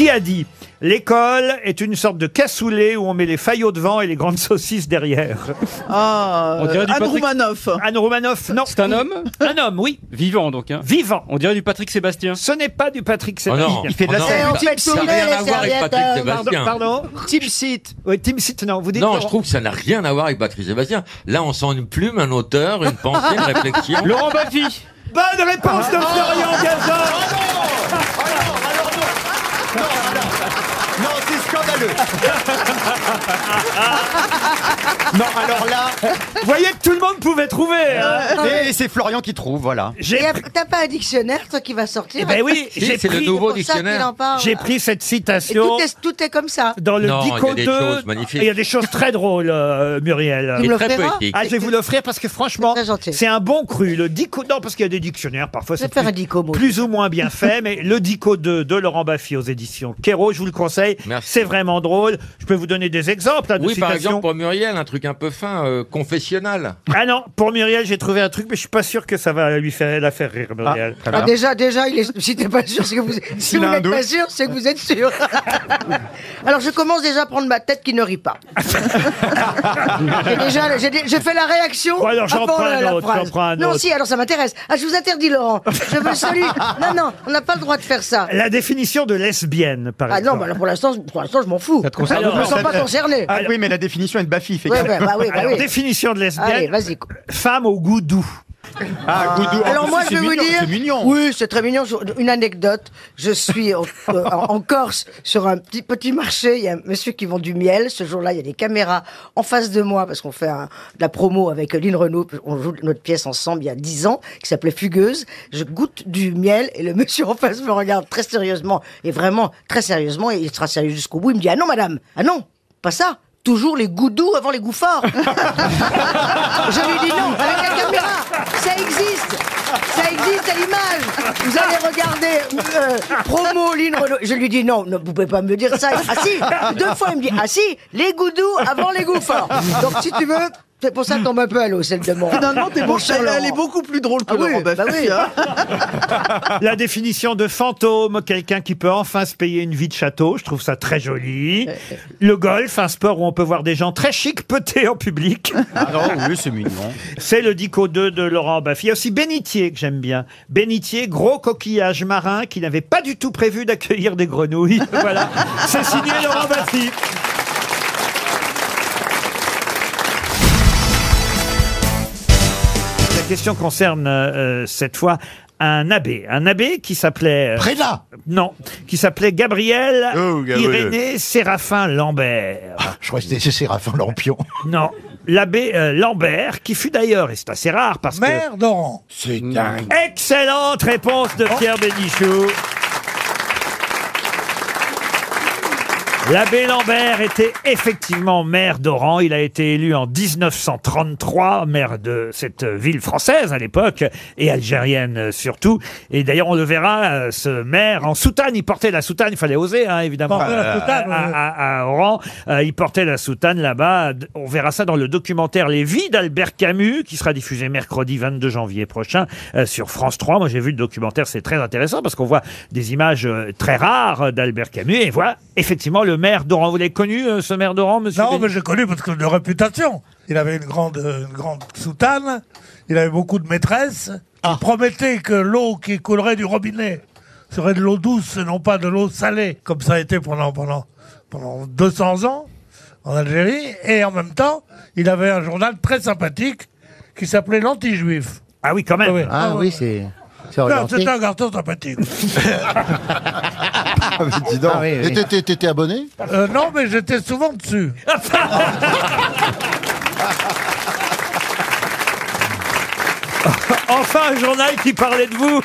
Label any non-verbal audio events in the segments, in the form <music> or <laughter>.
Qui a dit L'école est une sorte de cassoulet où on met les faillots devant et les grandes <laughs> saucisses derrière. Ah, On dirait du Anne Patrick- Roumanoff. Anne Romanoff, non. C'est un homme Un homme, oui. Vivant donc. Hein. Vivant. On dirait du Patrick Sébastien. Ce n'est pas du Patrick Oh non. Sébastien. Il fait de la Et on serviette. fait Ça n'a rien à voir avec. Patrick euh, Pardon, Sébastien. pardon. Team Seat. Oui, Tim Sit, non, vous dites Non, Laurent- je trouve que ça n'a rien à voir avec Patrick Sébastien. Là, on sent une plume, un auteur, une pensée, une <laughs> réflexion. Laurent Baffy. Bonne réponse de Florian Gazan Non, scandaleux. <laughs> non, alors là, Vous voyez que tout le monde pouvait trouver. hein. et c'est Florian qui trouve, voilà. J'ai Et après, T'as pas un dictionnaire, toi, qui va sortir? Eh ben oui, Si, j'ai c'est le pris, nouveau C'est pour ça qu'il dictionnaire. en parle. j'ai pris cette Et citation tout est, tout est comme ça. dans le Non, il y a Dico des 2. choses magnifiques. Il y a des choses très drôles, euh, Muriel. Me très poétique. Ah, je vais vous l'offrir parce que franchement, C'est très gentil. c'est un bon cru. Le Dico, non, parce qu'il y a des dictionnaires, parfois Je vais c'est faire un plus, dico, plus ou moins bien fait, mais le Dico 2 de Laurent Baffy aux éditions Kero, je vous le conseille. Merci. C'est vraiment drôle. Je peux vous donner des exemples hein, de Oui, par citations. exemple, pour Muriel, un truc un peu fin, euh, confessionnal. Ah non, pour Muriel, j'ai trouvé un truc, mais je suis pas sûr que ça va lui faire la faire rire, Muriel. Très Ah, déjà, déjà, il est... si t'es pas sûr, c'est que vous, si Il vous a un n'êtes doute. pas sûr, c'est que vous êtes sûr. <laughs> Alors, je commence déjà à prendre ma tête qui ne rit pas. <laughs> j'ai déjà, j'ai, dé- j'ai fait la réaction. Bon, alors, j'en avant prends la, un la autre, phrase. j'en prends un non, autre. si, alors ça m'intéresse. Ah, je vous interdis, Laurent. Je veux celui. <laughs> Non, non, on n'a pas le droit de faire ça. La définition de lesbienne, par Ah non, exemple. bah, alors, pour l'instant, pour l'instant, je m'en fous. Ça te concerne Alors, je me sens pas concerné. Ah oui, mais la définition est de Baffy, fait Ouais, bah oui, bah Alors, oui. définition de lesbienne. Allez, vas-y. Femme au goût doux. Ah, Goudou. Alors En plus, moi, c'est je vais vous mignon, dire, C'est mignon. oui, c'est très mignon. Je- Une anecdote. Je suis en, <laughs> euh, en- en Corse sur un petit petit marché. Il y a un monsieur qui vend du miel. Ce jour-là, il y a des caméras en face de moi parce qu'on fait un- de la promo avec Lynn Renault. On joue notre pièce ensemble il y a dix ans qui s'appelait Fugueuse. Je goûte du miel et le <laughs> monsieur en face me regarde très sérieusement et vraiment très sérieusement et il sera sérieux jusqu'au bout. Il me dit ah non madame, ah non, pas ça. Toujours les goûts doux avant les goûts forts. <laughs> Je lui dis non, avec la caméra, ça existe. Ça existe à l'image. Vous allez regarder euh, promo Lynn Renault. Je lui dis non, ne vous pouvez pas me dire ça. Ah si, deux fois il me dit ah si, les goûts doux avant les goûts forts. Donc si tu veux, c'est pour ça que tombe un peu à l'eau, celle de mon. Finalement, t'es bon, elle, elle est Laurent. beaucoup plus drôle que Ah oui, Laurent bah oui. hein. <laughs> La définition de fantôme, quelqu'un qui peut enfin se payer une vie de château, je trouve ça très joli. <laughs> Le golf, un sport où on peut voir des gens très chics peter en public. Ah non, oui, c'est mignon. C'est le Dico 2 de Laurent Baffy. Il y a aussi Bénitier que j'aime bien. Bénitier, gros coquillage marin qui n'avait pas du tout prévu d'accueillir des grenouilles. <laughs> voilà. C'est signé Laurent Baffy. Question concerne euh, cette fois un abbé, un abbé qui s'appelait euh, Prélat non, qui s'appelait Gabriel Oh, Gabriel. Irénée Séraphin Lambert. Je crois que c'était Séraphin Lampion. <laughs> Non, l'abbé euh, Lambert, qui fut d'ailleurs, et c'est assez rare parce que... Mère d'Oran. C'est dingue. Excellente réponse de Pierre Bénichou. L'abbé Lambert était effectivement maire d'Oran. Il a été élu en 1933, maire de cette ville française à l'époque, et algérienne surtout. Et d'ailleurs, on le verra, euh, ce maire en soutane. Il portait la soutane, il fallait oser, hein, évidemment. Porter la soutane, à, à- à Oran, Euh, il portait la soutane là-bas. On verra ça dans le documentaire Les vies d'Albert Camus, qui sera diffusé mercredi 22 janvier prochain euh, sur France 3. Moi, j'ai vu le documentaire, c'est très intéressant parce qu'on voit des images euh, très rares euh, d'Albert Camus et voit effectivement le maire d'Oran. Vous l'avez connu, euh, ce maire d'Oran, monsieur Non, Béni- mais j'ai connu parce que de réputation. Il avait une grande, une grande soutane, il avait beaucoup de maîtresses. Il promettait que l'eau qui coulerait du robinet serait de l'eau douce et non pas de l'eau salée, comme ça a été pendant, pendant, pendant 200 ans en Algérie. Et en même temps, il avait un journal très sympathique qui s'appelait L'Anti-Juif. Ah oui, quand même. Ouais, ouais. Ah oui, c'est. C'est Non. C'était un garçon sympathique. <laughs> Ah, mais dis donc. Ah oui, oui. Et t'étais- t'étais abonné? Euh, non, mais j'étais souvent dessus. <laughs> Enfin, un journal qui parlait de vous.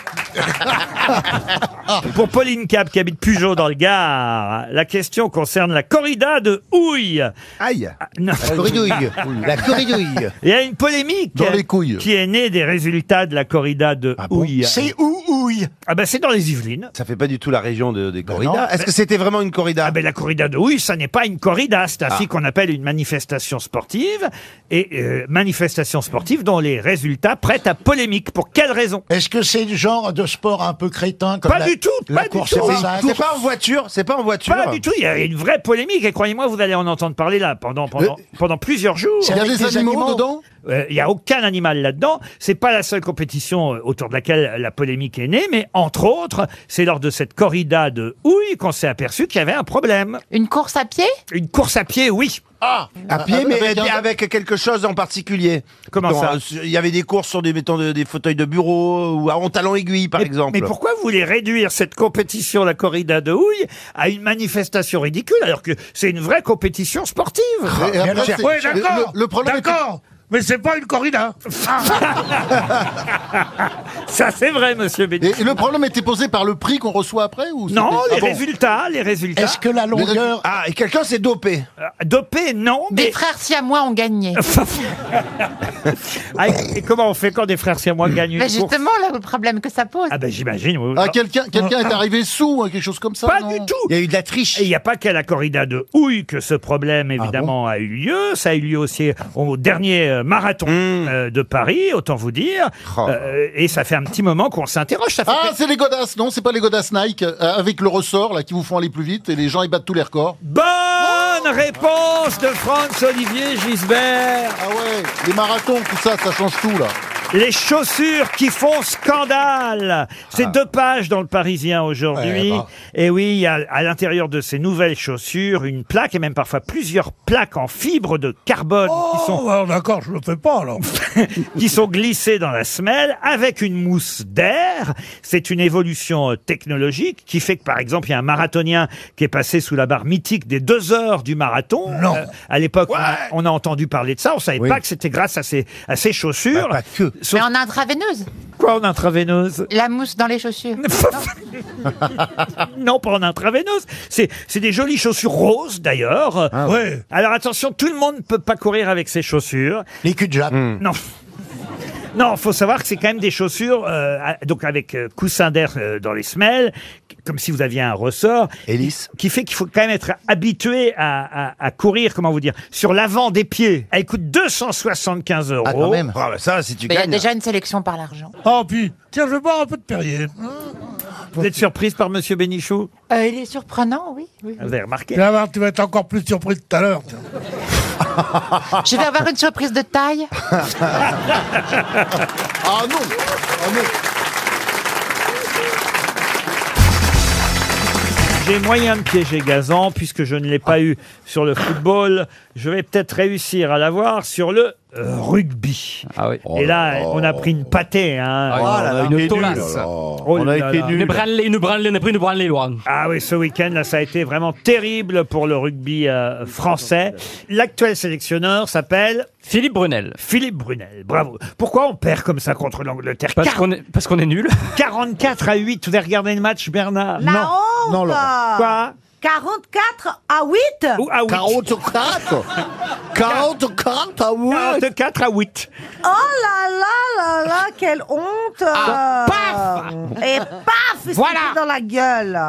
Pour Pauline Cap, qui habite Pujol dans le Gard, la question concerne la corrida de Houille. Aïe. Ah, non. La corridouille. La corridouille. Il y a une polémique Dans les couilles. qui est née des résultats de la corrida de Ah bon Houille. C'est où Houille? Ah ben c'est dans les Yvelines. Ça fait pas du tout la région de- des Ben corridas. non. Est-ce que c'était vraiment une corrida? Ah ben la corrida de Houille, ça n'est pas une corrida, c'est ainsi Ah. qu'on appelle une manifestation sportive et euh, manifestation sportive dont les résultats prêtent à polémique. Pour quelle raison? Est-ce que c'est le genre de de sport un peu crétin comme Pas la, du tout, la pas du course tout. au C'est sac. C'est pas en voiture, c'est pas en voiture. Pas du tout, il y a une vraie polémique et croyez-moi, vous allez en entendre parler là pendant, pendant, pendant plusieurs jours. Il y a des, animaux dedans Euh, Il n'y a aucun animal là-dedans. C'est pas la seule compétition euh, autour de laquelle la polémique est née, mais entre autres, c'est lors de cette corrida de houille qu'on s'est aperçu qu'il y avait un problème. Une course à pied? Une course à pied, oui. Ah, à pied, mais avec, avec quelque chose en particulier. Comment ça euh, Il y avait des courses sur des, mettons, de- des fauteuils de bureau ou en talon aiguille, par mais, exemple. mais pourquoi vous voulez réduire cette compétition, la corrida de houille, à une manifestation ridicule alors que c'est une vraie compétition sportive? Et après, c'est- Oui, le- d'accord. Le, le problème est que- D'accord. Mais c'est pas une corrida. <laughs> Ça, c'est vrai, monsieur Béni. Et, et le problème était posé par le prix qu'on reçoit après ou Non, c'était- les Ah bon résultats, les résultats. Est-ce que la longueur- Ah, et quelqu'un s'est dopé. Euh, Dopé, non, Des mais... frères siamois ont gagné. <laughs> Ah, et comment on fait quand des frères siamois gagnent une Mais course justement, là, le problème que ça pose. Ah ben j'imagine. oui. Ah, quelqu'un quelqu'un est arrivé sous, hein, quelque chose comme ça Pas non du tout. Il y a eu de la triche. Et il n'y a pas qu'à la corrida de houille que ce problème, évidemment, a eu lieu. Ça a eu lieu aussi au dernier euh, marathon euh, de Paris, autant vous dire. Oh. Euh, et ça fait un petit moment qu'on s'interroge. Ça fait Ah, c'est les godasses, non C'est pas les godasses Nike euh, avec le ressort là qui vous font aller plus vite et les gens ils battent tous les records. Bonne réponse de Franz-Olivier Gisbert. Ah ouais, les marathons, tout ça, ça change tout là. Les chaussures qui font scandale. C'est deux pages dans le Parisien aujourd'hui. Ouais, bah. Et oui, il y a à l'intérieur de ces nouvelles chaussures une plaque et même parfois plusieurs plaques en fibre de carbone qui sont Oh, d'accord, je le fais pas alors. <laughs> qui sont glissés dans la semelle avec une mousse d'air. C'est une évolution euh, technologique qui fait que, par exemple, il y a un marathonien qui est passé sous la barre mythique des deux heures du marathon. Euh, Non. à l'époque, on, a, on a entendu parler de ça. On savait pas que c'était grâce à ces, à ces chaussures. Bah, pas que. Mais en intraveineuse. quoi en intraveineuse? La mousse dans les chaussures. <laughs> Non, pas en intraveineuse. C'est, c'est des jolies chaussures roses, d'ailleurs. Ouais. Alors attention, tout le monde ne peut pas courir avec ces chaussures. Les cul de jatte. Non. Non, faut savoir que c'est quand même des chaussures, euh, à- donc avec euh, coussin d'air euh, dans les semelles, comme si vous aviez un ressort, Hélice. qui fait qu'il faut quand même être habitué à, à- à courir, comment vous dire, sur l'avant des pieds. Elle coûte 275 euros. Ah, quand même. Ah, bah ça, si tu Mais il y a gagnes. déjà une sélection par l'argent. Oh, puis, tiens, je vais boire un peu de Perrier. Vous êtes surprise par Monsieur Bénichou? Euh, il est surprenant, oui. oui. Vous avez remarqué? Tu vas voir, tu vas être encore plus surpris tout à l'heure. tiens. <laughs> Je vais avoir une surprise de taille. <laughs> Ah non Ah non J'ai moyen de piéger Gazan, puisque je ne l'ai pas eu sur le football. Je vais peut-être réussir à l'avoir sur le euh, rugby. Ah oui. Et là, on a pris une pâtée. Hein. Ah, une tolasse. Oh On a là été là. Une branlée, une branlée, on a pris une branlée, Laurent. Ah oui, ce week-end, là, ça a été vraiment terrible pour le rugby euh, français. L'actuel sélectionneur s'appelle Philippe Brunel. Philippe Brunel. Bravo. Pourquoi on perd comme ça contre l'Angleterre? Parce Quar- qu'on est, parce qu'on est nul. 44 à 8. Vous avez regardé le match, Bernard? La honte non, Laurent. Quoi? 44 à 8 Ou à 8 44 44 ah ouais 44 à 8. Oh là là là là, quelle honte Ah, euh, Et paf Voilà. dans la gueule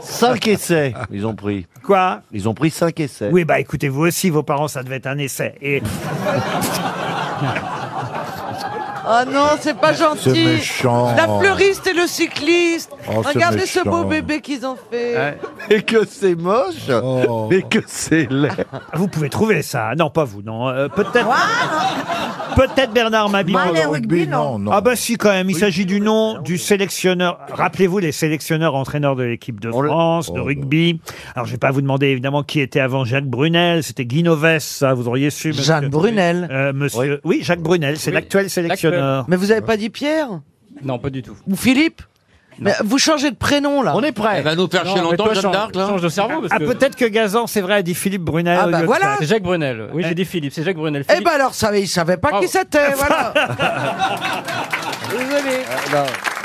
5 essais, ils ont pris. Quoi? Ils ont pris 5 essais. Oui, bah écoutez, vous aussi, vos parents, ça devait être un essai. Et <laughs> Oh non, c'est pas gentil. C'est méchant. La fleuriste et le cycliste. Oh, c'est Regardez ce beau méchant. bébé qu'ils ont fait. Et que c'est moche Oh. Et que c'est laid vous pouvez trouver ça. Non, pas vous, non. Euh, peut-être, peut-être Bernard Mabille. Moi, les rugby, non. non. Ah bah si quand même, il s'agit du nom du sélectionneur. Rappelez-vous les sélectionneurs entraîneurs de l'équipe de France, de Oh, rugby. Alors je vais pas vous demander évidemment qui était avant Jacques Brunel, c'était Guy Novès, ça vous auriez su. monsieur. Jeanne Brunel. Euh, monsieur, oui. Jacques Brunel, c'est l'actuel sélectionneur. Mais vous avez pas dit Pierre? Non, pas du tout. Ou Philippe? Mais vous changez de prénom là. On est Elle prêt va nous faire chier longtemps, Jeanne d'Arc, là change de cerveau. Parce Ah que peut-être que Gazan, c'est vrai, a dit Philippe Brunel. Ah au bah lieu voilà. C'est Jacques Brunel. Oui, j'ai dit Philippe. C'est Jacques Brunel. Eh ben alors, ça, il savait pas Bravo. qui c'était, <laughs> voilà. Désolé.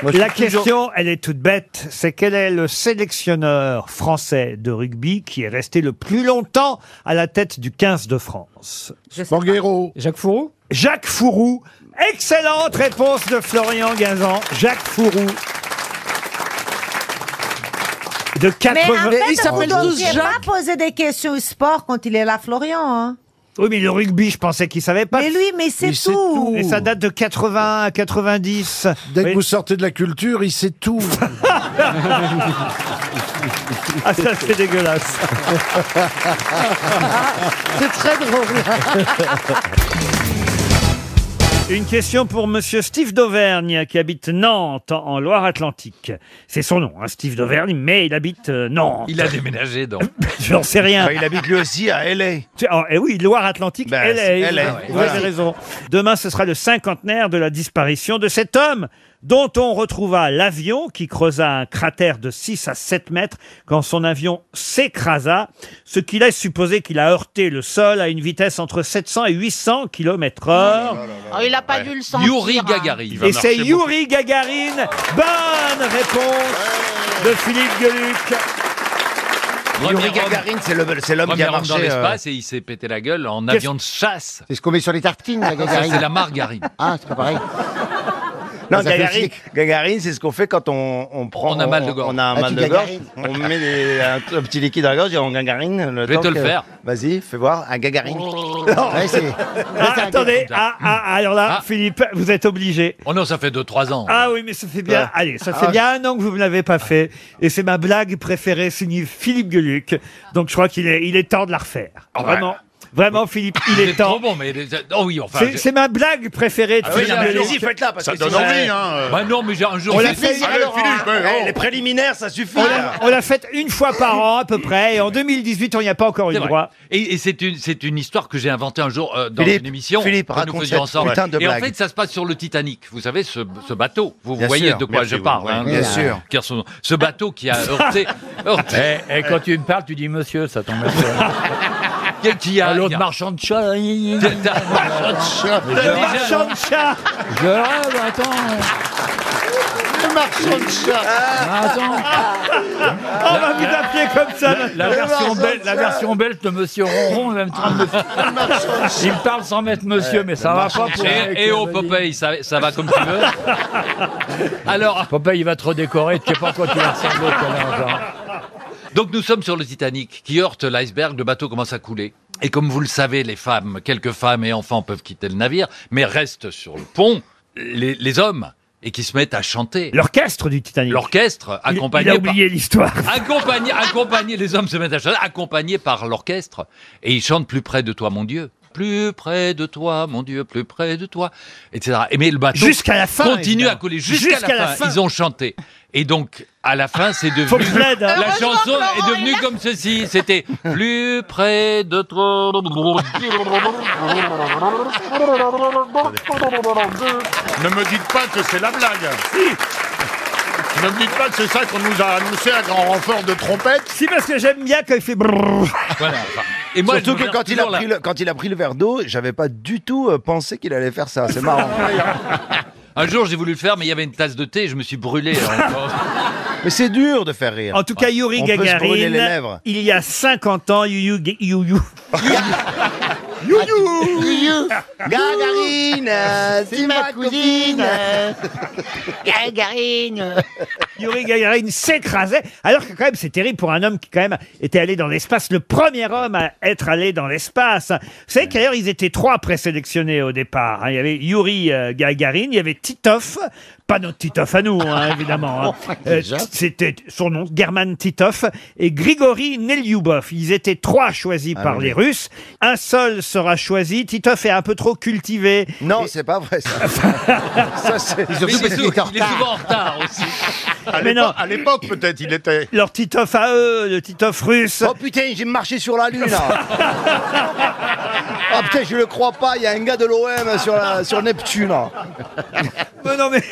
Moi, je La toujours- question, elle est toute bête, c'est quel est le sélectionneur français de rugby qui est resté le plus longtemps à la tête du 15 de France? Banguero. Jacques Fourou Jacques Fourou. Excellente réponse de Florian Gazan. Jacques Fourou. De Mais 80... en Mais fait, vous tous devriez Jacques. pas poser des questions au sport quand il est là, Florian. Hein. Oui, mais le rugby, je pensais qu'il savait pas. Mais lui, mais c'est tout. Et ça date de 80 à 90. Dès que Oui. vous sortez de la culture, il sait tout. <laughs> Ah, ça, c'est dégueulasse. <laughs> C'est très drôle. <laughs> Une question pour Monsieur Steve d'Auvergne qui habite Nantes en Loire-Atlantique. C'est son nom, hein, Steve d'Auvergne, mais il habite euh, Nantes. Il a déménagé donc. <laughs> J'en sais rien. Enfin, il habite lui aussi à LA. Tu- ah, eh oui, Loire-Atlantique, Ben, LA. c'est LA, Vous ouais. avez Voilà. raison. Demain, ce sera le cinquantenaire de la disparition de cet homme dont on retrouva l'avion qui creusa un cratère de 6 à 7 mètres quand son avion s'écrasa, ce qui laisse supposer qu'il a heurté le sol à une vitesse entre 700 et 800 km heure. Oh, il a pas dû le sentir. Yuri hein. Gagarin. Et c'est Yuri Gagarin. Bonne réponse de Philippe Gueluc. Yuri Gagarin, c'est le- c'est l'homme qui a homme dans marché. euh, l'espace et il s'est pété la gueule en avion de chasse. C'est ce qu'on met sur les tartines, la <laughs> Ça, Gagarine. c'est la margarine. Ah, c'est pas pareil. Non, fait Gagarine. Gagarine, c'est ce qu'on fait quand on, on prend. On a mal de gorge. On a un Ah, mal tu de gorge. gagarines. On met des- un, un petit liquide dans la gorge et on gagarine. Le Je vais temps te le que- faire. Vas-y, fais voir. Un gagarine. Ouais, c'est- Ah, attendez, ah, ah, alors là, Ah. Philippe, vous êtes obligé. Oh non, ça fait 2-3 ans. Ah oui, mais ça fait bien. Ouais. Allez, ça fait Ah. bien un an que vous ne l'avez pas fait. Et c'est ma blague préférée, signée Philippe Gueluc. Donc je crois qu'il est, il est temps de la refaire. Ah ouais. Vraiment. Vraiment, Philippe, il est temps. bon, mais. Oh oui, enfin. C'est ma blague préférée de Ah oui, Philippe non, mais Gueluc. Allez-y, faites-la. parce Ça que donne c'est- envie, hein. Bah non, mais j'ai un jour. On l'a fait- Allez, Philippe, ouais, Eh, les préliminaires, ça suffit. On l'a- on l'a faite une fois par an à peu près. Et en 2018, on n'y a pas encore eu C'est le vrai. droit. Et, et c'est une, c'est une histoire que j'ai inventée un jour euh, dans Philippe, une émission Philippe, que nous raconte faisions cette ensemble. putain de et en blague. fait, ça se passe sur le Titanic. Vous savez, ce, ce bateau. Vous Bien voyez sûr. de quoi Merci, je oui. parle. Hein, bien sûr. son- ce bateau qui a heurté. <laughs> heurté Et, quand tu me parles, tu dis monsieur, ça tombe bien. <laughs> qui a. L'autre qui a- marchand de chat. Je T'as- t'as- Le marchand de chat. rêve, attends. Le marchand de chat. Attends. On va vous appeler comme ça. La version, belge, la version belge de Monsieur Ronron, même train de me- Il me parle sans mettre Monsieur, mais ça va pas pour Et, et au vas-y. Popeye, ça, ça va comme tu veux. Alors, Popeye, il va te redécorer, tu sais pas quoi tu vas ressembler, connard, genre. Donc nous sommes sur le Titanic qui heurte l'iceberg, le bateau commence à couler. Et comme vous le savez, les femmes, quelques femmes et enfants peuvent quitter le navire, mais restent sur le pont les, les hommes et qui se mettent à chanter. L'orchestre du Titanic. L'orchestre, Il- accompagné Il a par... oublié l'histoire. <laughs> Accompagné, accompagné, les hommes se mettent à chanter, accompagnés par l'orchestre. Et ils chantent plus près de toi, mon Dieu. Plus près de toi, mon Dieu, plus près de toi, etc. Et mais le bateau Jusqu'à la fin, continue évidemment. à couler jusqu'à Jusqu'à la, la fin. fin. Ils ont chanté. Et donc, à la fin, c'est devenu. Faut que je l'aide, hein. La chanson est devenue comme ceci. C'était plus près de toi. Ne me dites pas que c'est la blague. Ne me dites pas que c'est ça qu'on nous a annoncé à grand renfort de trompette. Si, parce que j'aime bien quand il fait brrr. Voilà. enfin. Et moi, Surtout je me que quand il, a toujours pris le, quand il a pris le verre d'eau, j'avais pas du tout euh, pensé qu'il allait faire ça. C'est marrant. Un jour, j'ai voulu le faire, mais il y avait une tasse de thé et je me suis brûlé. Alors, <laughs> Mais c'est dur de faire rire. En tout cas, Yuri On peut se brûler Gagarin, lèvres. il y a 50 ans, you, you, you, you. Youyou. Gagarine, euh, C'est ma cousine. Gagarine. Yuri Gagarin s'écrasait. Alors que quand même, c'est terrible pour un homme qui quand même était allé dans l'espace, le premier homme à être allé dans l'espace. Vous savez qu'ailleurs, ils étaient trois présélectionnés au départ. hein. Il y avait Yuri euh, Gagarin, il y avait Titov, pas notre Titov à nous, hein, évidemment. hein. <laughs> Euh, Déjà. C'était son nom, German Titov, et Grigory Nelyubov. Ils étaient trois choisis Ah par oui. les Russes. Un seul sera choisi. Titov est un peu trop cultivé. Non, c'est pas vrai ça. <laughs> ça c'est... Mais il, est souvent, il est souvent en retard aussi. <laughs> À Mais l'époque- non. à l'époque, peut-être, il était. Leur Titov à eux, le Titov russe. Oh putain, j'ai marché sur la lune là. Oh putain, je le crois pas, il y a un gars de l'OM sur, la- sur Neptune. là. Mais non, mais.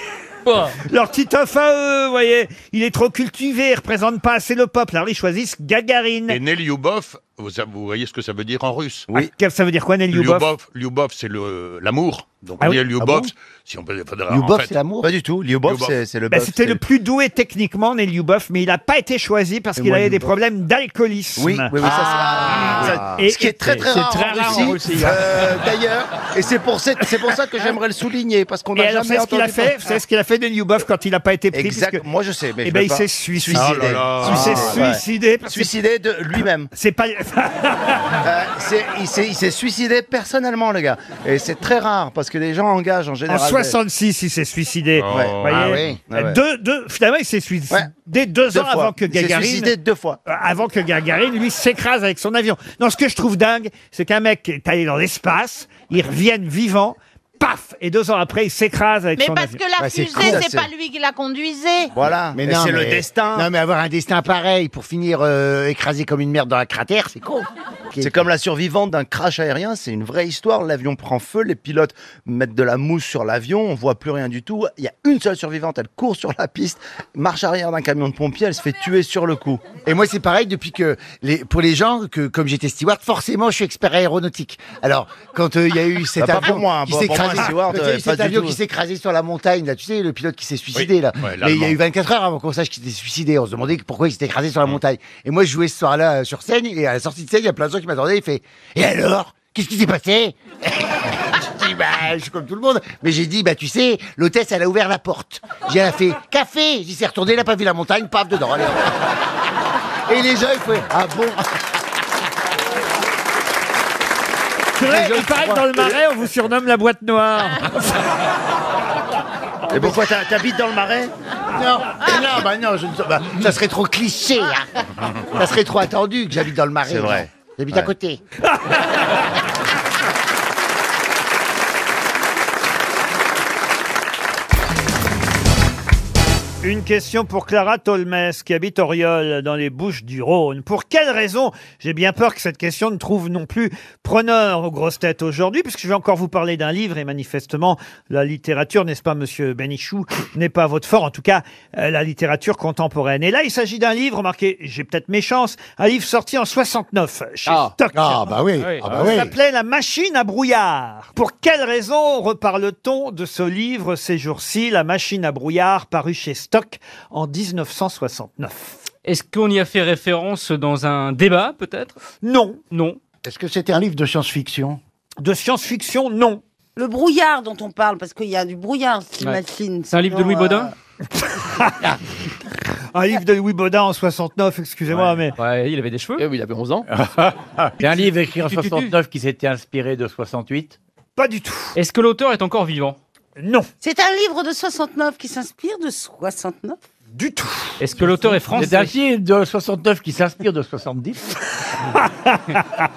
Leur Titov à eux, vous voyez, il est trop cultivé, il représente pas assez le peuple. Alors ils choisissent Gagarine. Et Nelyubov, vous, vous voyez ce que ça veut dire en russe Ah, qu'est-ce que ça veut dire quoi, Nelyubov Lyubov, Lyubov, c'est le- l'amour. Donc Ah on oui. dit Ah Lyubov, bon? si on peut. faudra- Youbov, en fait, c'est l'amour? Pas du tout, Lyubov, Lyubov. c'est, c'est le bœuf, C'était c'est- le plus doué techniquement, Nelyubov, mais il n'a pas été choisi parce qu'il moi, avait des Lyubov. problèmes d'alcoolisme. Oui, oui, oui, ça, c'est- ça- Et- ce qui est très très C'est rare, très en, rare Russie, en Russie, hein. euh, d'ailleurs, et c'est pour, cette- c'est pour ça que j'aimerais le souligner, parce qu'on Et n'a alors, jamais c'est ce qu'il a entendu fait, parler. c'est ce qu'il a fait Nelyubov quand il n'a pas été pris. Exact, puisque- moi je sais, mais Eh je ben, vais il pas- s'est suicidé. Oh là là. Il s'est Ouais. suicidé. parce que Suicidé de lui-même. C'est pas, Euh, c'est- il s'est il s'est suicidé personnellement, le gars. Et c'est très rare parce que les gens engagent en En général. 66, il s'est suicidé. Ouais. Vous voyez Ah oui. Ah ouais. deux, deux- finalement, il s'est suicidé deux, Deux ans fois. avant que Il s'est Gagarine. suicidé deux fois. Euh, Avant que Gagarine, lui, s'écrase avec son avion. Non, ce que je trouve dingue, c'est qu'un mec est allé dans l'espace, il revienne vivant, paf, et deux ans après, il s'écrase avec Mais son parce avion. que la fusée, c'est pas lui qui la conduisait. Voilà. Mais non, c'est le destin. Non, mais avoir un destin pareil pour finir euh, écrasé comme une merde dans la cratère, c'est con. C'est comme la survivante d'un crash aérien, c'est une vraie histoire. L'avion prend feu, les pilotes mettent de la mousse sur l'avion, on voit plus rien du tout. Il y a une seule survivante, elle court sur la piste, marche arrière d'un camion de pompiers, elle se fait tuer sur le coup. Et moi, c'est pareil depuis que, les, pour les gens, que comme j'étais steward, forcément, je suis expert aéronautique. Alors, quand euh, il y a eu cet Bah, pas avion pour moi, hein, qui pour- s'est pour moi, écrasé, steward, quand il y a eu euh, cet avion qui s'est écrasé sur la montagne, là, tu sais, le pilote qui s'est suicidé, là. Mais il y a eu 24 heures avant qu'on sache qu'il s'était suicidé. On se demandait pourquoi il s'était écrasé sur la montagne. Et moi, je jouais ce soir-là euh, sur scène, et à la sortie de scène, il y a plein de gens qui m'attendaient, il fait, et alors? Qu'est-ce qui s'est passé? <laughs> Je dis, bah, je suis comme tout le monde. Mais j'ai dit, bah, tu sais, l'hôtesse, elle a ouvert la porte. J'ai fait, café! J'y suis retourné, elle a pas vu la montagne, paf, dedans. Allez. Et les gens, ils font, ah bon? C'est vrai, il paraît que dans le marais, on vous surnomme la boîte noire. Et pourquoi t'ha- t'habites dans le marais? Non, non, bah non, je ne sais- bah, ça serait trop cliché. hein. Ça serait trop attendu que j'habite dans le marais. C'est vrai. J'habite à Ouais. côté. <laughs> Une question pour Clara Tolmes, qui habite Oriol, dans les Bouches du Rhône. Pour quelle raison J'ai bien peur que cette question ne trouve non plus preneur aux grosses têtes aujourd'hui, puisque je vais encore vous parler d'un livre, et manifestement, la littérature, n'est-ce pas, monsieur Benichou, n'est pas votre fort, en tout cas, euh, la littérature contemporaine. Et là, il s'agit d'un livre, remarquez, j'ai peut-être méchance, un livre sorti en 69, chez Ah. Stock. Ah, bah oui. Ah, bah Ça oui. s'appelait La machine à brouillard. Pour quelle raison reparle-t-on de ce livre ces jours-ci, La machine à brouillard, paru chez Stock en 1969 Est-ce qu'on y a fait référence dans un débat, peut-être? Non. Non. Est-ce que c'était un livre de science-fiction? De science-fiction, non. Le brouillard dont on parle, parce qu'il y a du brouillard, j'imagine. C'est un livre de Louis Baudin? <laughs> Un livre de Louis Baudin en 69, excusez-moi, mais... Ouais, il avait des cheveux. Eh oui, il avait 11 ans. <laughs> C'est un livre écrit en Tu, tu, tu. 69 qui s'était inspiré de 68. Pas du tout. Est-ce que l'auteur est encore vivant? Non. C'est un livre de 69 qui s'inspire de 69 Du tout. Est-ce que l'auteur est français C'est un film de 69 qui s'inspire de 70. <laughs>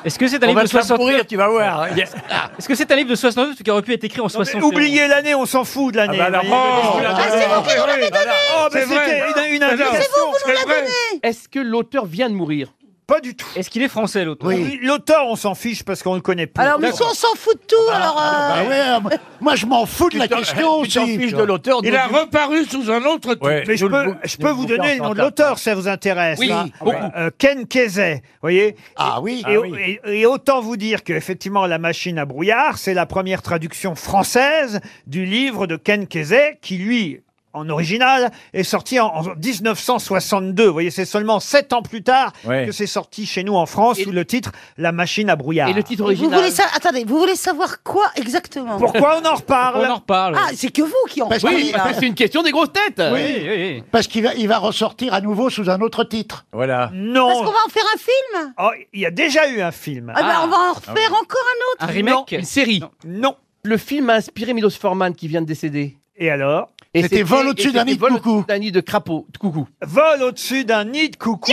Est-ce que c'est un On livre va de te faire 69 pourrir, tu vas voir. <laughs> Est-ce que c'est un livre de 69 qui aurait pu être écrit en 60 Oubliez l'année, on s'en fout de l'année. Ah bah alors, oh, Ah, c'est vous qui nous l'avez donné Oh, mais C'est vrai. c'était une, une. C'est vous, vous nous l'avez donné Est-ce que l'auteur vient de mourir? Pas du tout. Est-ce qu'il est français, l'auteur Oui. L'auteur, on s'en fiche parce qu'on le connaît plus. Alors, monsieur, on s'en fout de tout, alors... euh, Ah ouais, euh, moi- je m'en fous de la question Tu t'en aussi. fiches de l'auteur. Il a reparu sous un autre titre. Ouais. Mais je peux, je vous donner le nom de l'auteur, si ça vous intéresse. Oui, hein. beaucoup. Euh, Ken Kesey, voyez Ah oui. et, Ah oui. et- et autant vous dire que effectivement la machine à brouillard, c'est la première traduction française du livre de Ken Kesey, qui lui, en original, est sorti en, en 1962. Vous voyez, c'est seulement sept ans plus tard Ouais. que c'est sorti chez nous en France Et- sous le titre La machine à brouillard. Et le titre Vous original voulez sa- Attendez, vous voulez savoir quoi exactement? Pourquoi on en reparle? On en reparle? Ah, c'est que vous qui en Parce parlez, Oui, là. parce que c'est une question des grosses têtes. oui, oui, oui. Parce qu'il va, il va ressortir à nouveau sous un autre titre. Voilà. Non. Parce qu'on va en faire un film? Oh, il y a déjà eu un film. Ah, ben, on va en refaire encore un Un autre remake Une série? Non. Le film a inspiré Milos Forman qui vient de décéder. Et alors? Et C'était Vol au-dessus et d'un c'était nid de Vol coucou. au-dessus d'un nid de crapaud, de coucou. Vol au-dessus d'un nid de coucou.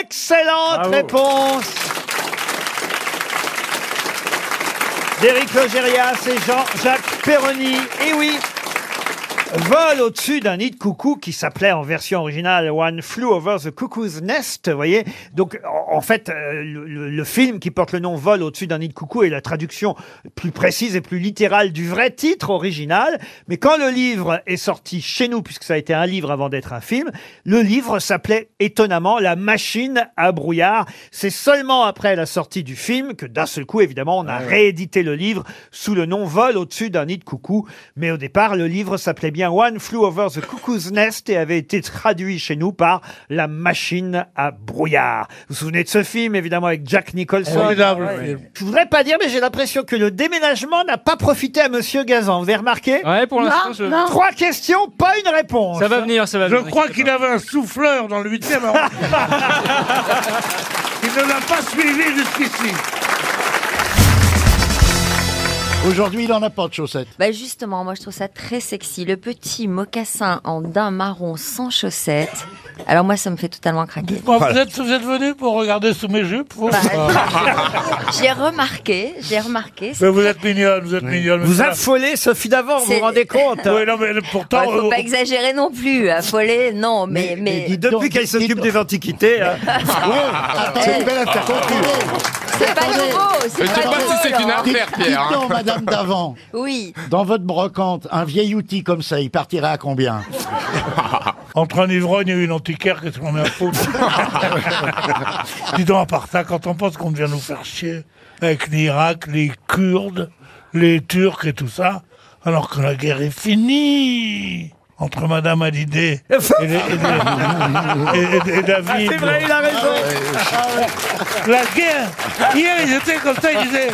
Excellente Bravo. réponse d'Éric Logérias et Jean-Jacques Perroni. Et oui Vol au-dessus d'un nid de coucou qui s'appelait en version originale One Flew Over the Cuckoo's Nest, vous voyez. Donc, en en fait, euh, le, le- le film qui porte le nom Vol au-dessus d'un nid de coucou est la traduction plus précise et plus littérale du vrai titre original. Mais quand le livre est sorti chez nous, puisque ça a été un livre avant d'être un film, le livre s'appelait étonnamment La machine à brouillard. C'est seulement après la sortie du film que d'un seul coup, évidemment, on a réédité le livre sous le nom Vol au-dessus d'un nid de coucou. Mais au départ, le livre s'appelait bien One Flew Over the Cuckoo's Nest et avait été traduit chez nous par La machine à brouillard. Vous vous souvenez de ce film, évidemment, avec Jack Nicholson Formidable film. Je voudrais pas dire, mais j'ai l'impression que le déménagement n'a pas profité à Monsieur Gazan. Vous avez remarqué Ouais, pour l'instant, je- Non. Trois questions, pas une réponse. Ça va venir, ça va Je venir. crois qu'il avait un souffleur dans le 8e arrondissement. <laughs> Il ne l'a pas suivi jusqu'ici. Aujourd'hui, il en a pas de chaussettes. Bah justement, moi je trouve ça très sexy. Le petit mocassin en daim marron sans chaussettes. Alors moi ça me fait totalement craquer. Bon, vous, êtes, vous êtes venu pour regarder sous mes jupes vous Bah, <laughs> J'ai remarqué, j'ai remarqué. Mais vous êtes mignonne, vous êtes mignonne. Vous Ça- affolez Sophie d'avant, vous C'est- vous rendez compte Oui, non, mais pourtant. Il faut euh, pas exagérer non plus, affoler, non, mais... mais, Depuis qu'elle s'occupe des antiquités. hein. <laughs> C'est une belle affaire. C'est pas nouveau, c'est Je sais pas pas si c'est une affaire, Pierre, hein. Madame d'avant. Oui. Dans votre brocante, un vieil outil comme ça, il partirait à combien <laughs> Entre un ivrogne et une antiquaire, qu'est-ce qu'on a à foutre <laughs> Dis donc, à part ça, quand on pense qu'on vient nous faire chier avec l'Irak, les Kurdes, les Turcs et tout ça, alors que la guerre est finie entre Madame Hallyday et, les- et <laughs> et- et- et David. Ah, c'est vrai, il a raison. La guerre Hier, ils étaient comme ça, ils disaient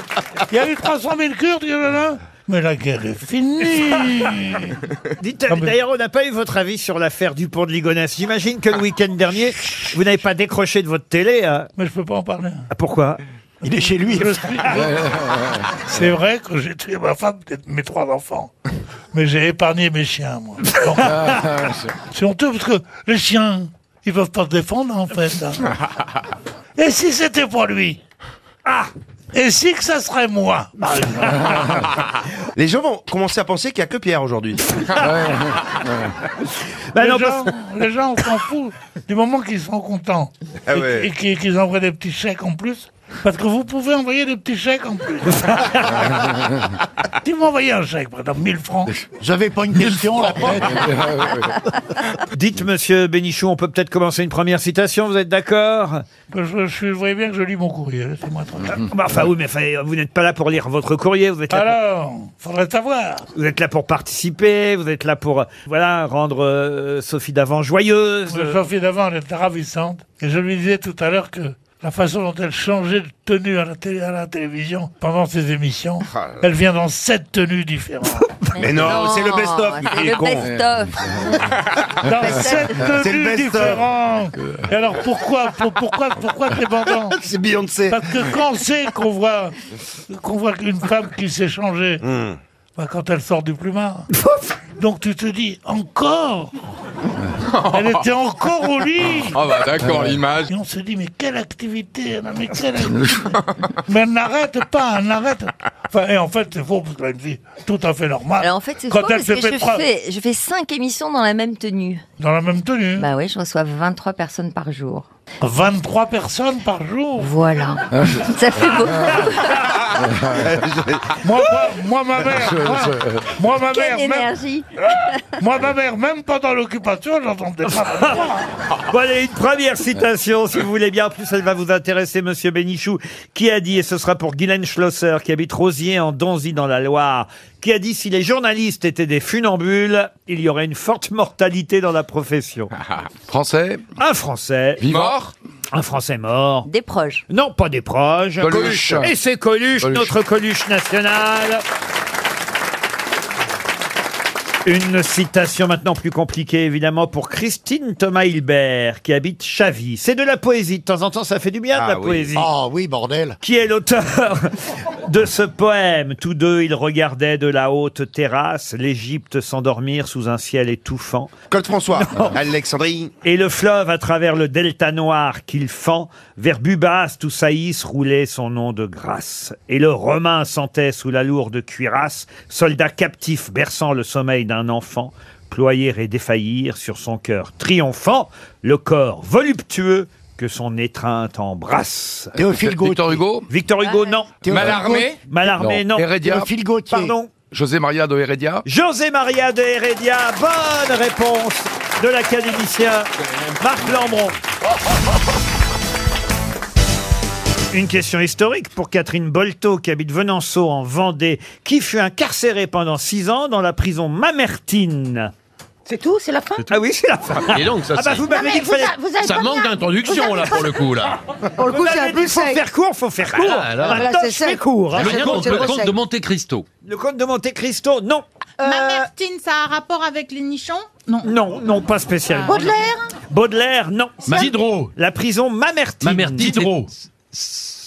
il y a eu 300 000 Kurdes, il y en a mais la guerre est finie <laughs> Dites, D'ailleurs, on n'a pas eu votre avis sur l'affaire du pont de Ligonnès. J'imagine que le week-end dernier, vous n'avez pas décroché de votre télé. hein. Mais je peux pas en parler. Ah, pourquoi? Il est chez lui. <laughs> C'est vrai que j'ai tué ma femme et mes trois enfants. Mais j'ai épargné mes chiens, moi. Donc, C'est honteux parce que les chiens, ils peuvent pas se défendre, en fait. hein. Et si c'était pour lui? Ah Et si que ça serait moi? Par exemple Les gens vont commencer à penser qu'il n'y a que Pierre aujourd'hui. <laughs> les, gens, les gens, on s'en fout du moment qu'ils sont contents Ah et- ouais. et qu'ils qu'ils envoient des petits chèques en plus. Parce que vous pouvez envoyer des petits chèques en plus. <laughs> si vous m'envoyez un chèque, par exemple 1000 francs. J'avais pas une question, la tête. <laughs> Dites, monsieur Bénichou, on peut peut-être commencer une première citation, vous êtes d'accord? Je, je, vous voyez bien que je lis mon courrier, laissez-moi tranquille. Bah, Enfin, oui, mais enfin, vous n'êtes pas là pour lire votre courrier, vous êtes là Alors, faudrait savoir. pour, vous êtes là pour participer, vous êtes là pour, euh, voilà, rendre euh, Sophie d'avant joyeuse. Sophie d'avant, elle était ravissante. Et je lui disais tout à l'heure que la façon dont elle changeait de tenue à la, télé, à la télévision pendant ses émissions, elle vient dans sept tenues différentes. <laughs> Mais non, c'est le best-of, c'est le best-of. <laughs> Dans sept tenues différentes. Et alors pourquoi, pour- pourquoi, pourquoi c'est bandant <laughs> C'est Beyoncé. Parce que quand c'est qu'on voit, qu'on voit une femme qui s'est changée, Hmm. Bah, quand elle sort du plumard. Donc tu te dis, encore <laughs> Elle était encore au lit Ah bah d'accord, l'image. Et on se dit, mais quelle activité elle a, mais quelle activité Mais elle n'arrête pas, elle n'arrête Enfin, et en fait, c'est faux, parce qu'elle a une vie tout à fait normale. Alors en fait, c'est Quand faux elle parce se que fait je fais, je fais 5 émissions dans la même tenue. Dans la même tenue Bah oui, je reçois 23 personnes par jour. 23 personnes par jour Voilà. Ça fait beaucoup. moi, moi, moi, ma mère, moi, moi, ma Quelle mère, même, énergie <laughs> moi, ma mère, même pendant l'occupation, j'entendais pas. Bon, allez, une première citation, si vous voulez bien. En plus, elle va vous intéresser, monsieur Bénichou, qui a dit, et ce sera pour Guylaine Schlosser, qui habite Rosier en Donzy dans la Loire, qui a dit, si les journalistes étaient des funambules, il y aurait une forte mortalité dans la profession. Français Un Français. Mort Un Français mort. Des proches. Non, pas des proches. Coluche. Et c'est Coluche, Coluche. notre Coluche national. Une citation maintenant plus compliquée, évidemment, pour Christine Thomas Hilbert, qui habite Chavy. C'est de la poésie. De temps en temps, ça fait du bien de la poésie. Ah oui, bordel. Qui est l'auteur de ce poème? Tous deux, ils regardaient de la haute terrasse l'Égypte s'endormir sous un ciel étouffant. Claude François, Alexandrie. Et le fleuve à travers le delta noir qu'il fend, vers Bubas où Saïs roulait son nom de grâce. Et le Romain sentait sous la lourde cuirasse, soldat captif berçant le sommeil d'un enfant, ployer et défaillir sur son cœur triomphant, le corps voluptueux que son étreinte embrasse. Théophile <laughs> Gautier. Victor Hugo Victor Hugo, non. Théophile Mallarmé Mallarmé, non. Heredia Théophile Gautier. Pardon. José Maria de Heredia José Maria de Heredia, bonne réponse de l'académicien Marc Lambron. <laughs> Une question historique pour Catherine Bolto, qui habite Venanceau en Vendée, qui fut incarcérée pendant six ans dans la prison Mamertine. C'est tout C'est la fin Ah oui, c'est la fin. Et donc, ça, ah bah c'est- vous m'avez Non, dit mais qu'il fallait... vous a- vous avez Ça manque bien- d'introduction, vous là, pour le coup, là. Pour le coup, Vous c'est un peu faut sec. faire court, faut faire court. Voilà, alors. Maintenant, Voilà, c'est je fais court. hein. Ah, Le le c'est- de Monte Cristo. Le comte de Monte Cristo, non. Mamertine, ça a un rapport avec les nichons? Non. Non, non, pas spécialement. Baudelaire? Baudelaire, non. Diderot. La prison Mamertine. Mamertine, Diderot.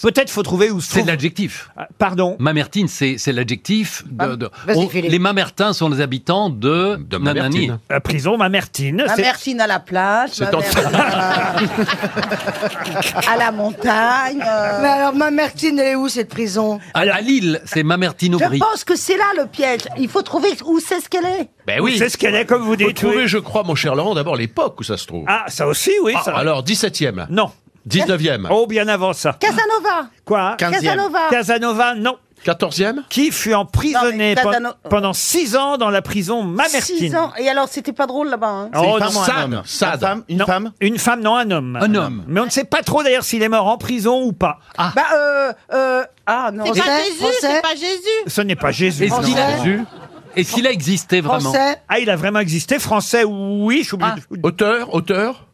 Peut-être faut trouver où se C'est trouve- l'adjectif. Pardon Mamertine, c'est c'est l'adjectif de. de- Vas-y, on- Philippe. les Mamertins sont les habitants de, Nanani. La prison Mamertine. Ma c'est- à la plage, ma C'est en- à... <laughs> à la montagne. euh. Mais alors, ma Mertine, elle est où cette prison? À, à Lille, c'est Mamertine Je Aubry. pense que c'est là le piège. Il faut trouver où c'est ce qu'elle est. Ben oui. C'est ce qu'elle est, comme vous Faut dites. trouver, oui. je crois, mon cher Laurent, d'abord l'époque où ça se trouve. Ah, ça aussi, oui. Ah, ça. alors, 17e. Non. 19e. Oh, bien avant ça. Casanova. Quoi 15e. Casanova. Casanova, non. 14e Qui fut emprisonné Non, mais pendant six ans dans la prison Mamertine. Six ans. Et alors, c'était pas drôle là-bas. hein. Oh, une femme non. homme Sade. Une femme Une Non. femme Une femme, non, un homme. Un homme. Mais on ne sait pas trop d'ailleurs s'il est mort en prison ou pas. Bah, euh, euh, ah non. C'est pas Jésus, c'est pas Jésus. Ce n'est pas Jésus. Est-ce qu'il a, Français. est-ce qu'il a existé vraiment Français Ah, il a vraiment existé. Français, oui. Je suis obligé de Auteur, auteur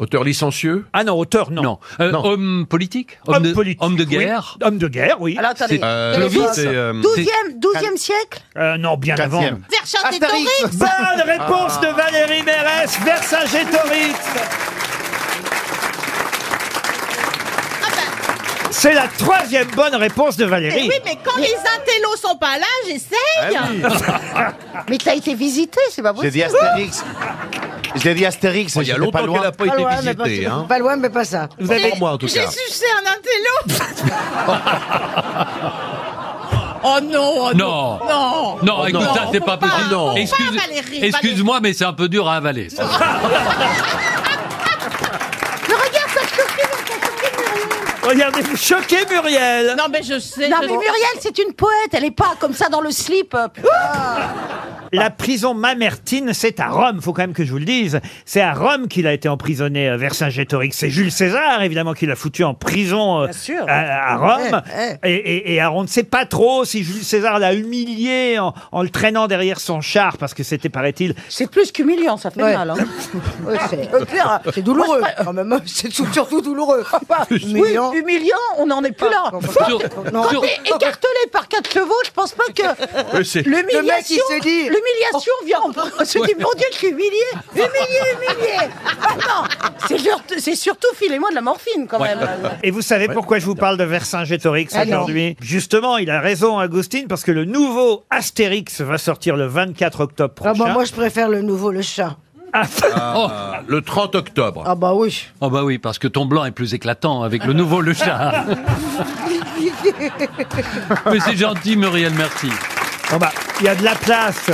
Auteur licencieux Ah non, auteur, non. Non. Euh, Non. Homme politique Homme homme, de, politique, homme de oui. guerre Homme de guerre, oui. Alors, attendez. C'est- Euh, Quelle Clovis, époque c'est, euh, 12e, 12e siècle Euh, non, bien avant. Quatrième. Vercingétorix <laughs> Bonne réponse de Valérie Mérès, Vercingétorix. C'est la troisième bonne réponse de Valérie. Eh mais quand les intellos sont pas là, j'essaye. <laughs> mais t'as été visité, c'est pas J'ai possible. dit Astérix. <laughs> J'ai dit Astérix. Oh, Il y a longtemps loin. qu'elle n'a pas été loin, mais pas, visitée. Hein. pas loin, mais pas ça. Vous avez- Pour moi, en tout J'ai cas. sucé un intello. <laughs> oh non, oh Non. non. Non, écoute, non, ça c'est faut pas pas, possible. faut pas, Excuse- Valérie, Excuse-moi, mais c'est un peu dur à avaler. ça. Mais <laughs> regarde, ça choqué, choqué Muriel. Regardez, vous choquez Muriel. Non, mais je sais. Non, mais Muriel, c'est une poète. Elle est pas comme ça dans le slip. euh, putain. La prison Mamertine, c'est à Rome, faut quand même que je vous le dise. C'est à Rome qu'il a été emprisonné, euh, Vercingétorix. C'est Jules César, évidemment, qui l'a foutu en prison euh, Bien sûr. à, à Rome. Eh, Et, et- et alors, on ne sait pas trop si Jules César l'a humilié en, en le traînant derrière son char, parce que c'était, paraît-il, C'est plus qu'humiliant, ça fait Ouais. mal. Hein. <laughs> Ouais, c'est douloureux. Quand même, c'est tout- surtout douloureux. Humiliant. Oui, humiliant, on n'en est plus là. Sur- sur- Et écartelé par quatre chevaux, je pense pas que Oui, c'est- Le mec, il l'humiliation, se dit- l'humiliation vient. On se dit, mon Dieu, je suis humilié, humilié, humilié. Ah non, c'est sur- c'est surtout filez-moi de la morphine quand même. Et vous savez pourquoi je vous parle de Vercingétorix Ah non. aujourd'hui? Justement, il a raison, Agustine, parce que le nouveau Astérix va sortir le 24 octobre Ah prochain. bah, moi, je préfère le nouveau, le chat. Ah, Ah, Le 30 octobre. Ah bah oui. Oh bah oui, parce que ton blanc est plus éclatant avec le nouveau le chat. <laughs> Mais c'est gentil, Muriel, merci. Bon bah, il y a de la place.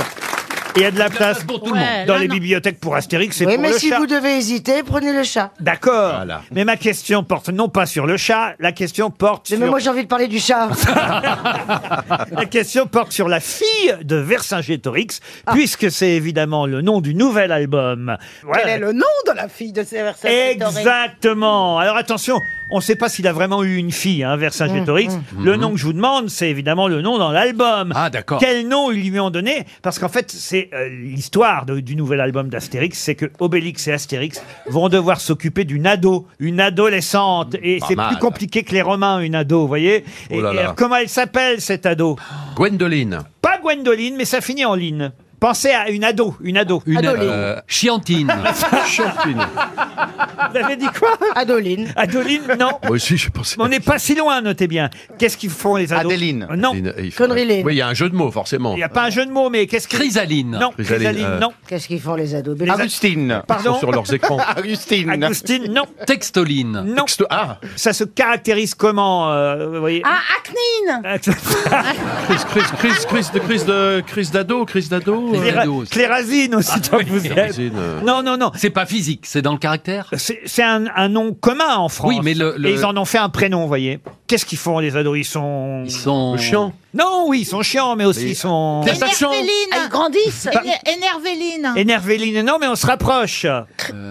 Il y a de la place pour tout le monde. dans les bibliothèques pour Astérix, c'est Oui, pour mais le si chat. vous devez hésiter, prenez le chat. D'accord. Voilà. Mais ma question porte non pas sur le chat, la question porte Mais sur moi, j'ai envie de parler du chat. <laughs> la question porte sur la fille de Vercingétorix, Ah. puisque c'est évidemment le nom du nouvel album. Voilà. Quel est le nom de la fille de Vercingétorix? Exactement. Alors attention, on ne sait pas s'il a vraiment eu une fille, hein, Vercingétorix. Le nom que je vous demande, c'est évidemment le nom dans l'album. Ah, d'accord. Quel nom ils lui ont donné? Parce qu'en fait, c'est euh, l'histoire de- du nouvel album d'Astérix, c'est que Obélix et Astérix vont devoir s'occuper d'une ado, une adolescente, et Pas c'est mal. plus compliqué que les Romains, une ado, vous voyez? Et, Oh là et là. comment elle s'appelle cette ado? Gwendoline. Pas Gwendoline, mais ça finit en ligne. Pensez à une ado, une ado. Une Adoline. euh, chiantine. <laughs> Champine. Vous avez dit quoi Adoline. Adoline, non. Moi aussi, je pensais. On n'est pas si loin, notez bien. Qu'est-ce qu'ils font les ados Adéline. Euh, Non, Lane. Oui, il y a un jeu de mots, forcément. il n'y a pas un jeu de mots, mais qu'est-ce que... Chrysaline. Non, Chrysaline, Chrysaline, euh, non. Qu'est-ce qu'ils font, les ados Augustine. Ils sont Pardon sur leurs écrans. <laughs> Augustine. Agustine, non. Textoline. Non. Ah, Ça se caractérise comment, euh, vous voyez Ah, Acnine crise, crise, crise, crise de crise de crise d'ado, crise d'ado. Euh, Cléra-. Clérazine aussi, tant que vous êtes. Euh. Non, non, non. C'est pas physique, c'est dans le caractère? C'est c'est un, un nom commun en France. Oui, mais le- le- Et ils en ont fait un prénom, vous voyez. Qu'est-ce qu'ils font, les ados? Ils sont... Ils sont chiants. Non, oui, ils sont chiants, mais aussi ils sont... Chante. Ah, Ils grandissent Énervéline. Énervéline, non, mais on se rapproche.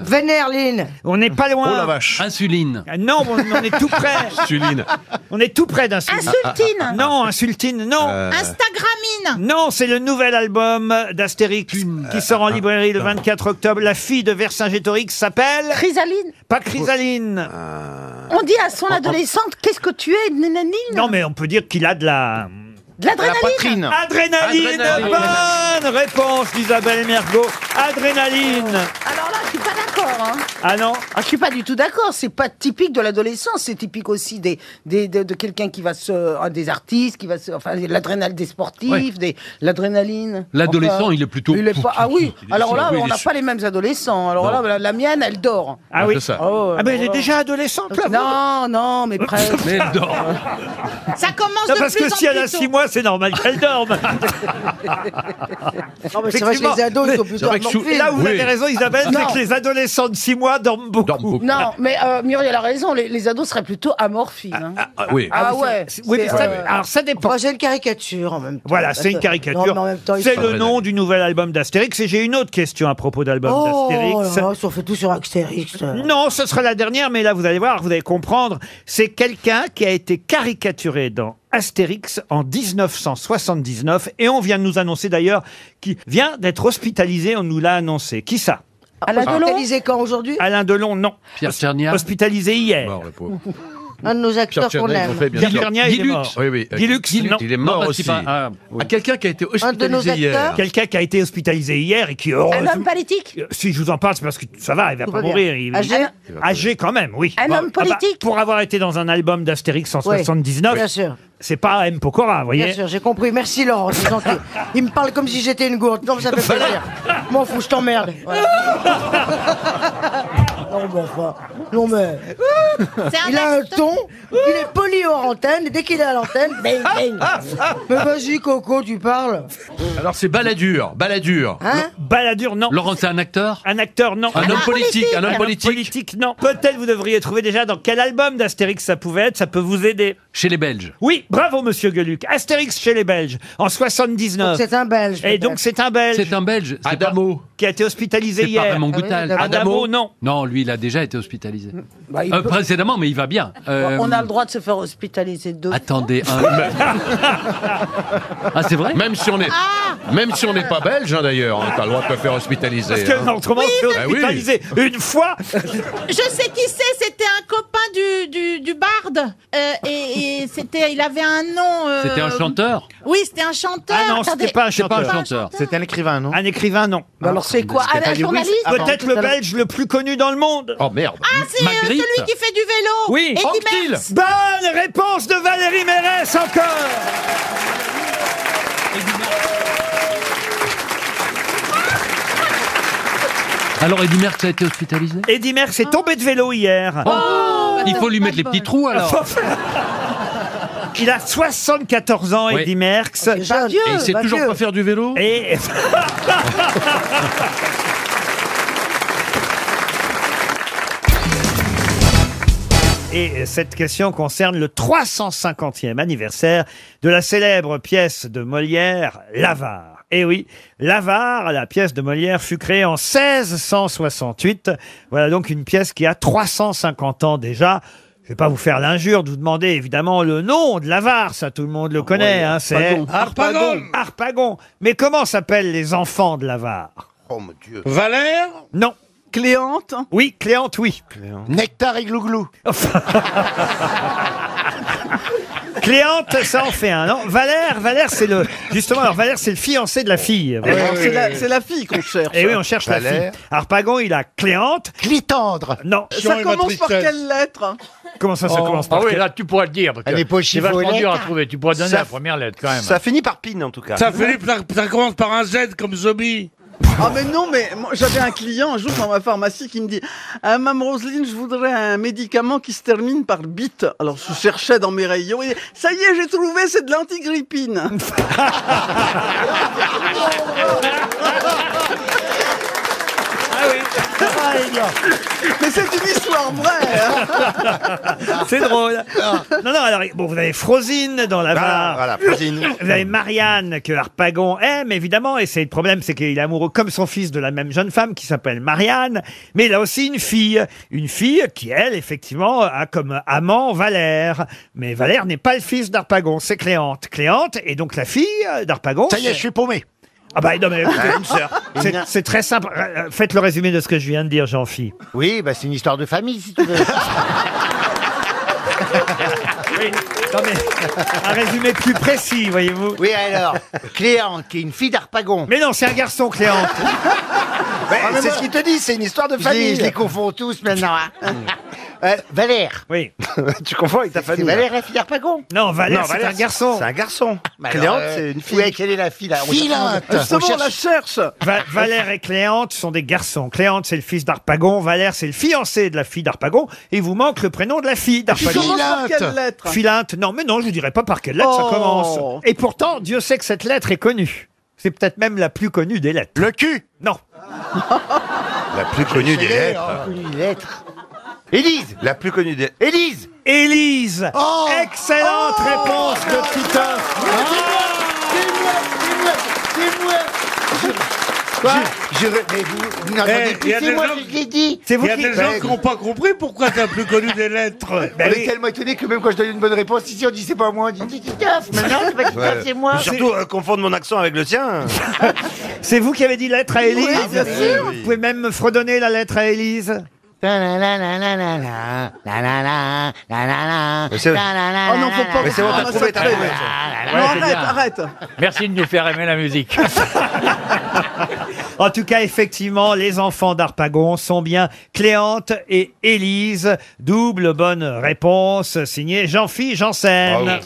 Vénèrline. On n'est pas loin. Oh la vache. Insuline. Ah, Non, on, on est tout près. <laughs> Suline. On est tout près d'insultine. Insultine. Non, insultine, non. Euh, Instagramine. Non, c'est le nouvel album d'Astérix qui sort en librairie le 24 octobre. La fille de Vercingétorix s'appelle Chrysaline. pas Chrysaline. On dit à son adolescente, qu'est-ce que tu es, nénanine Non, mais on peut dire qu'il a de la De l'adrénaline. adrénaline. Adrénaline. Bonne réponse d'Isabelle Mergot. Adrénaline. Alors là, je suis pas d'accord. Hein. Ah non Ah, je suis pas du tout d'accord. C'est pas typique de l'adolescence. C'est typique aussi des, des, de, de quelqu'un qui va se, ah, des artistes, qui va se, enfin, l'adrénaline des sportifs, Ouais. des, l'adrénaline. L'adolescent, Enfin, il est plutôt- il est pas- ah oui. Il est Alors là, sûr, oui, on il n'a pas les mêmes adolescents. Alors là, la, la mienne, elle dort. Ah oui c'est ça. Oh, Ah ben elle est déjà adolescente là. Non, non, mais presque. Mais elle dort. Ça commence Non, de parce plus que en si elle plus a tôt. 6 mois, c'est normal qu'elle dorme. <laughs> Non, mais c'est vrai que les ados, ils vrai que sous- amorphiles. Là où vous avez raison, Isabelle, Non. c'est que les adolescents de 6 mois dorment beaucoup. Non, mais euh, Muriel a raison. Les, les ados seraient plutôt amorphiles. hein. Ah, oui. Ah, ouais. C'est- Oui, mais C'est, ça- euh, alors ça dépend. Moi, j'ai une caricature en même temps. Voilà, c'est une Non, caricature. mais en même temps, ils C'est sont- le nom du nouvel album d'Astérix. Et j'ai une autre question à propos d'album Oh, d'Astérix. là là, on fait tout sur Astérix. Non, ce sera la dernière, mais là, vous allez voir, vous allez comprendre. C'est quelqu'un qui a été caricaturé dans Astérix en 1979. Et on vient de nous annoncer d'ailleurs qu'il vient d'être hospitalisé. On nous l'a annoncé. Qui ça? Alain Delon Hospitalisé quand aujourd'hui? Alain Delon, non. Pierre. Hospitalisé hier. Mort, le pauvre. Un de nos acteurs qu'on aime. l'ont fait, bien Pierre. Tchernia, il est mort. Oui, oui. Non. Il est mort aussi. va- ah, oui. À quelqu'un qui a été de nos hospitalisé hier. acteurs Quelqu'un qui a été hospitalisé hier et qui, Un heureusement, homme politique si je vous en parle, c'est parce que ça va, il va Tout pas va bien. mourir. Il- Âgé Âgé quand même, oui. Un homme ah bah, politique Pour avoir été dans un album d'Astérix en 79, Bien sûr, c'est pas M. Pokora, vous bien voyez. sûr, j'ai compris. Merci Laurent, c'est gentil. Il me parle comme si j'étais une gourde. Non, ça fait <laughs> plaisir. M'en fous, je t'emmerde. Voilà. <laughs> non, mais enfin. Non, mais. Il a un ton, il est poli hors antenne, et dès qu'il est à l'antenne, <laughs> bang, bang. Mais vas-y, Coco, tu parles. Alors c'est Balladur, Balladur. Hein Balladur, non. Laurent, c'est un acteur? Un acteur, non. Un homme politique, un homme Un politique. non. Peut-être vous devriez trouver déjà dans quel album d'Astérix ça pouvait être, ça peut vous aider. Chez les Belges. Oui, bravo Monsieur Gueluc. Astérix chez les Belges, en 79. C'est un Belge. Et donc c'est un Belge C'est un Belge. C'est pas, Adamo. qui a été hospitalisé c'est pas hier. Raymond Ah oui, Goutal. Adamo. Non. Non, lui, il a déjà été hospitalisé. Bah, il Euh, peut- précédemment, mais il va bien. Euh, On a le droit de se faire hospitaliser deux Attendez. un- <laughs> ah, c'est vrai Même si on est, même si on n'est pas belge hein, d'ailleurs, hein, t'as le droit de te faire hospitaliser. Parce que hein. non, autrement, c'est mais- hospitalisé une fois. Je sais qui c'est, c'était un copain du, du, du barde. Euh, et et c'était, il avait un nom. euh, C'était un chanteur Oui, c'était un chanteur. Ah non, c'était Attendez. pas un C'est pas un chanteur. chanteur. C'est un écrivain, non Un écrivain, non. Bah alors c'est quoi Ah, Un Stéphanie journaliste. Peut-être le. Belge le plus connu dans le monde. Oh merde. Ah, c'est euh, Magritte. celui qui fait du vélo. Oui. Merckx. Bonne réponse de Valérie Mérès encore. Alors, Eddie Merckx a été hospitalisé? Eddie Merckx est tombé de vélo hier. Oh, Il faut lui mettre les petits trous alors. Il a 74 ans, Oui. Eddie Merckx. C'est jeune. Et il sait toujours pas faire du vélo Et <laughs> Et cette question concerne le 350e anniversaire de la célèbre pièce de Molière, L'Avare. Et oui, L'Avare, la pièce de Molière, fut créée en 1668. Voilà donc une pièce qui a 350 ans déjà. Je vais pas vous faire l'injure de vous demander évidemment le nom de l'avare, ça tout le monde le connaît, hein, c'est Harpagon. Harpagon. Mais comment s'appellent les enfants de l'avare Oh mon dieu. Valère Non. Cléante. Oui, Cléante, oui. Nectar et glouglou. <laughs> Cléante, ça en fait un, non? Valère, Valère, c'est le justement. Alors Valère, c'est le fiancé de la fille. c'est, la, c'est la fille qu'on cherche. Et oui, on cherche la Valère. fille. Harpagon, il a Cléante. Clitandre. Non. Ça commence par quelle lettre? Comment ça, ça commence par Ah oui, quel- là, tu pourras le dire. parce que Elle est pas C'est vachement dur à trouver. Tu pourras donner Ça- la première lettre quand même. Ça finit par pin en tout cas. Ça, Philippe, ça, ça commence par un Z comme Zombie. Ah mais non, mais j'avais un client un jour dans ma pharmacie qui me dit ah, Mme Roselyne, je voudrais un médicament qui se termine par bit. Alors je cherchais dans mes rayons et ça y est, j'ai trouvé, c'est de l'antigrippine. <laughs> Ah mais c'est une histoire vraie. hein. <laughs> C'est drôle. Non, non, alors, bon, vous avez Frosine dans la Voilà, Var. voilà, Frosine. <laughs> Vous avez Marianne que Harpagon aime, évidemment, et c'est le problème, c'est qu'il est amoureux comme son fils de la même jeune femme qui s'appelle Marianne, mais il a aussi une fille, une fille qui, elle, effectivement, a comme amant Valère. Mais Valère n'est pas le fils d'Harpagon, c'est Cléante. Cléante est donc la fille d'Harpagon. Ça y est, je suis paumé. Ah bah non mais écoutez, Une sœur. c'est- Une- c'est très simple. Euh, Faites le résumé de ce que je viens de dire, Jean-Phi. Oui, bah c'est une histoire de famille, si tu veux. <laughs> Oui, non, mais un résumé plus précis, voyez-vous. Oui, alors, Cléante, qui est une fille d'Arpagon. Mais non, c'est un garçon, Cléante. <laughs> Ah, mais c'est ce qu'il te dit, c'est une histoire de je famille. les, je les confonds tous maintenant. hein. Euh, Valère. Oui. <laughs> tu confonds avec ta C'est famille. Valère, la fille d'Arpagon. Non, Valère, Non, c'est Valère, un garçon. C'est un garçon. Bah Cléante, alors, euh, c'est une fille. Ouais, quelle est la fille là? On Justement, on la cherche. Va- Valère et Cléante sont des garçons. Cléante, c'est le fils d'Arpagon. Valère, c'est le fiancé de la fille d'Arpagon. Et il vous manque le prénom de la fille Tu d'Arpagon. commences par quelle lettre? Philinte. Non, mais non, je vous dirais pas par quelle lettre ça Oh. commence. Et pourtant, Dieu sait que cette lettre est connue. C'est peut-être même la plus connue des lettres. Le cul. Non. <laughs> La plus connue des lettres. Une lettre. Élise. La plus connue des. Élise. Élise. Oh. Excellente réponse de Titoff. C'est moi. Quoi je, je, mais vous, vous Eh, n'entendez il plus, y a c'est des moi gens- qui l'ai dit. C'est vous Il y a qui... des gens qui n'ont pas compris pourquoi t'as plus connu des lettres. <laughs> Ben on est tellement étonné que même quand je donne une bonne réponse, ici on dit c'est pas moi, on dit Titoff. Maintenant c'est pas Titoff, c'est moi. Surtout euh, confondre mon accent avec le tien. <laughs> C'est vous qui avez dit lettre à Élise Oui, bien sûr. Vous pouvez même me fredonner la lettre à Élise Oh non. Mais c'est bon, t'as ah, trouvé, t'as Non, arrête, arrête. Merci de nous faire aimer la musique. <laughs> En tout cas, effectivement, les enfants d'Arpagon sont bien Cléante et Élise. Double bonne réponse, signé Jean-Philippe Janssen. Bravo.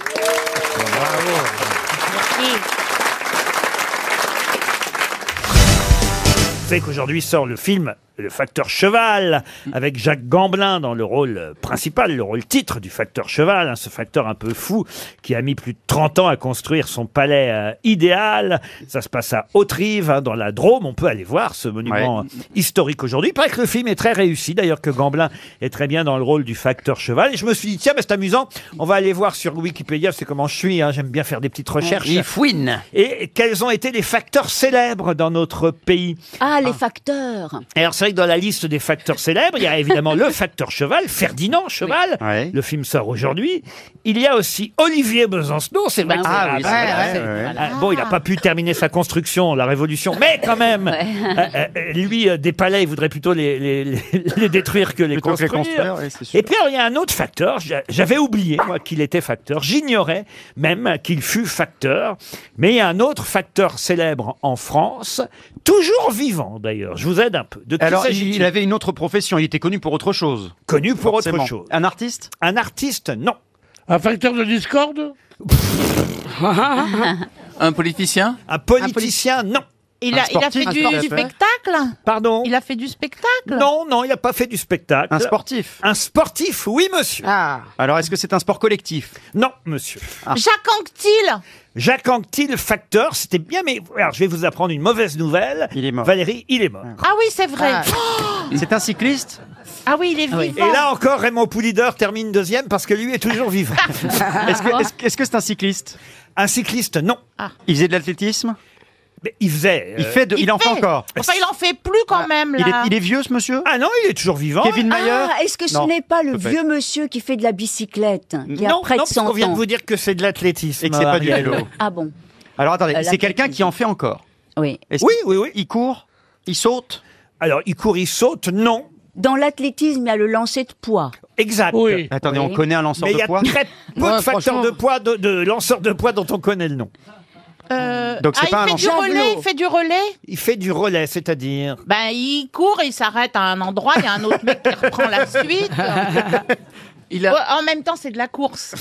Qu'aujourd'hui sort le film le Facteur Cheval, avec Jacques Gamblin dans le rôle principal, le rôle titre du Facteur Cheval, hein, ce facteur un peu fou qui a mis plus de 30 ans à construire son palais euh, idéal. Ça se passe à Haute-Rive, hein, dans la Drôme. On peut aller voir ce monument historique aujourd'hui. Il paraît que le film est très réussi, d'ailleurs que Gamblin est très bien dans le rôle du Facteur Cheval. Et je me suis dit, tiens, mais c'est amusant, on va aller voir sur Wikipédia, c'est comment je suis, hein, j'aime bien faire des petites recherches. Il fouine. Et quels ont été les facteurs célèbres dans notre pays? Ah, les facteurs. alors c'est vrai que dans la liste des facteurs célèbres, il y a évidemment le facteur cheval, Ferdinand Cheval. Ouais. Le film sort aujourd'hui. Il y a aussi Olivier Besancenot, c'est vrai. Ben que oui. c'est- Ah oui, bah, c'est voilà, vrai, c'est- ouais, ouais. Ah, Bon, il n'a pas pu terminer sa construction, la Révolution, mais quand même, euh, euh, lui, euh, des palais, il voudrait plutôt les, les- les- les détruire que les Plutôt que les construire. construire, oui, c'est sûr. Et puis alors, il y a un autre facteur. J'a- J'avais oublié moi qu'il était facteur. J'ignorais même qu'il fut facteur. Mais il y a un autre facteur célèbre en France, toujours vivant d'ailleurs. Je vous aide un peu. De qui Alors, il, avait une autre profession, il était connu pour autre chose. Connu pour autre chose. Un artiste Un artiste, non. Un facteur de discorde <laughs> Un politicien? Un politicien, non. Il a, il a fait du, spectacle Pardon Il a fait du spectacle Non, non, il n'a pas fait du spectacle. Un sportif Un sportif, oui, monsieur. Ah. Alors, est-ce que c'est un sport collectif Non, monsieur. Jacques Anquetil Jacques Anquetil, facteur, c'était bien, mais alors, je vais vous apprendre une mauvaise nouvelle. Il est mort. Valérie, il est mort. Ah oui, c'est vrai. Ah, C'est un cycliste oui, il est vivant. Et là encore, Raymond Poulidor termine deuxième parce que lui est toujours vivant. <laughs> Est-ce que est-ce que- est-ce que c'est un cycliste Un cycliste, non. Il faisait de l'athlétisme Mais il faisait. Il euh, fait de- il, en fait encore. Enfin, il en fait plus quand même, Il est, là. il est vieux ce monsieur? Ah non, il est toujours vivant. Kevin Mayer? Ah, est-ce que ce Non, n'est pas le peut-être. vieux monsieur qui fait de la bicyclette, qui a non, près non, de parce 100 qu'on vient de ans vous dire que c'est de l'athlétisme. Et que c'est pas du Ariel. vélo. Ah bon Alors attendez, Euh, c'est quelqu'un qui en fait encore. Oui. Est-ce Oui, oui, oui. Il court? Il saute? Alors, il court, il saute, non. Dans l'athlétisme, il y a le lancer de poids. Exact. Oui. Attendez, Oui. on connaît un lanceur Mais il y de a poids? très peu Ouais, de facteurs franchement. de poids, de, de lanceurs de poids dont on connaît le nom. Euh, Donc c'est ah, pas un il fait du relais, il fait du relais Il fait du relais, c'est-à-dire. Ben, il court, il s'arrête à un endroit, il y a un autre mec qui reprend la suite. <laughs> Il a, Ouais, en même temps, c'est de la course.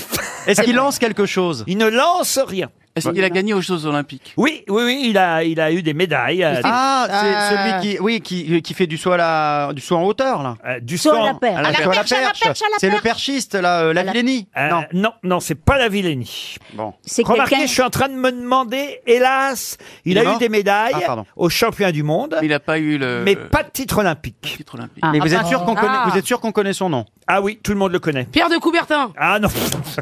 Est-ce qu'il lance quelque chose? Il ne lance rien. Est-ce qu'il a gagné aux Jeux Olympiques? Oui, oui, oui, il a, il a eu des médailles. euh, Ah, c'est Euh. celui qui, oui, qui, qui fait du saut à la, du saut en hauteur là. euh, du Saut à la perche. À la, À la saut perche, à la perche. perche, à la C'est le perche. perchiste là, euh, la Villénie. Euh, Non. non, non, c'est pas la Villénie. Bon. C'est Remarquez, quelqu'un. je suis en train de me demander, hélas, il, Il est a eu mort des médailles Ah, pardon. aux championnats du monde, Il n'a pas eu le mais pas de titre olympique. titre olympique. Ah. Mais vous Ah, êtes sûr qu'on ah. connaît, vous êtes sûr qu'on connaît son nom? Ah oui, tout le monde le connaît. Pierre de Coubertin Ah non,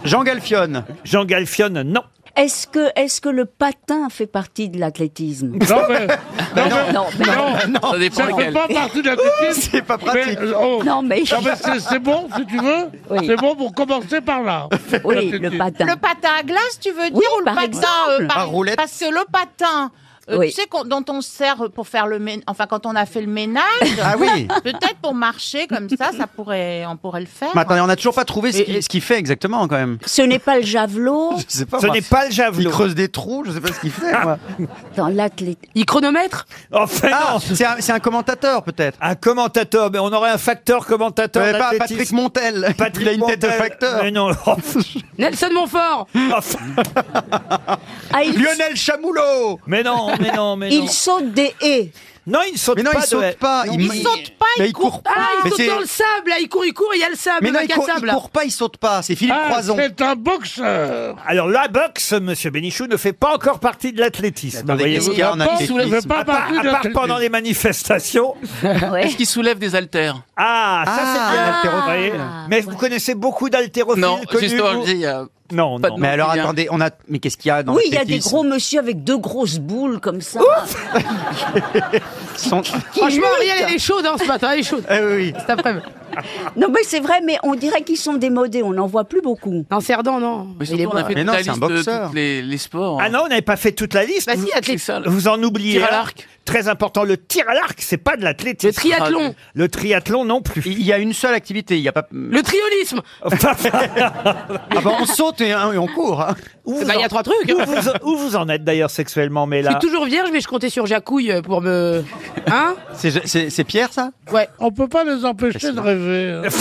Jean Galfionne. Jean Galfionne, non. Est-ce que, est-ce que le patin fait partie de l'athlétisme? <laughs> Non, mais. Non, mais- Non, mais- non, Ça dépend ça ne fait lequel. pas partie de l'athlétisme. <laughs> C'est pas pratique. Mais, oh, Non, mais. non, mais c'est c'est bon, si tu veux. Oui. C'est bon pour commencer par là. Oui, le patin. Le patin à glace, tu veux dire, Oui, ou le par patin exemple. euh, par- Par roulette. Parce que le patin euh, Oui. tu sais, dont on se sert pour faire le ménage, enfin quand on a fait le ménage. Ah oui. Peut-être pour marcher comme ça, ça pourrait, on pourrait le faire. Mais attendez, on n'a toujours pas trouvé ce qu'il ce qu'il fait exactement quand même. Ce n'est pas le javelot. <laughs> Je sais pas. Ce n'est pas le javelot. Il creuse des trous, je sais pas ce qu'il fait. moi. <laughs> Dans l'athlète. Il chronomètre? Enfin, Ah, non. c'est un, c'est un commentateur peut-être. Un commentateur, mais on aurait un facteur commentateur. Ouais, pas. Patrick Montel. <laughs> Patrick Il a une tête de Montel. facteur. Mais non. Nelson Montfort Enfin, Ah, il, Lionel Chamoulot. mais non, <laughs> mais non, mais non. il saute des haies. Non, il ne saute Mais non, pas il de saute haie. pas. Il saute pas, Mais il court pas. Ah, il Mais saute c'est- dans le sable, là, il court, il court, il y a le sable, Mais le non, bac il à court, sable. il court pas, il saute pas. C'est Philippe Ah, Croison. c'est un boxeur. Alors la boxe, Monsieur Bénichou, ne fait pas encore partie de l'athlétisme. Attendez, voyez-vous. qu'est-ce qu'il y a en athlétisme pas à part, partie à de part l'athlétisme. pendant les manifestations. <laughs> Est-ce qu'il soulève des haltères? Ah, ça Ah, c'est bien. l'haltérophile. Vous voyez. Mais vous connaissez beaucoup d'haltérophiles Non, connus juste vous il y a Non, non. Mais alors Bien. attendez, on a. Mais qu'est-ce qu'il y a dans Oui, il y a des gros monsieur avec deux grosses boules comme ça. <laughs> Son- Franchement. Ariel, elle est chaude hein, ce matin, elle est chaude. <laughs> Eh oui, oui. Cet après-midi. Non, mais c'est vrai, mais on dirait qu'ils sont démodés. On n'en voit plus beaucoup. Non, Cerdan, non. Mais Il est surtout, on a bon. fait Mais toute non, la c'est un liste de boxeur. tous les, les sports. Ah non, on n'avait pas fait toute la liste. Bah vous, si, le- vous en oubliez. Tir à un. l'arc. Très important, le tir à l'arc, c'est pas de Le l'athlétisme. triathlon. Le triathlon non plus. Il y a une seule activité, il y a pas. Le triolisme. <laughs> Ah bah on saute et, hein, et on court. hein. Où vous Bah, il y en- a trois trucs. Où hein. vous, où vous en êtes d'ailleurs sexuellement, mais Je là suis toujours vierge, mais je comptais sur Jacouille pour me. Hein C'est c'est- c'est Pierre ça Ouais. On peut pas les empêcher de rêver. <laughs>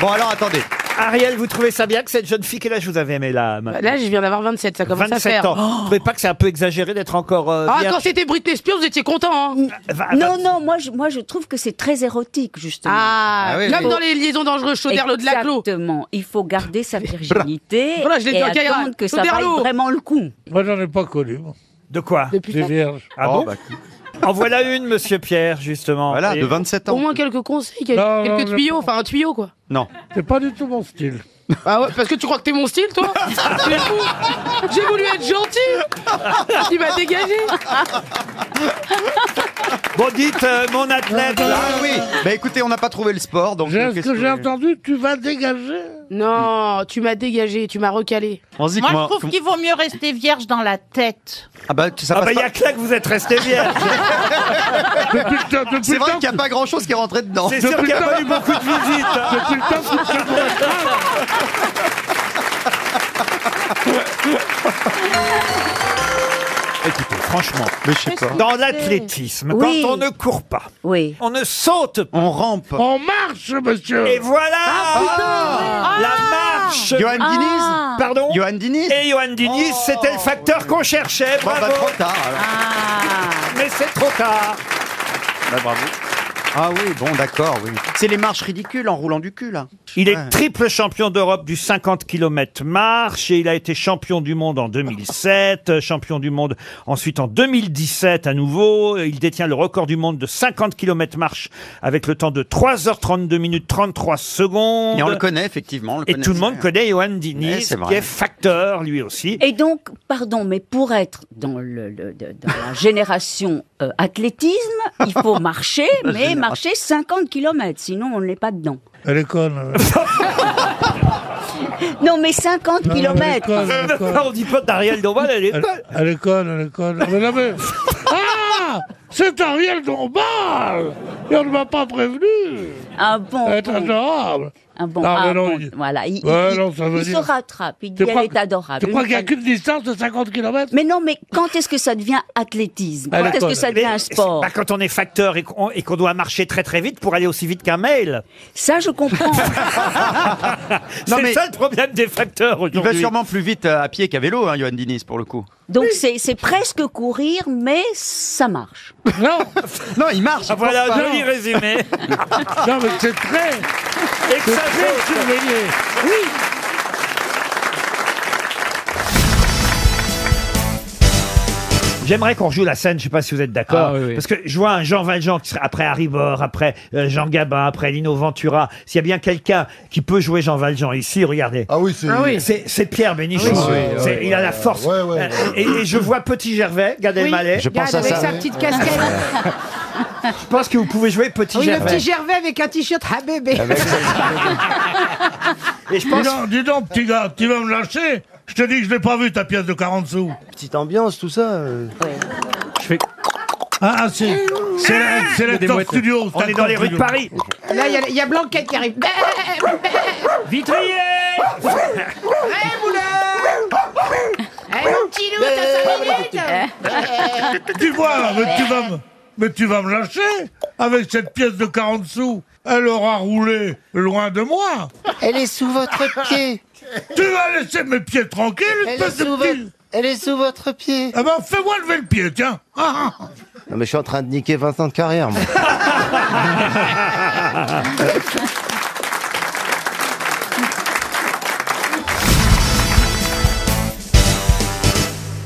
Bon alors attendez. Ariel, vous trouvez ça bien que cette jeune fille, quel âge vous avez aimé là maintenant Là, je viens d'avoir 27, ça commence à 27 faire. ans. Vous trouvez pas que c'est un peu exagéré d'être encore euh, Ah, vierge quand c'était Britney Spears, vous étiez content, hein Va- Non, va- non, moi je, moi je trouve que c'est très érotique, justement. Ah, Ah oui, comme oui. dans les liaisons dangereuses, Chauderlo de la Clos. Exactement. Il faut garder sa virginité <laughs> Voilà, je l'ai dit et en Caïra. attendre que ça vaille Chauderlo. vraiment le coup. Moi, j'en ai pas connu. De quoi Depuis Des vierges. Ah Oh, bon bah, En voilà une, monsieur Pierre, justement. voilà, de 27 Au ans. moins quelques conseils, quelques, Non, non, quelques je- tuyaux, enfin un tuyau, quoi. Non. C'est pas du tout mon style. Ah ouais, parce que tu crois que t'es mon style, toi <laughs> C'est fou J'ai voulu être gentil Tu m'as dégagé Bon, dites, euh, mon athlète. là. Ah oui. Bah écoutez, on n'a pas trouvé le sport, donc. J'ai- euh, Ce qu'est-ce que j'ai entendu, tu vas dégager. Non, tu m'as dégagé, tu m'as recalé. Moi, je trouve qu'il vaut mieux rester vierge dans la tête. Ah bah ça Ah bah, il y pas. a que là que vous êtes resté vierge. <laughs> Depuis le temps, depuis C'est vrai qu'il n'y a pas grand chose qui est rentré dedans. C'est sûr qu'il n'y a pas eu beaucoup de visites. <laughs> Depuis le temps que <laughs> Écoutez, franchement, Mais je sais pas. dans l'athlétisme, Oui. quand on ne court pas, Oui. on ne saute pas. On rampe. On marche, monsieur. Et voilà La marche Johan Diniz Pardon Johan Diniz Et Johan Diniz, c'était le facteur qu'on cherchait. Bon, Bravo bah, trop tard. alors. Mais c'est trop tard Bah, bravo. Ah oui, bon, d'accord, oui. C'est les marches ridicules en roulant du cul, là. Il est triple champion d'Europe du 50 km marche et il a été champion du monde en 2007, euh, champion du monde ensuite en 2017 à nouveau. Il détient le record du monde de 50 km marche avec le temps de 3h32 minutes 33 secondes. Et on le connaît, effectivement. on le Et connaît. tout le monde connaît Johan Ouais, c'est qui vrai. est facteur lui aussi. Et donc, pardon, mais pour être dans, le, le- de- dans la génération euh, athlétisme, il faut <laughs> marcher, mais marcher 50 km, sinon on n'est pas dedans. Elle est conne. Non, mais 50 Non, elle est km. conne, elle est conne. On dit pas d'Ariel Dombal, elle est Elle, conne. elle est conne, elle est conne. Mais non, mais- <laughs> Ah C'est Ariel Dombal Et on ne m'a pas prévenu Ah bon, Elle est bon. adorable Ah bon, Non, ah mais non, bon, il- voilà. Il, Ouais, il- non, ça veut il dire- se rattrape, il dit elle est adorable. Tu crois qu'il n'y a qu'une distance de 50 km Mais non, mais quand est-ce que ça devient athlétisme? Quand est est-ce que ça devient un sport? pas quand on est facteur et qu'on doit marcher très très vite pour aller aussi vite qu'un mail. Ça, je comprends. <laughs> C'est mais- ça le problème des facteurs Il va aujourd'hui. sûrement plus vite euh, à pied qu'à vélo, hein, Johan Diniz, pour le coup. Donc c'est presque courir, mais ça marche. Non Non, il marche. Ah, il voilà un pas. joli résumé. Non, mais c'est très, Et que c'est J'aimerais qu'on rejoue la scène, je sais pas si vous êtes d'accord, Ah, oui, oui. parce que je vois un Jean Valjean qui serait après Harry Bor, après euh, Jean Gabin, après Lino Ventura. S'il y a bien quelqu'un qui peut jouer Jean Valjean ici, regardez. Ah oui, c'est. Ah oui. C'est c'est Pierre Bénichou. Oui, oui, C'est- oui, il a la force. Ouais, ouais, Euh, ouais. Et, et je vois Petit Gervais, Gad Elmaleh. Je pense à avec ça. sa petite casquette. <laughs> Je pense que vous pouvez jouer petit Oui, le Gervais. petit Gervais avec un t-shirt ah bébé. Et je Dis donc, dis donc, petit gars, tu vas me lâcher? Je te dis que je l'ai pas vu ta pièce de 40 sous. Petite ambiance, tout ça. euh. Je fais. Ah, ah, c'est c'est la- c'est Il y a des l'acteur mouettes. studio. On est dans les rues de Paris. Là, il y a- il y, a Blanquette qui arrive. Vitrier Hé, moulin Hé, mon petit loup, t'as cinq minutes Tu vois, mais tu vas me, mais tu vas me lâcher avec cette pièce de 40 sous. Elle aura roulé loin de moi. Elle est sous votre pied. Tu vas laisser mes pieds tranquilles, Elle espèce est de sous petit... Elle est sous votre pied. Ah ben, fais-moi lever le pied, tiens. Ah, ah. Non, mais je suis en train de niquer 20 ans de carrière, moi. <laughs>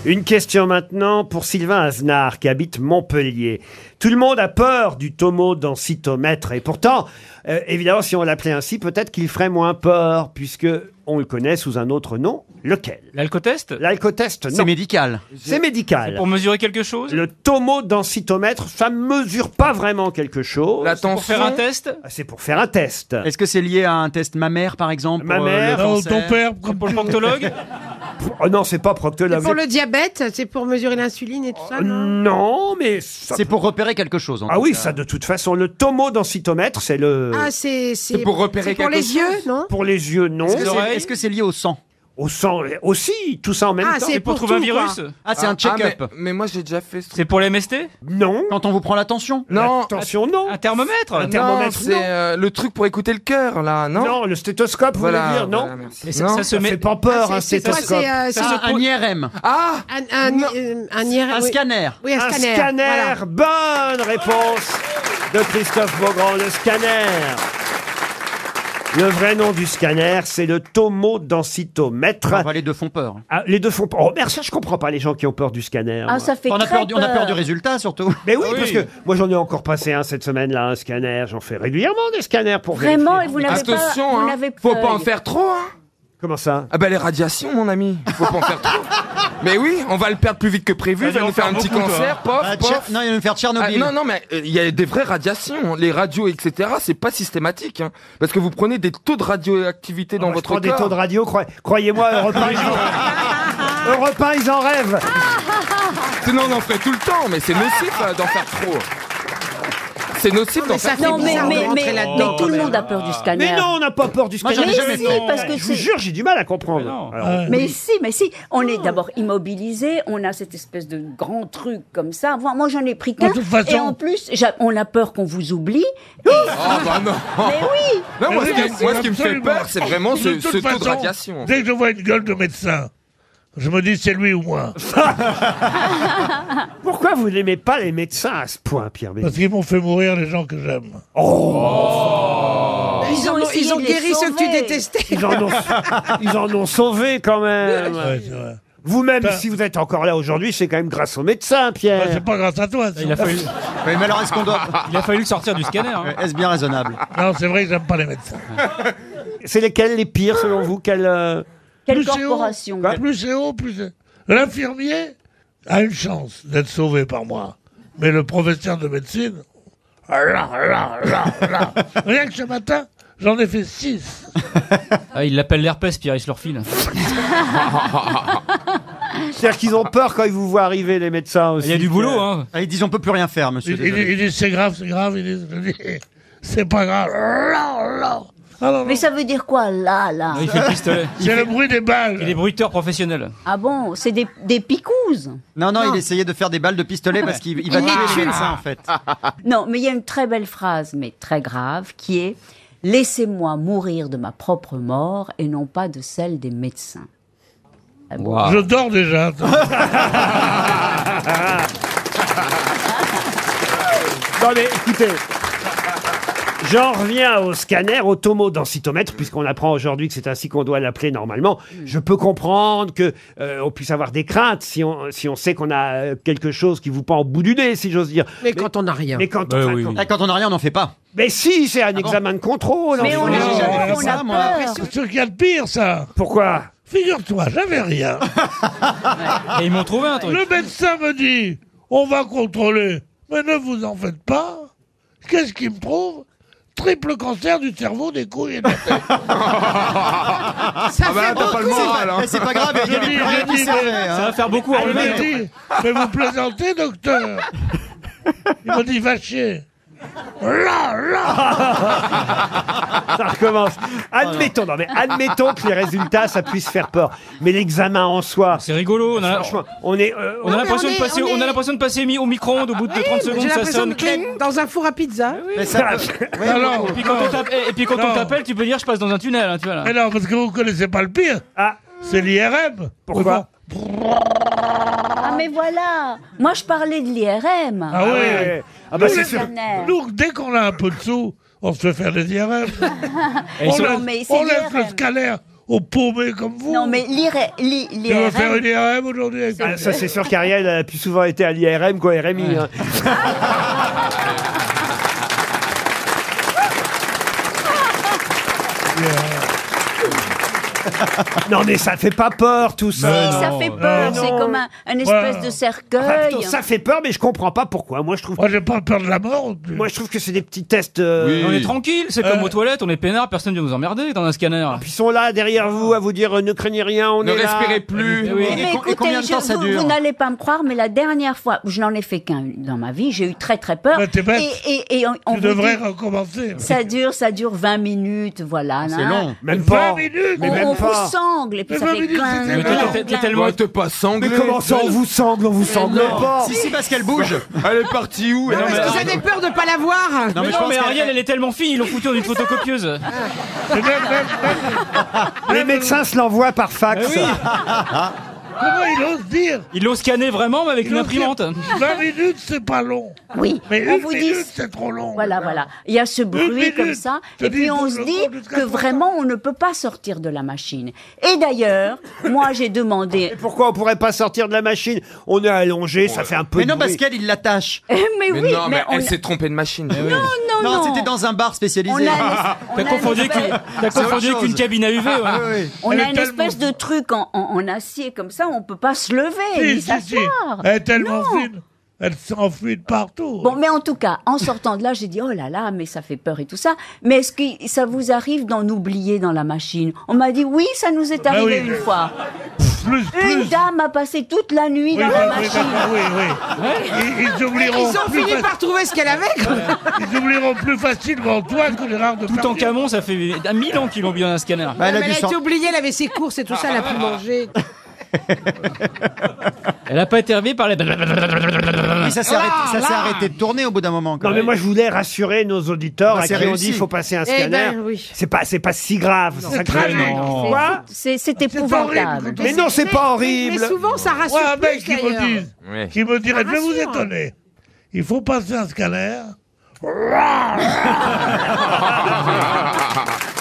Une question maintenant pour Sylvain Aznar qui habite Montpellier. Tout le monde a peur du tomodensitomètre et pourtant, euh, évidemment, si on l'appelait ainsi, peut-être qu'il ferait moins peur puisque on le connaît sous un autre nom. Lequel? L'alcotest? L'alcotest, non. C'est médical. C'est médical. Pour mesurer quelque chose? Le tomodensitomètre, ça mesure pas vraiment quelque chose. C'est pour faire un test? Ah, C'est pour faire un test. Est-ce que c'est lié à un test mammaire, par exemple pour, euh, Mammaire, le cancer? ton père, Comme pour le proctologue <laughs> Oh non, c'est pas proctologue. Pour le diabète, c'est pour mesurer l'insuline et tout ça, non Non, mais ça- C'est pour repérer quelque chose. en Ah tout oui, cas. ça de toute façon, le tomodensitomètre, c'est le Ah, c'est c'est pour repérer c'est pour quelque les yeux, non pour les yeux, non. Est-ce que c'est est-ce que c'est lié au sang Au sang aussi, tout ça en même Ah, temps. c'est pour trouver un tout, virus quoi. Ah, c'est un check-up. mais, mais moi j'ai déjà fait ce C'est pour les MST Non. Quand on vous prend la tension Non. Attention, non. Un thermomètre? Un Non, thermomètre, c'est non. euh, le truc pour écouter le cœur, là, non? Non, le stéthoscope, vous Voilà, voulez dire, non voilà, merci. Mais ça, Non. ça se Ça met. fait pas peur, Ah, un c'est- c'est quoi, stéthoscope. c'est, euh, Ça c'est se Un pose- IRM. Ah un, un, euh, un, IRM, Un oui. scanner. Oui, un Un scanner. scanner. voilà. Bonne réponse de Christophe Beaugrand, le scanner. Le vrai nom du scanner, c'est le tomodensitomètre. Enfin, les deux font peur. Ah, les deux font peur. Oh, merde, ça, je comprends pas les gens qui ont peur du scanner. Ah, moi. ça fait On a, très peur du, on a peur du résultat, surtout. Mais oui, Ah oui. parce que moi j'en ai encore passé un cette semaine-là, un scanner. J'en fais régulièrement des scanners pour Vraiment, vérifier. et vous n'avez pas, Attention, vous hein. n'avez faut pas- pas en faire trop, hein Comment ça? Ah bah les radiations, mon ami, faut pas en faire trop. <laughs> Mais oui, on va le perdre plus vite que prévu, il va nous faire un petit cancer, pof, Ah, pof. Tcher- non, il va nous faire Ah, Tchernobyl. non, non, mais euh, il y a des vraies radiations. Les radios, etc., c'est pas systématique. Hein, parce que vous prenez des taux de radioactivité dans Moi, je votre prends des corps. taux de radio, croy- croyez-moi, Europe 1, ils en... Europe 1, ils en rêvent. <laughs> Sinon, on en ferait tout le temps, mais c'est nocif euh, d'en faire trop. C'est nocif d'en faire fait Non, mais, mais, tout le monde a peur du scanner. Mais non, on n'a pas peur du scanner. Mais jamais si, parce que Je vous c'est... jure, j'ai du mal à comprendre. Mais. Alors, si, mais si, on est d'abord immobilisé, on a cette espèce de grand truc comme ça. Moi, moi, j'en ai pris qu'un. De toute façon- Et en plus, j'a- on a peur qu'on vous oublie. Et- Ah bah non. Mais oui Non, moi, ce qui, oui, moi, ce qui me fait peur, c'est vraiment ce, De toute ce taux de façon, radiation. Dès que je vois une gueule de médecin, je me dis c'est lui ou moi. <laughs> Pourquoi vous n'aimez pas les médecins à ce point, Pierre Bénichou Parce qu'ils m'ont fait mourir les gens que j'aime. Ils, ont, ils ont guéri ceux que tu détestais. ils en, ont, <laughs> ils en ont sauvé quand même. Ouais, c'est vrai. Vous-même, si vous êtes encore là aujourd'hui, c'est quand même grâce aux médecins, Bah, Pierre. c'est pas grâce à toi. ça. <laughs> Il a fallu, Oui, mais alors, est-ce qu'on doit. il a fallu le sortir du scanner. hein. Est-ce bien raisonnable Non, c'est vrai que j'aime pas les médecins. C'est lesquels les pires, selon vous? Quels, euh, Quelle Plus c'est haut, corporation Plus c'est haut, plus c'est... L'infirmier a une chance d'être sauvé par moi. Mais le professeur de médecine... ah là, là, là, là. Rien que ce matin, j'en ai fait six. <laughs> Ah, il l'appelle l'herpès, Pierre, il se le refile. <laughs> C'est-à-dire qu'ils ont peur quand ils vous voient arriver, les médecins aussi. Il y a du boulot, hein. Ah, Ils disent on peut plus rien faire, monsieur. Il, il, dit c'est grave, c'est grave. C'est pas grave. Ah. Mais ça veut dire quoi, là, là Il fait le pistolet. Il, C'est le fait- bruit des balles. il est bruiteur professionnel. Ah bon C'est des, des picouses Non, non, il essayait de faire des balles de pistolet parce qu'il il va Il tuer les les tue. médecins, en fait. <laughs> Non, mais il y a une très belle phrase, mais très grave, qui est « Laissez-moi mourir de ma propre mort et non pas de celle des médecins. Ah Je dors déjà. <laughs> <laughs> Non mais écoutez, j'en reviens au scanner, au tomodensitomètre, puisqu'on apprend aujourd'hui que c'est ainsi qu'on doit l'appeler normalement. Je peux comprendre que euh, on puisse avoir des craintes si on si on sait qu'on a euh, quelque chose qui vous pend au bout du nez, si j'ose dire. Mais quand on n'a rien. Mais quand, oui. Ah, on n'a rien, on n'en fait pas. mais si, c'est un examen de contrôle. Mais on a, jamais fait on ça, a moi. peur. C'est ce qu'il y a de pire, ça? Pourquoi? Figure-toi, j'avais rien. <laughs> Et ils m'ont trouvé un truc. Le médecin me dit, on va contrôler. Mais ne vous en faites pas. Qu'est-ce qui me prouve? Triple cancer du cerveau, des couilles et de la tête. <laughs> Ça Ah bah, t'as pas le beaucoup. moral, hein. C'est pas grave, il y Je je qui servait. mais- hein. Ça va faire beaucoup à Il m'a enlever. dit, mais vous plaisantez, docteur Il m'a dit, va chier. Là, là <laughs> Ça recommence. Admettons, non mais admettons que les résultats, ça puisse faire peur. Mais l'examen en soi. C'est rigolo. On a, Franchement, on est. euh, on a l'impression on de passer, on on a l'impression de passer mi- au micro-ondes au bout de 30 J'ai secondes, ça l'impression sonne. d'être dans un four à pizza. Mais ça <laughs> peut- Ouais, Alors, Et puis quand on t'appelle- et puis quand on Non. t'appelle, tu peux dire je passe dans un tunnel, hein, tu vois là. Mais non, parce que vous connaissez pas le pire. Ah. C'est l'IRM. Pourquoi Ah, mais voilà Moi, je parlais de l'IRM. Ah oui. Ah bah c'est sûr. Nous, dès qu'on a un peu de sous, on se fait faire des IRM. <laughs> on sont- laisse, Non, mais c'est on laisse le l'IRM. scanner au paumé comme vous. Non, mais l'IRM... Tu vas faire une IRM aujourd'hui avec Ah, ça c'est sûr qu'Ariel a plus souvent été à l'IRM qu'au RMI. hein. <laughs> non mais ça fait pas peur tout ça. Si, ça fait peur, c'est comme un, un espèce Ouais. de Enfin, cercueil. plutôt, ça fait peur, mais je comprends pas pourquoi. Moi, je trouve. Moi, j'ai pas peur de la mort. Moi, je trouve que c'est des petits tests. euh, Oui. On est tranquille, c'est comme Euh. aux toilettes, on est peinard, personne ne vient nous emmerder dans un scanner. Puis ils sont là derrière vous à vous dire euh, ne craignez rien, on Ne est là. respirez plus. Eh oui. Mais Et co- et écoutez, combien de je- temps ça vous, dure vous n'allez pas me croire, mais la dernière fois, je n'en ai fait qu'un dans ma vie, j'ai eu très très peur. Mais t'es bête. Et, et, et on, on Tu vous devrais dit, recommencer. ça dure, ça dure 20 minutes, voilà. C'est nan. long. Même 20 pas. minutes Mais On, même on pas. Vous sangle et puis Mais ça 20 fait glin. tellement- t'es pas sanglé. Mais comment ça on vous sangle, on vous sangle pas Si, si, parce qu'elle bouge. <laughs> Elle est partie où non, Parce que j'avais peur de pas la voir. Non, mais je pense Ariel, elle est tellement fine, ils l'ont foutu dans une photocopieuse. <laughs> Les médecins se l'envoient par fax. <laughs> Comment il ose dire Ils l'ont scanné vraiment, mais avec Il une imprimante. 20 minutes, c'est pas long. Oui, Mais on une vous minute, dit. c'est trop long. Voilà, voilà. Il y a ce bruit minute. comme ça. Je Et dis, puis on se dit jusqu'à que 60. vraiment on ne peut pas sortir de la machine. Et d'ailleurs, moi j'ai demandé. <laughs> Et pourquoi on pourrait pas sortir de la machine? On est allongé, ça fait un peu Mais de non, parce bruit. qu'elle, il l'attache. <laughs> mais, Mais oui, non, mais on elle a- s'est trompée de machine. non, non, Non, non. c'était dans un bar On spécialisé. on <laughs> T'as a confondu qu'une espèce- t'as C'est autre confondu chose. qu'une cabine à UV. ouais. Oui, oui. on Elle a est une tellement- espèce de truc en, en- en acier comme ça, on peut pas se lever Si, ni si, si. s'asseoir. Elle est tellement Non. fine. Elle s'enfuit de partout. Bon, mais en tout cas, en sortant de là, j'ai dit oh là là, mais ça fait peur et tout ça. Mais est-ce que ça vous arrive d'en oublier dans la machine? On m'a dit oui, ça nous est Bah arrivé oui. une fois. plus, plus. Une dame a passé toute la nuit Oui, dans la oui, machine. oui, oui. Ils, ils oublieront Ils ont plus fini faci- par trouver ce qu'elle avait. quoi. Ils oublieront plus facilement toi que Gérard de Tout en camon, ça fait un mille ans qu'ils l'ont mis dans un scanner. Bah, elle a dû elle a été oubliée, elle avait ses courses et tout ça, elle a pu manger. <laughs> <laughs> Elle a pas été réveillée par les. Oui, ça s'est Ah, arrêté, ça s'est là. arrêté de tourner au bout d'un moment. quand Non mais même. moi je voulais rassurer nos auditeurs Bah, à c'est qui on dit il faut passer un Eh scanner. ben, oui. C'est pas c'est pas si grave. C'est ça très craint. bien. Non. Quoi C'est épouvantable. Mais non c'est pas Mais horrible. souvent, ça rassure Ouais, un mec plus, qui me d'ailleurs. dise, Ouais. qui me dirait, Ça je vais vous rassure. étonner. Il faut passer un scanner. <laughs> <laughs>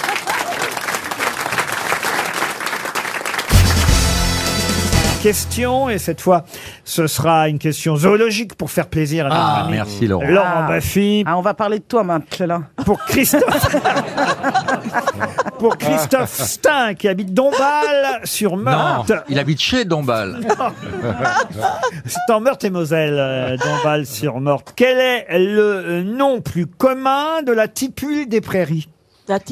Question et cette fois ce sera une question zoologique pour faire plaisir à notre Ah, ami merci Laurent. Laurent Baffy. Ah, on va parler de toi maintenant. Pour Christophe. <laughs> pour Christophe Stein qui habite Dombasle sur Non, Meurthe. il habite chez Dombal. <laughs> C'est en Meurthe et Moselle, euh, Dombasle sur Meurthe. Quel est le nom plus commun de la tipule des prairies?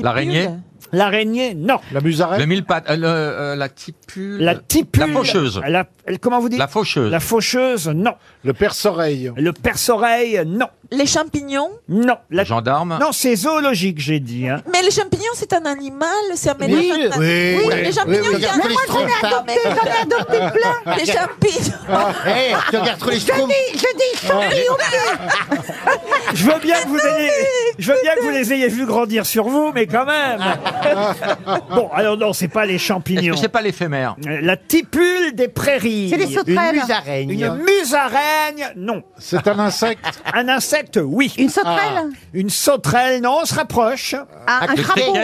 L'araignée? L'araignée, non. La musarette Le mille pattes, euh, le- euh, la tipule. La tipule. La faucheuse. La- comment vous dites La faucheuse. La faucheuse, non. Le perce-oreille Le perce-oreille, non. Les champignons Non. La- Gendarme. Non, c'est zoologique, j'ai dit. hein. Mais les champignons, c'est un animal, c'est un mélange. Oui, oui, oui, les champignons, oui, oui. Mais- J'en ai adopté plein. <laughs> Les champignons. <laughs> Hey, tu regardes trop les Je schtroumpfs dis, je dis champignons. Je veux bien que vous ayez, je veux bien que vous les ayez vus grandir sur vous, mais quand même. <laughs> Bon, alors non, c'est pas les Est-ce champignons. que c'est pas l'éphémère La tipule des prairies. C'est les sauterelles. Une musaraigne. Une musaraigne, non. C'est un insecte <laughs> Un insecte, oui. Une sauterelle. Une sauterelle, non, on se rapproche. Un, un Le crapaud.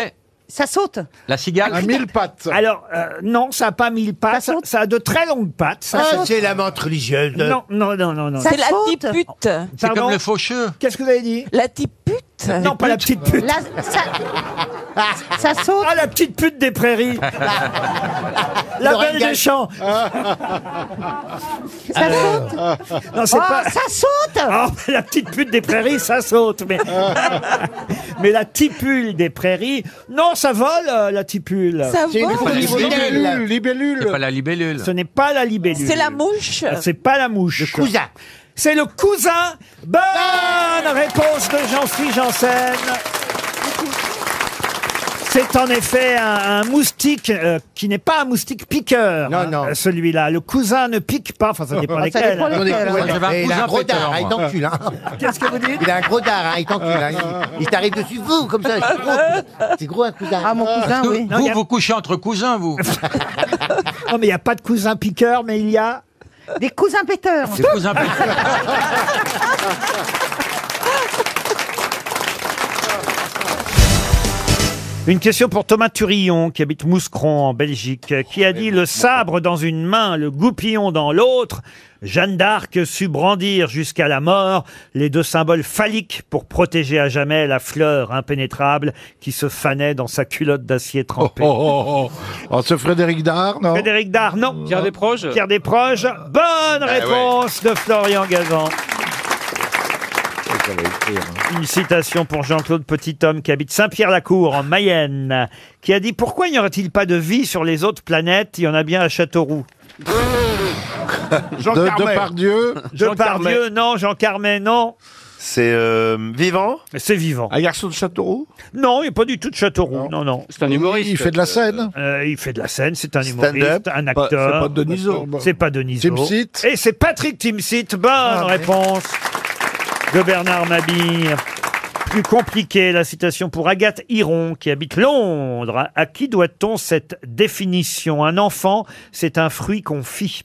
Ça saute. La cigale Un mille pattes Alors, euh, non, ça n'a pas mille pattes. Ça Ça, saute ça a de très longues pattes. Ça Ah, saute. c'est la menthe religieuse. Non, non, non, non, non. Ça C'est la saute. tipute. C'est Pardon comme le faucheux. Qu'est-ce que vous avez dit La tipute. Non, pas la petite pute. Ça, ça saute. Ah, la petite pute des prairies. <laughs> La le belle des champs. Ça saute Non, c'est Oh, pas. ça saute Ah, la petite pute des prairies, ça saute. Mais, <laughs> mais la tipule des prairies, non, ça vole, euh, la tipule. Ça C'est une vole. libellule. libellule. C'est pas la libellule. Ce n'est pas la libellule. C'est la mouche. Ah, C'est pas la mouche. Le cousin. C'est le cousin. Bonne réponse de Jean-Philippe Janssen. C'est en effet un, un moustique euh, qui n'est pas un moustique piqueur. Non, hein, non. euh, Celui-là. Le cousin ne pique pas. Enfin, ça dépend Ça lesquels. dépend lesquels, ouais. Et il a un gros dard, hein, il moi. t'encule. Hein. Qu'est-ce que vous dites Il a un gros dard, hein, il t'encule. Hein. Il, il t'arrive dessus, vous, comme ça. C'est gros, c'est gros un cousin. Ah, mon cousin, oui. Non, Vous, il y a- vous couchez entre cousins, vous <laughs> Non, mais il n'y a pas de cousin piqueur, mais il y a. Des cousins péteurs. Des cousins <laughs> Une question pour Thomas Turillon, qui habite Mouscron, en Belgique, qui a dit le sabre dans une main, le goupillon dans l'autre. Jeanne d'Arc sut brandir jusqu'à la mort les deux symboles phalliques pour protéger à jamais la fleur impénétrable qui se fanait dans sa culotte d'acier trempé. Oh, oh, oh. Oh, c'est Frédéric Dard, non Frédéric Dard, non. Pierre Desproges Pierre Desproges, bonne réponse de Florian Gazan. Une citation pour Jean-Claude Petithomme qui habite Saint-Pierre-la-Cour en Mayenne, qui a dit Pourquoi n'y aurait-il pas de vie sur les autres planètes? Il y en a bien à Châteauroux. Jean de, Depardieu De Pardieu, non. Jean Carmet, non. C'est euh, vivant? C'est vivant. Un garçon de Châteauroux? Non, il n'est pas du tout de Châteauroux. Non, non. C'est un humoriste. Il fait de la scène Euh, il fait de la scène, c'est un Stand-up. humoriste, un Pas- acteur. C'est pas Denisot. C'est pas Denisot. Timsit Et c'est Patrick Timsit. Bonne réponse de Bernard Mabille. Plus compliqué, la citation pour Agathe Hiron, qui habite Londres. À qui doit-on cette définition? Un enfant, c'est un fruit confit.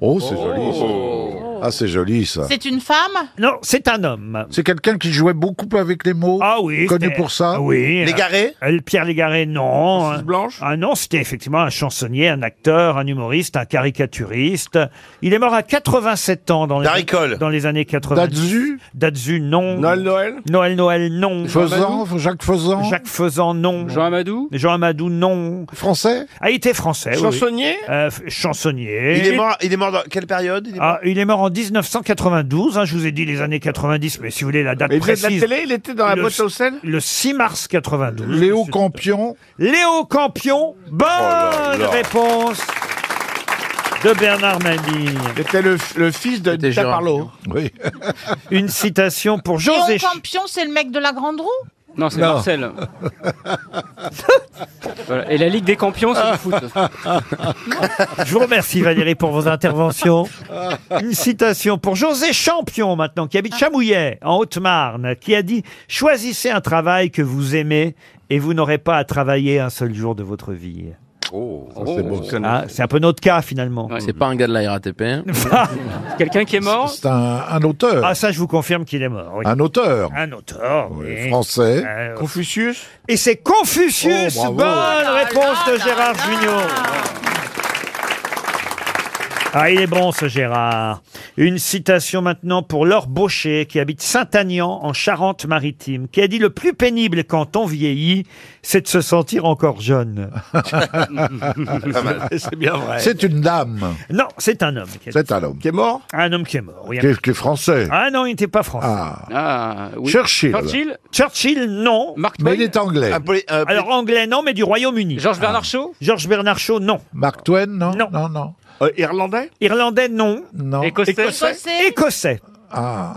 Oh, c'est joli ça. Ah, c'est joli ça. C'est une femme Non, c'est un homme. C'est quelqu'un qui jouait beaucoup avec les mots. Ah oui. Connu c'était- pour ça. Ah Oui. Légaré Euh, Pierre Légaré, non. Francis Blanche Ah non, c'était effectivement un chansonnier, un acteur, un humoriste, un caricaturiste. Il est mort à 87 ans dans les, Daricole. dans les années 80. Dadzu Dadzu, non. Noël Noël Noël Noël, non. Faisan Jacques Faisan Jacques Faisan, non. Jean Amadou Jean Amadou, non. Français Ah, il était français, oui, oui. Chansonnier Euh, f- chansonnier. il est, mort, il est mort dans quelle période? Il est mort? Ah, il est mort en 1992. hein, je vous ai dit les années 90, mais si vous voulez la date précise. il était dans le, sel le 6 mars 92. Léo Campion Léo Campion, bonne là là. réponse de Bernard Mabille. était le, fils de C'était Taparlo. Oui. Une citation pour Léon José. Campion, c'est le mec de la Grande Roue? Non, c'est Non. Marcel. Voilà. Et la Ligue des Campions, c'est du foot. Je vous remercie Valérie pour vos interventions. Une citation pour José Champion maintenant, qui habite Chamouillet, en Haute-Marne, qui a dit « Choisissez un travail que vous aimez et vous n'aurez pas à travailler un seul jour de votre vie. Oh. c'est beau. ça. Ah, C'est un peu notre cas finalement. Ouais. C'est pas un gars de la RATP. hein. <laughs> Quelqu'un qui est mort C'est un, un auteur. Ah ça je vous confirme qu'il est mort. oui. Un auteur. Un auteur, oui. Oui, Français. Euh, Confucius Et c'est Confucius. Oh, bravo. Bonne réponse de Gérard Junior. Ah, il est bon ce Gérard. Une citation maintenant pour Laure Baucher, qui habite Saint-Agnan en Charente-Maritime, qui a dit le plus pénible quand on vieillit, c'est de se sentir encore jeune. <laughs> C'est bien vrai. C'est une dame. Non, c'est un homme. Qui, a dit C'est un homme. Qui est mort? Un homme qui est mort. oui. qui est, qui est français. Ah non, il n'était pas français. Ah. Ah, oui. Churchill. Churchill? Churchill, non. Mark Mais Twain? il est anglais. Un poli- un poli- Alors anglais, non, mais du Royaume-Uni. Georges Bernard Shaw? Georges Bernard Shaw, non. Mark Twain, non? Non. Non, non. Irlandais Irlandais, non. Non. Écossais Écossais Écossais. Ah.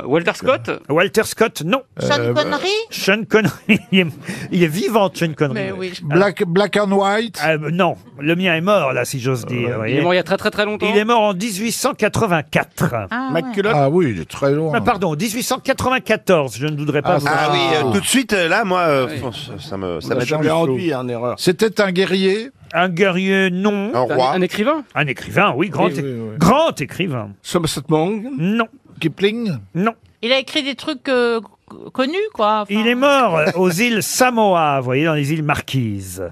Ah, Walter Scott Walter Scott, non. Sean Euh, Connery Sean Connery, <laughs> il est, il est vivant, Sean Connery. Mais oui. je- Black, black and White. Euh, non, le mien est mort, là, si j'ose dire. vous Il voyez. est mort il y a très très très longtemps. Il est mort en 1884. Ah, ouais. Ah oui, il est très loin. Ah, pardon, 1894, je ne voudrais pas Ah, vous... Ah oui, euh, tout de suite, euh, là, moi, euh, Oui. ça me, ça change en erreur. C'était un guerrier. Un guerrier, non. Un roi. un écrivain Un écrivain, oui, grand, Oui, oui, oui. grand écrivain. Somerset Maugham. Non, Kipling. non. Il a écrit des trucs euh, connus, quoi. Enfin, Il est mort euh, aux îles Samoa, vous voyez, dans les îles Marquises.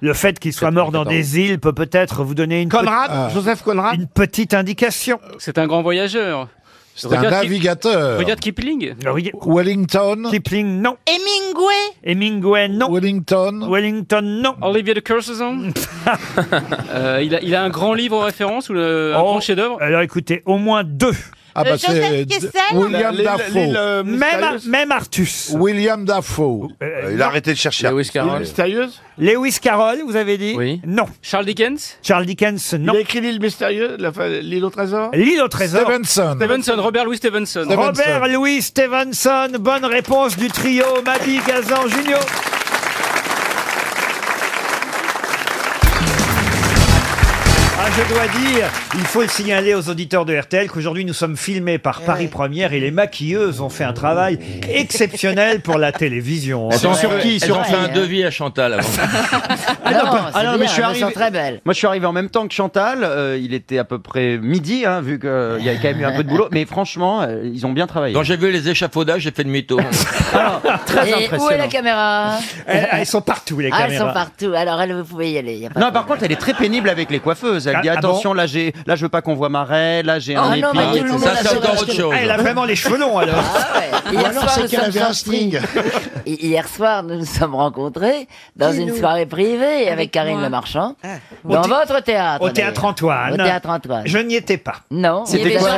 Le fait qu'il soit mort dans des îles peut peut-être vous donner une, Ah. Joseph Conrad une petite indication. C'est un grand voyageur. C'est un navigateur. Rudyard Kipling Wellington. Kipling, non. Hemingway Hemingway, non. Wellington. Wellington, non. Olivier de Curzon <laughs> Euh, il, a, il a un grand livre en référence ou le, un Oh, grand chef-d'œuvre? Alors écoutez, au moins deux. Ah bah Euh, c'est Kessel William Dafoe. euh, Même, même Artus. William Dafoe. Euh, Il a arrêté de chercher. Lewis Carroll. Mystérieuse? Lewis Carroll, vous avez dit Oui. Non. Charles Dickens? Charles Dickens, non. Il a écrit l'île mystérieuse, l'île au trésor? L'île au trésor. Stevenson. Stevenson, Robert Louis Stevenson. Stevenson. Robert Louis Stevenson, bonne réponse du trio Madi Gazan Junior. Ah, je dois dire, il faut le signaler aux auditeurs de RTL qu'aujourd'hui nous sommes filmés par Paris Première et les maquilleuses ont fait un travail exceptionnel pour la télévision. Attends, sur qui? Elles Sur ont fait un hein? devis à Chantal avant. <laughs> Ah non, c'est mais je suis elles arrivé. très belles. Moi, je suis arrivé en même temps que Chantal. euh, il était à peu près midi, hein, vu qu'il y avait quand même eu un peu de boulot. Mais franchement, euh, ils ont bien travaillé. Quand j'ai vu les échafaudages, j'ai fait demi-tour. <laughs> Très Et où est impressionnant. la caméra? Elles, elles sont partout les Ah, elles caméras. sont partout. Alors, elle, vous pouvez y aller. y a pas Non, par contre, elle est très pénible avec les coiffeuses. Elle Ah, dit ah attention, là, j'ai, là, je veux pas qu'on voit ma raie. Là, j'ai Oh un épi. Ça, a c'est encore autre chose. Ah, elle a vraiment les cheveux longs alors. Ah ouais. <laughs> Hier alors, soir, c'est nous qu'elle avait un string. <laughs> Hi- Hier soir, nous nous sommes rencontrés dans une soirée privée avec, Karine Le Marchand. Au Dans votre théâtre. Au théâtre. Antoine. Au théâtre Antoine. Je n'y étais pas. Non, C'était quoi.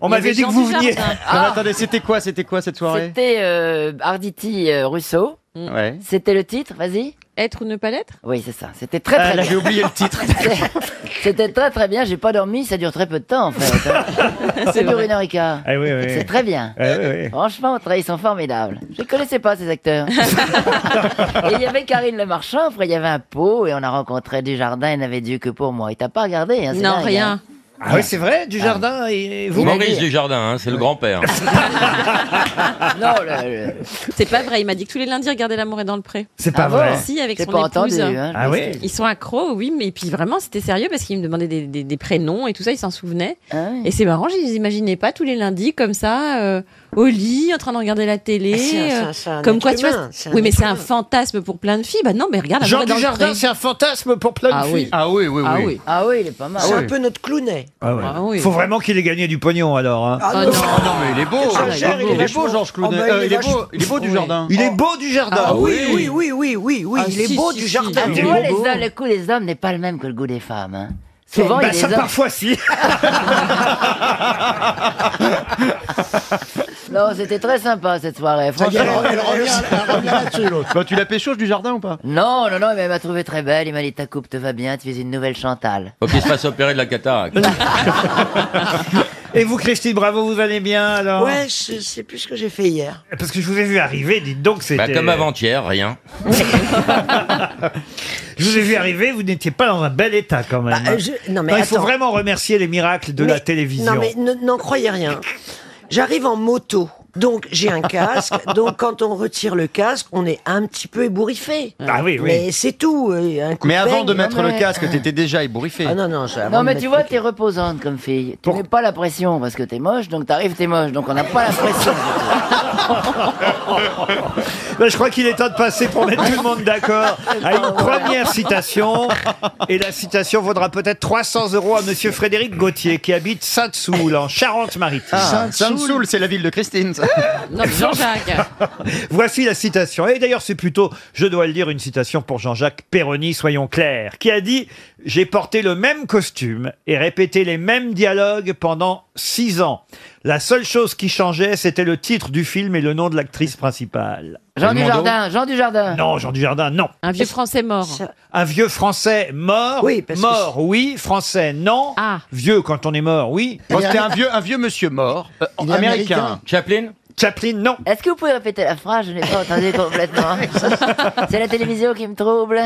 On m'avait avait dit que vous veniez. Ah, attendez, c'était quoi, c'était quoi cette soirée? C'était euh, Arditi euh, Rousseau. Ouais. C'était le titre, vas-y. Être ou ne pas l'être? Oui, c'est ça. C'était très Ah, très là, bien. j'ai oublié le titre. <laughs> C'était très très bien. J'ai pas dormi. Ça dure très peu de temps en fait. <laughs> ça dure une heure et quart. Ah oui, oui. C'est très bien. Ah oui, oui. Franchement, ils sont formidables. Je ne connaissais pas ces acteurs. <laughs> et il y avait Karine Le Marchand, après il y avait un pot, et on a rencontré Desjardins, il n'avait Dieu que pour moi. Il t'a pas regardé, hein, c'est Non, dingue, rien. hein. Ah oui, c'est vrai, du jardin et vous. Maurice dit- Desjardins, hein, c'est le grand-père. <laughs> <laughs> Non, le- le- C'est pas vrai, il m'a dit que tous les lundis, regardez L'amour est dans le pré. C'est pas Ah vrai. Si, avec J'ai son pas épouse. entendu. hein, Ah oui. Ils sont accros, oui, mais puis vraiment, c'était sérieux parce qu'ils me demandaient des, des- des prénoms et tout ça, ils s'en souvenaient. Ah oui. Et c'est marrant, je les imaginais pas tous les lundis comme ça, euh, au lit, en train de regarder la télé. Ah, c'est un- euh, c'est un- c'est un comme être quoi, tu vois. humain, c'est un Oui, mais être c'est un humain. fantasme pour plein de filles. Bah non, mais regarde, Jean L'amour est dans le Dujardin, pré. c'est un fantasme pour plein de Ah filles. oui. Ah oui, oui, oui. Ah oui. Ah oui, il est pas mal. C'est oui. un peu notre clounet. Ah ouais. Ah oui. Faut vraiment qu'il ait gagné du pognon alors. hein. Ah, non. non. Ah non, mais il est beau. Il, il est est beau, Georges Clooney. Oh, bah, Euh, il il, est est beau, il est beau du jardin. Il est beau du jardin. Ah oui, oui, oui, oui, oui, oui, Ah, il est si, beau si, du si. jardin. Ah, Il tu est vois, beau. les, hommes- le goût des hommes n'est pas le même que le goût des femmes. Hein. Souvent, il Bah, a hommes... parfois si. <laughs> Non, c'était très sympa cette soirée. Franchement. Bah, tu l'as pécho du jardin ou pas? Non, non, non, mais il m'a trouvé très belle. Il m'a dit ta coupe te va bien, tu fais une nouvelle Chantal. Faut qu'il se fasse opérer de la cataracte. <laughs> Et vous, Christine Bravo, vous allez bien alors? Ouais, je sais plus ce que j'ai fait hier. Parce que je vous ai vu arriver, dites donc, c'était. Bah, comme avant-hier, rien. <laughs> Je vous ai vu arriver, vous n'étiez pas dans un bel état quand même. Bah, je- non, mais il faut attends. vraiment remercier les miracles de la Mais- télévision. Non, mais ne- n'en croyez rien. J'arrive en moto. Donc j'ai un casque, <laughs> donc quand on retire le casque, on est un petit peu ébouriffé. Ah oui, oui. Mais c'est tout. euh, un coup Mais avant peigne, de mettre le casque, t'étais déjà ébouriffé. Ah non, non, avant Non, de mais mettre tu vois, le- t'es reposante comme fille. Tu mets pas la pression parce que t'es moche, donc t'arrives, t'es moche, donc on n'a pas la pression. <laughs> <laughs> Ben, je crois qu'il est temps de passer pour mettre tout le monde d'accord à une première citation. Et la citation vaudra peut-être 300 euros à monsieur Frédéric Gauthier qui habite Sainte-Soule en Charente-Maritime. Ah, Sainte-Soule, c'est la ville de Christine. ça. <laughs> Non, Jean-Jacques. <laughs> Voici la citation. Et d'ailleurs, c'est plutôt, je dois le dire, une citation pour Jean-Jacques Perroni, soyons clairs, qui a dit « J'ai porté le même costume et répété les mêmes dialogues pendant six ans. La seule chose qui changeait, c'était le titre du film et le nom de l'actrice principale. » Jean Dujardin, Jean Dujardin. Non, Jean Dujardin, non. Un vieux français mort. Un vieux français mort Oui, parce que Mort, oui. Français, non. Ah. Vieux, quand on est mort, oui. Bon, C'était un vieux, un vieux monsieur mort, euh, Il est américain. américain. Chaplin? Chaplin, non. Est-ce que vous pouvez répéter la phrase? Je n'ai pas entendu complètement. <laughs> C'est la télévision qui me trouble.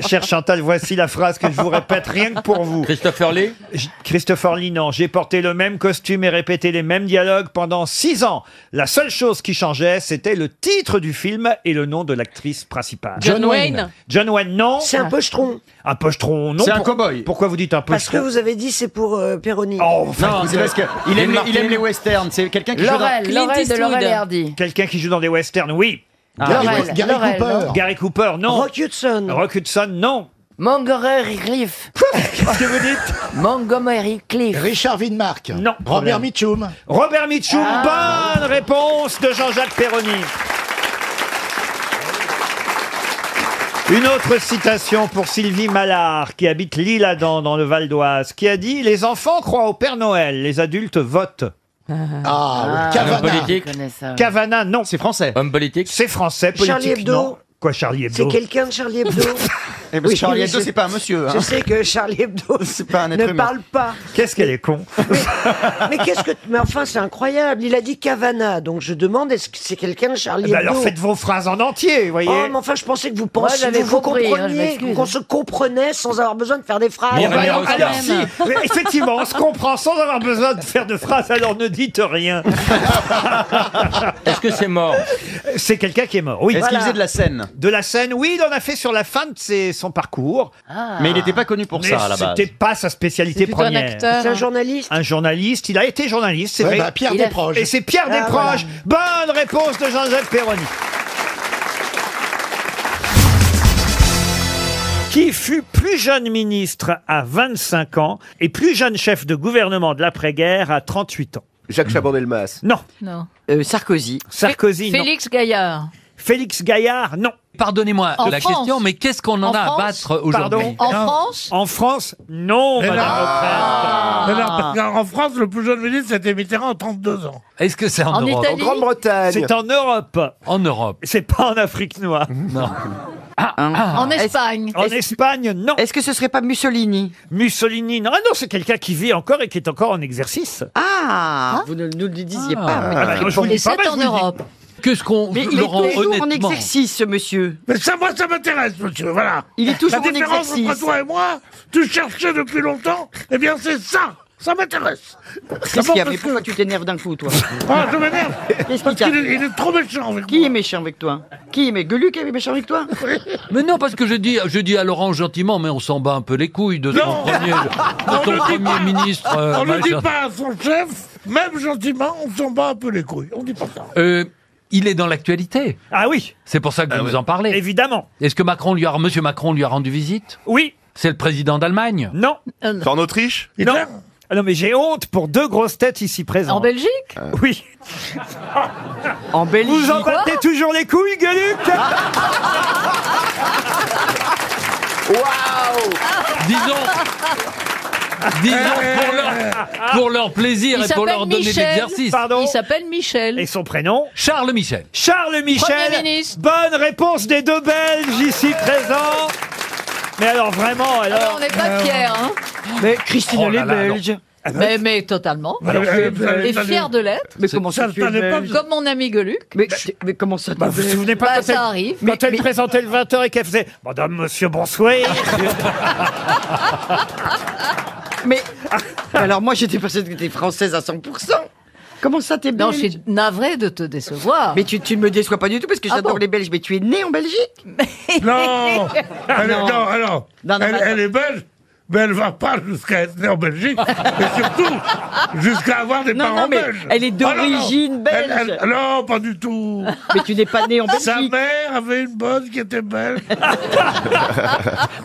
Cher Chantal, voici la phrase que je vous répète rien que pour vous. Christopher Lee? J- Christopher Lee, non. J'ai porté le même costume et répété les mêmes dialogues pendant six ans. La seule chose qui changeait, c'était le titre du film et le nom de l'actrice principale. John Wayne. John Wayne, non. C'est un pochetron. Un pochetron, non. C'est un Pour- cow-boy. Pourquoi vous dites un Parce que pochetron vous avez dit c'est pour euh, Perroni. Oh, enfin, Non, c'est parce qu'il aime, les- il aime les westerns. C'est quelqu'un qui joue dans... Laurel, Clint Laurel de Eastwood. Laurel et Hardy. Quelqu'un qui joue dans des westerns, oui. Ah, Laurel, Gary Laurel, Cooper. non Gary Cooper, non. Rock Hudson. Rock Hudson, non. Montgomery Cliff. Qu'est-ce que vous dites Montgomery Cliff. Richard Widmark. Non. Robert Mitchum. Robert Mitchum, Ah. bonne réponse de Jean-Jacques Perroni. Une autre citation pour Sylvie Mallard, qui habite l'Île-Adam dans le Val d'Oise, qui a dit « Les enfants croient au Père Noël, les adultes votent. Ah, Homme Cavana. politique. Je connais ça. » Cavana, non. C'est français. Homme politique C'est français, politique, Charlie Hebdo non. Quoi, Charlie C'est Hebdo quelqu'un de Charlie Hebdo <laughs> Eh ben, Oui, Charlie mais Hebdo, je- c'est pas un monsieur. hein. Je sais que Charlie Hebdo <laughs> C'est pas un être ne humain. parle pas. Qu'est-ce qu'elle est con Mais qu'est-ce que... Mais enfin, c'est incroyable. Il a dit Cavana. Donc je demande, est-ce que c'est quelqu'un de Charlie Eh ben Hebdo Alors faites vos phrases en entier, vous voyez. Oh, mais enfin, je pensais que vous Moi, pensiez, j'avais vous, vous compris, hein, je compreniez, m'excuse. qu'on se comprenait sans avoir besoin de faire des phrases. Ben alors, si, mais effectivement, on se comprend sans avoir besoin de faire de phrases, alors ne dites rien. Est-ce que c'est mort? C'est quelqu'un qui est mort, oui. Est-ce qu'il faisait de la scène? De la scène, oui, il en a fait sur la fin de ses- son parcours. Mais il n'était pas connu pour mais ça à la base. c'était pas sa spécialité première. acteur. C'est un journaliste Un journaliste, il a été journaliste, c'est Ouais, vrai. bah, Pierre Il a- Desproges. Et c'est Pierre Ah, Desproges. Bonne réponse de Jean-Jacques Perroni. Qui fut plus jeune ministre à 25 ans et plus jeune chef de gouvernement de l'après-guerre à 38 ans? Jacques Chaban-Delmas. Non. Non. Euh, Sarkozy. Sarkozy, non. Félix Gaillard. Félix Gaillard, non. Pardonnez-moi En la France. question, mais qu'est-ce qu'on en, En a à France battre aujourd'hui? En Non. France? En France, non, madame. Mais non, parce qu'en France, le plus jeune ministre, c'était Mitterrand, 32 ans. Est-ce que c'est en, En Europe? Italie? Grande-Bretagne. C'est en Europe. En Europe. C'est pas en Afrique noire. <laughs> Non. En Espagne. En Espagne, non. Est-ce que ce serait pas Mussolini? Mussolini, non. Ah non, c'est quelqu'un qui vit encore et qui est encore en exercice. Ah Vous ne nous le disiez Ah. pas. mais- Ah bah, je vous le dis pas, mais je en vous le dis. Qu'est-ce qu'on. Mais il est Laurent, toujours en honnêtement. exercice, ce monsieur. Mais ça, moi, ça m'intéresse, monsieur, voilà. Il est toujours La en différence exercice. entre toi et moi, tu cherchais depuis longtemps, eh bien, c'est ça. Ça m'intéresse. Qu'est-ce D'abord qu'il y a parce Mais que- pourquoi tu t'énerves d'un coup, toi Ah, je m'énerve. Qu'est-ce Parce qu'il est, il est trop méchant avec Qui est moi. méchant avec toi Qui est méchant Gueuluc est méchant avec toi Mais non, parce que je dis, je dis à Laurent gentiment, mais on s'en bat un peu les couilles de son Non. premier, de On ton ne dit premier pas. ministre. euh, On ne dit machin. pas à son chef, même gentiment, on s'en bat un peu les couilles. On dit pas ça. Euh, il est dans l'actualité. Ah oui, C'est pour ça que vous en parlez. évidemment. Est-ce que Macron lui a, Monsieur Macron lui a rendu visite? Oui, C'est le président d'Allemagne? non. C'est en Autriche? Non. Ah non, mais j'ai honte pour deux grosses têtes ici présentes. En Belgique? Oui. En Belgique. Vous en battez toujours les couilles, Gueuluc <laughs> Disons. Disons pour leur, pour leur plaisir Il et pour leur donner de Michel. l'exercice. Pardon Il s'appelle Michel. Et son prénom Charles Michel. Charles Michel. Premier ministre. Bonne réponse des deux Belges ici présents. Mais alors vraiment, alors. Alors, on n'est pas fiers, hein Mais Christine, Oh elle là est là, non. belge. Mais, mais totalement. Alors, euh, Et fier de l'être. Mais comment ça, ça, tu es ça n'est pas- belge Comme mon ami Gueluc. mais, mais comment ça Bah, vous vous souvenez pas Bah, quand ça elle, arrive. quand elle présentait le 20h et qu'elle faisait Madame, Monsieur, bonsoir. <laughs> Mais alors moi j'étais persuadée que t'étais française à 100%. Comment ça t'es Non, belge je suis navrée de te décevoir. Mais tu, tu ne me déçois pas du tout parce que Ah j'adore bon les Belges. Mais tu es né en Belgique <laughs> Non <laughs> elle est, Non. non, alors, Non, non, elle, mais- elle est belge, mais elle va pas jusqu'à être née en Belgique, <laughs> et surtout jusqu'à avoir des Non, parents non, mais belges. elle est Ah, non, non. d'origine belge. Elle- elle- non, pas du tout. <laughs> Mais tu n'es pas né en Sa Belgique. mère avait une bonne qui était belge. <laughs>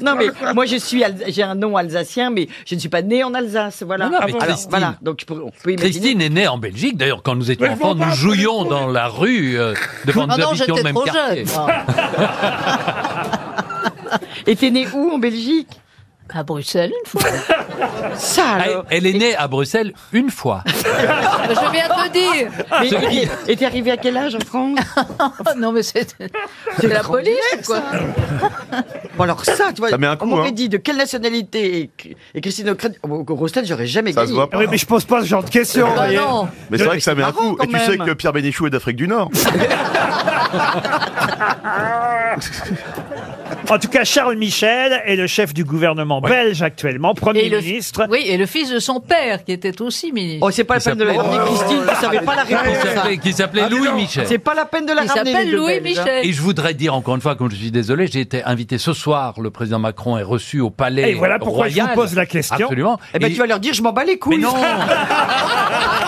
Non mais moi je suis Alsa- j'ai un nom alsacien mais je ne suis pas né en Alsace voilà. Non, non, mais Alors, Christine- voilà donc je peux- on peut imaginer. Christine est née en Belgique. D'ailleurs, quand nous étions Mais je enfants, m'en nous jouions dans la rue euh, devant Ah nous non, habitions j'étais même trop quartier. jeune. Et t'es né où en Belgique? À Bruxelles, une fois. <laughs> Ça Ah, alors. Elle est née à Bruxelles une fois. <laughs> Je viens de te dire. Mais- Ce qui- et t'es arrivé à quel âge en France <laughs> non, mais c'est c'est la police, quoi. Bon alors ça tu vois Ça met un on coup, m'aurait hein. dit de quelle nationalité est, est Christine O'Crane au Rostel j'aurais jamais Ça gagné. se voit pas. Oui, mais je pose pas ce genre de questions. Bah voyez. non. Mais c'est vrai que ça met un marrant, coup. quand Et tu sais même. que Pierre Bénichou est d'Afrique du Nord. En tout cas, Charles Michel est le chef du gouvernement belge actuellement, Premier le, ministre. oui, et le fils de son père, qui était aussi ministre. Oh c'est pas la peine de la ramener Christine tu savais pas la Qui réponse. s'appelait- Qui s'appelait Ah, Louis. Michel. C'est pas la peine de la Il ramener. s'appelle les deux Louis Belges, hein. Michel. Et je voudrais dire encore une fois, comme je suis désolé, j'ai été invité ce soir. Le président Macron est reçu au palais Et voilà pourquoi je royal. vous pose la question. Absolument. Eh ben Et- tu vas leur dire je m'en bats les couilles. Mais non <laughs>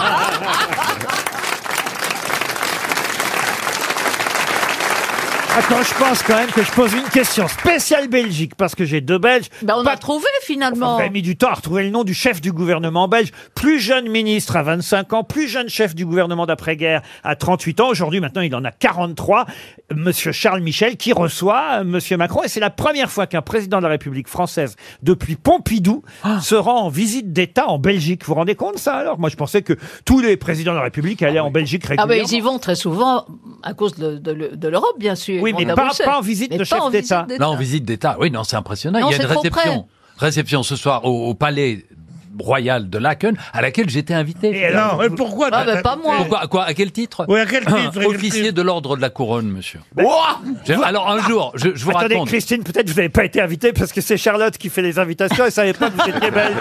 Attends, je pense quand même que je pose une question spéciale Belgique, parce que j'ai deux Belges. Ben, on a trouvé finalement. Vous avez mis du temps à retrouver le nom du chef du gouvernement belge. Plus jeune ministre à 25 ans, plus jeune chef du gouvernement d'après-guerre à 38 ans. Aujourd'hui, maintenant, il en a 43. Monsieur Charles Michel qui reçoit euh, Monsieur Macron. Et c'est la première fois qu'un président de la République française, depuis Pompidou, se rend en visite d'État en Belgique. Vous vous rendez compte de ça alors? Moi, je pensais que tous les présidents de la République allaient en Belgique Ah ben régulièrement. ils y vont très souvent à cause de, de le- de l'Europe, bien sûr. Oui, Ils mais vont à pas- Bruxelles. pas en visite Mais de pas chef en visite d'État. d'État. Non, en visite d'État. Oui, non, c'est impressionnant. Non, Il y a une trop réception. Réception ce soir au, au palais royal de Laken, à laquelle j'étais invité. Et alors, mais pourquoi Ah, ben, pas moi. Pourquoi, quoi, à quel titre Oui, à quel titre, à quel Officier titre de l'ordre de la couronne, monsieur. J'ai- Alors un jour, je, je vous Attendez, raconte. Christine, peut-être vous n'avez pas été invitée parce que c'est Charlotte qui fait les invitations et savait pas que vous étiez belge.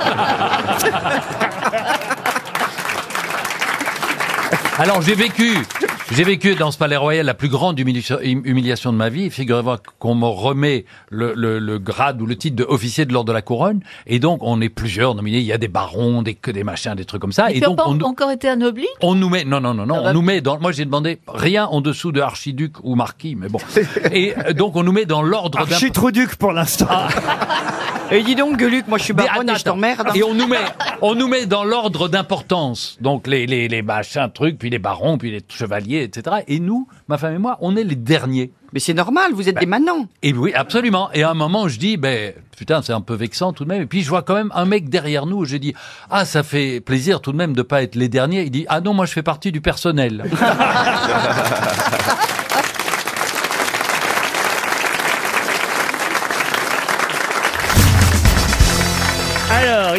Alors j'ai vécu, j'ai vécu dans ce palais royal la plus grande humiliation, hum- de ma vie. Figurez-vous qu'on me remet le, le- le grade ou le titre de officier de l'ordre de la couronne, et donc on est plusieurs nominés. Il y a des barons, des que des machins, des trucs comme ça, Et et tu donc pas on, encore été anobli on nous met, non non non non, Ça on va nous met dans. Moi j'ai demandé rien en dessous de archiduc ou marquis, mais bon. <laughs> Et euh, donc on nous met dans l'ordre d'un. Architrouduc pour l'instant. <laughs> Et dis donc, Gueluc, moi je suis baronne et attends, je t'emmerde. Et on nous met, on nous met dans l'ordre d'importance. Donc les, les, les machins, trucs, puis les barons, puis les chevaliers, etc. Et nous, ma femme et moi, on est les derniers. Mais c'est normal, vous êtes des manants. Et oui, absolument. Et à un moment, je dis, ben, putain, c'est un peu vexant tout de même. Et puis, je vois quand même un mec derrière nous. Je dis, ah, ça fait plaisir tout de même de pas être les derniers. Il dit, ah non, moi, je fais partie du personnel. <laughs>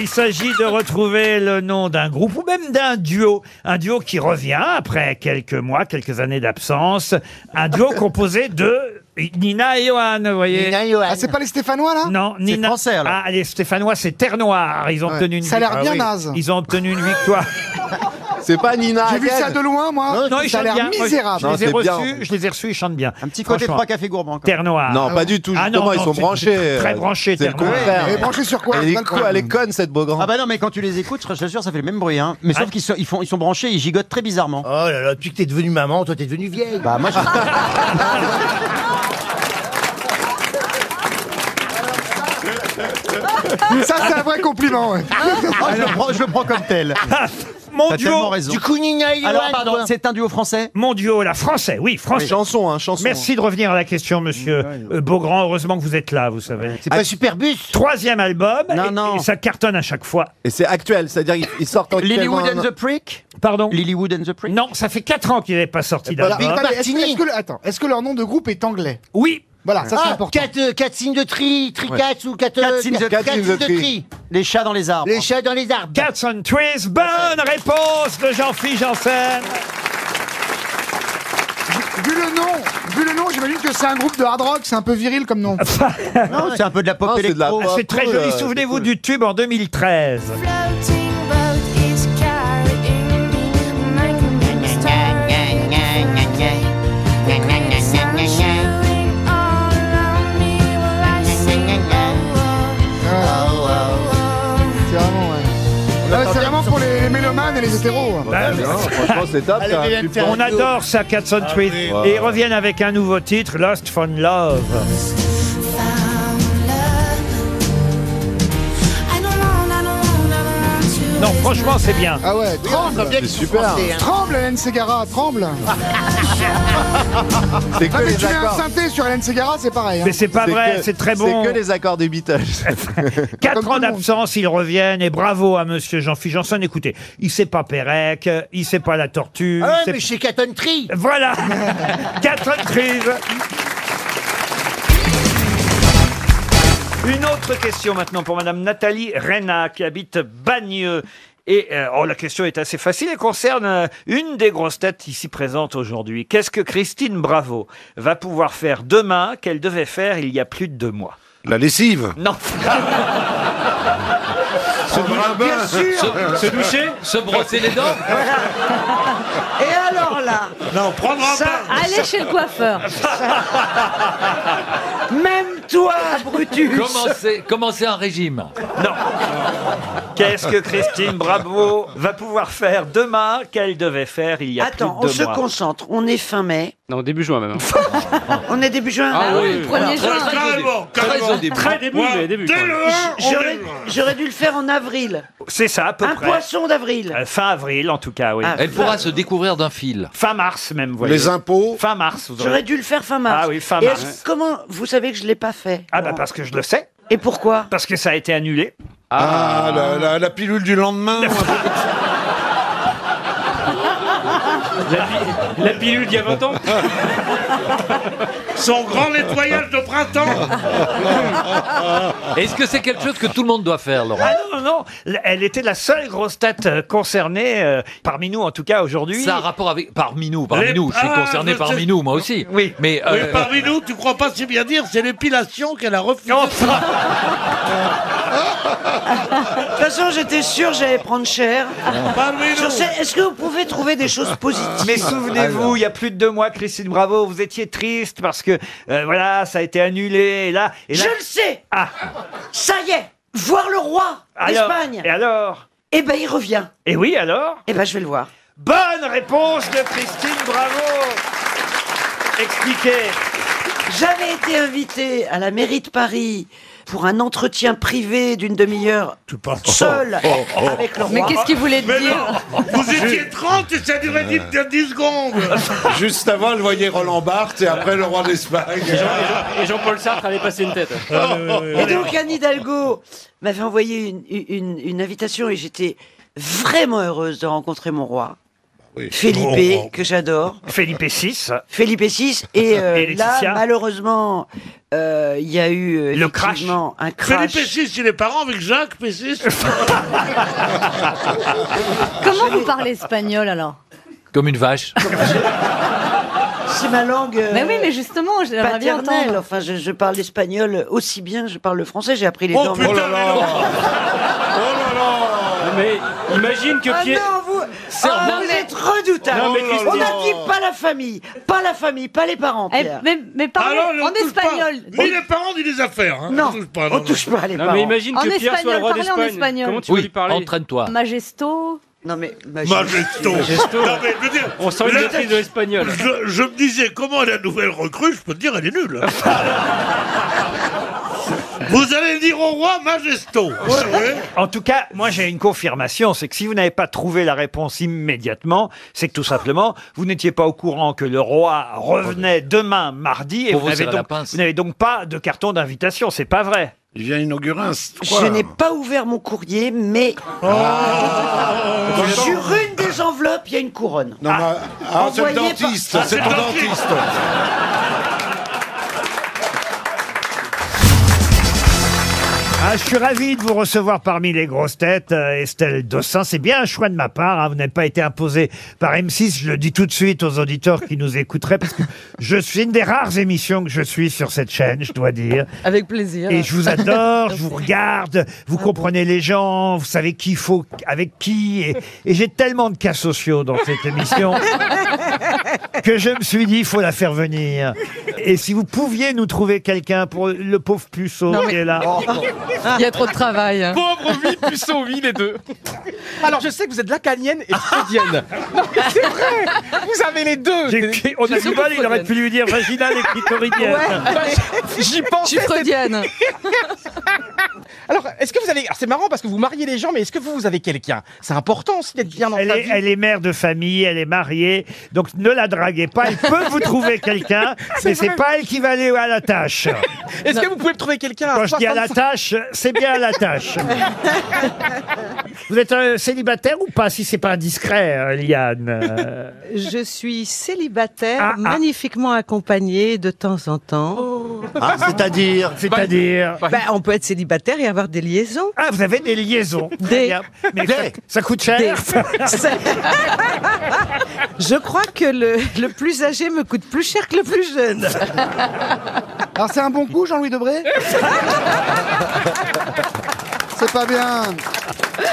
il s'agit de retrouver le nom d'un groupe ou même d'un duo. Un duo qui revient après quelques mois, quelques années d'absence. Un duo <laughs> composé de Nina et Johan, vous voyez. Nina et Johan. Ah, c'est pas les Stéphanois, là? Non, Nina. français, alors. Ah, les Stéphanois, c'est Terre Noire. Ils ont Ouais. obtenu une Ça a l'air bien Ah naze. Ils ont obtenu une victoire. <laughs> C'est pas Nina J'ai vu ça de loin, moi. Non, ils ça a chantent l'air bien. Misérable. Je, les ai reçus, je les ai reçus, ils chantent bien. Un petit côté Franchement. trois cafés gourmands. quoi. Terre Noire. Non, pas du tout. Ah non, Justement, ils sont c'est branchés. Très euh, branchés, C'est le Terre Noire. contraire. Et branchés sur quoi Elle est, Pas le co- problème. elle est conne, cette Beaugrand. Ah bah non, mais quand tu les écoutes, je t'assure, ça fait le même bruit. Hein. Mais sauf qu'ils sont, ils font, ils sont branchés, ils gigotent très bizarrement. Oh là là, depuis que t'es devenue maman, toi t'es devenue vieille. Bah moi, je... Ça, c'est un vrai compliment. ouais. Je, le prends, je le prends comme tel. <laughs> Mon T'as duo. tellement raison. Du Alors, pardon, quoi. c'est un duo français Mon duo, la français, oui, français. Chanson, hein, chanson. Merci de revenir à la question, monsieur euh, Beaugrand. Heureusement que vous êtes là, vous savez. C'est pas Superbus Troisième album, Non, et, non. et ça cartonne à chaque fois. Et c'est actuel, c'est-à-dire qu'ils ils sortent en Lilywood and the Prick Pardon Lilywood and the Prick Non, ça fait quatre ans qu'il n'est pas sorti d'album. Est-ce que, le- attends, est-ce que leur nom de groupe est anglais? Oui, Voilà, ça c'est Ah, important. quatre, euh, quatre signes de tri, tricats ou quatre, Quatre signes de- quatre quatre signes de tri. Les chats dans les arbres. Les chats dans les arbres. Cats and Trees. Bonne réponse de Jean-Philippe Janssen. Vu le nom, vu le nom, j'imagine que c'est un groupe de hard rock, c'est un peu viril comme nom. <laughs> Non, c'est un peu de la pop électro. C'est très joli. euh, Souvenez-vous cool. du tube en 2013. C'est hétéros. Bah, Non, franchement, c'est top. <laughs> Allez, c'est un viens de super- faire On adore ça, Cats and Trees. oui. Et ils reviennent avec un nouveau titre, Lost for Love. Non, franchement, c'est bien. Ah ouais, tremble, C'est super. tremble Hélène Ségara, tremble. <laughs> C'est Ah que mais les tu mets un accords. synthé sur Hélène Ségara, c'est pareil. hein. Mais c'est pas C'est vrai, que- c'est très bon. C'est que les accords des Beatles. <laughs> Quatre Comme ans tout le monde. d'absence, ils reviennent et bravo à monsieur Jean-Philippe Janssen. Écoutez, il sait pas Pérec, il sait pas la tortue. Ah ouais, il sait- mais chez Cat and Tree. Voilà <laughs> Quatre crises Une autre question maintenant pour Madame Nathalie Reyna qui habite Bagneux. Et euh, oh, la question est assez facile et concerne euh, une des grosses têtes ici présentes aujourd'hui. Qu'est-ce que Christine Bravo va pouvoir faire demain qu'elle devait faire il y a plus de deux mois? La lessive. Non <laughs> Bien sûr. Se, se doucher Se brosser les dents <laughs> Et alors là, Non, prendre un ça, Allez chez le coiffeur. même toi, Brutus. Commencer, commencer un régime Non Qu'est-ce que Christine Bravo va pouvoir faire demain? Qu'elle devait faire il y a Attends, on plus de se deux mois concentre. On est fin mai. Non, début juin même. <laughs> On est début juin. Ah oui, oui. Alors, Très, très Carrément, Très carrément. au début. Très début, mais début. Dès le J'aurais dû le faire en avril. C'est ça, à peu Un près. poisson d'avril. Euh, Fin avril, en tout cas, oui. Ah, Elle pourra se découvrir d'un fil. Fin mars, même, vous voyez. Les impôts Fin mars, vous aurez- J'aurais dû le faire fin mars. Ah oui, fin Et mars. est-ce- comment vous savez que je l'ai pas fait? Ah bah parce que je le sais. Et pourquoi? Parce que ça a été annulé. Ah, la, la- la pilule du lendemain. ou un peu comme ça. La, pi- la pilule d'il y a 20 ans Son grand nettoyage de printemps. Est-ce que c'est quelque chose que tout le monde doit faire, Laurent? Ah non, non, non. Elle était la seule grosse tête euh, concernée, euh, parmi nous en tout cas aujourd'hui. Ça a un rapport avec. Parmi nous, parmi Les- nous. Je suis Ah, concerné je parmi sais. nous, moi aussi. Oui. Mais. Oui, euh, parmi nous, tu crois pas si bien dire, c'est l'épilation qu'elle a refusé. De toute façon, j'étais sûr que j'allais prendre cher. Parmi Je nous. sais, Est-ce que vous pouvez trouver des choses positives Mais souvenez-vous, il y a plus de deux mois, Christine Bravo, vous étiez triste parce que euh, voilà, ça a été annulé. Et là, et là- Je le sais Ah, Ça y est Voir le roi alors, d'Espagne Et alors Eh ben, il revient. Et oui, alors Eh ben, je vais le voir. Bonne réponse de Christine Bravo. Expliquez. J'avais été invité à la mairie de Paris pour un entretien privé d'une demi-heure seul Oh, oh, oh. avec le roi. Mais qu'est-ce qu'il voulait te Mais dire non, vous étiez 30 et ça durait 10, 10 secondes. <laughs> Juste avant, elle voyait Roland Barthes et après le roi d'Espagne. Et Jean- et Jean-Paul Sartre allait passer une tête. Et donc Anne Hidalgo m'avait envoyé une, une- une invitation et j'étais vraiment heureuse de rencontrer mon roi. Philippe, Oh, oh. que j'adore. Philippe VI. Philippe VI. Et, euh, Et là, Laetitia. malheureusement, euh, il y a eu euh, Le crash. effectivement un crash. Philippe Pessis, il est parent avec Jacques Pessis. <laughs> Comment vous parlez espagnol alors? Comme une vache. C'est ma langue. euh, Mais oui, mais justement, j'aimerais bien paternelle. entendre. Enfin, je, je parle l'espagnol aussi bien que je parle le français. J'ai appris les Oh deux en putain, mais non. Mais imagine que Ah Pierre. non, vous, ah, vous mais- êtes redoutable. Non, mais On a dit pas la famille, pas la famille, pas les parents. Eh, Pierre. mais, mais parlez on en touche pas. espagnol. Ni les parents, ni les affaires. Hein. Non, on touche pas. on touche pas les Non, parents. mais imagine En que Pierre soit espagnol, le roi parlez en d'Espagne. espagnol. Comment tu veux lui Oui, parler entraîne-toi. Majesto. Non mais Majesto. Majesto. Non, mais je veux dire, On sent une là, maîtrise de l'espagnol. Je, je me disais, comment est la nouvelle recrue Je peux te dire, elle est nulle. <laughs> Vous allez dire au roi Majesto. Ouais. En tout cas, moi j'ai une confirmation, c'est que si vous n'avez pas trouvé la réponse immédiatement, c'est que tout simplement, vous n'étiez pas au courant que le roi revenait demain mardi et Pour vous vous n'avez serrer la donc, pince. vous n'avez donc pas de carton d'invitation, c'est pas vrai. Il vient inaugurer un Je n'ai pas ouvert mon courrier, mais Oh. sur une des enveloppes, il y a une couronne. Non, mais- ah, c'est le Envoyé par- dentiste, Ah, c'est ton le dentiste. Ah, je suis ravi de vous recevoir parmi les grosses têtes, euh, Estelle Dossin. C'est bien un choix de ma part. hein. Vous n'avez pas été imposé par M6. Je le dis tout de suite aux auditeurs qui nous écouteraient, parce que je suis une des rares émissions que je suis sur cette chaîne, je dois dire. Avec plaisir. Et je vous adore, je vous regarde, vous comprenez les gens, vous savez qui faut, avec qui. Et, et j'ai tellement de cas sociaux dans cette émission que je me suis dit, il faut la faire venir. Et si vous pouviez nous trouver quelqu'un pour le pauvre puceau Non, mais- qui est là. Il y a trop de travail. hein. Pauvre puceau oui, les deux. Alors, je sais que vous êtes lacanienne et freudienne. Non, mais c'est vrai Vous avez les deux J'ai- On a du mal, il aurait pu lui dire vaginale et clitoridienne. Bah, J'y pense. Je suis freudienne. Alors, est-ce que vous avez... Alors, c'est marrant parce que vous mariez les gens, mais est-ce que vous, vous avez quelqu'un? C'est important aussi d'être bien dans Elle sa est, vie. elle est mère de famille, elle est mariée, donc ne la draguez pas. Elle peut vous trouver quelqu'un, <laughs> C'est mais c'est pas elle qui va aller à la tâche. Est-ce que vous pouvez me trouver quelqu'un Quand je dis à la 65 tâche, c'est bien la tâche. Vous êtes euh, célibataire ou pas, si c'est pas indiscret, euh, Liane? Euh, Je suis célibataire, Ah, ah. magnifiquement accompagnée de temps en temps. Ah, c'est-à-dire C'est-à-dire Ben, on peut être célibataire et avoir des liaisons. Ah, vous avez des liaisons. Très Des- bien. Mais Des- ça, ça coûte cher. C'est- <laughs> Je crois que le, le plus âgé me coûte plus cher que le plus jeune. Alors c'est un bon coup, Jean-Louis Debré? <laughs> C'est pas bien.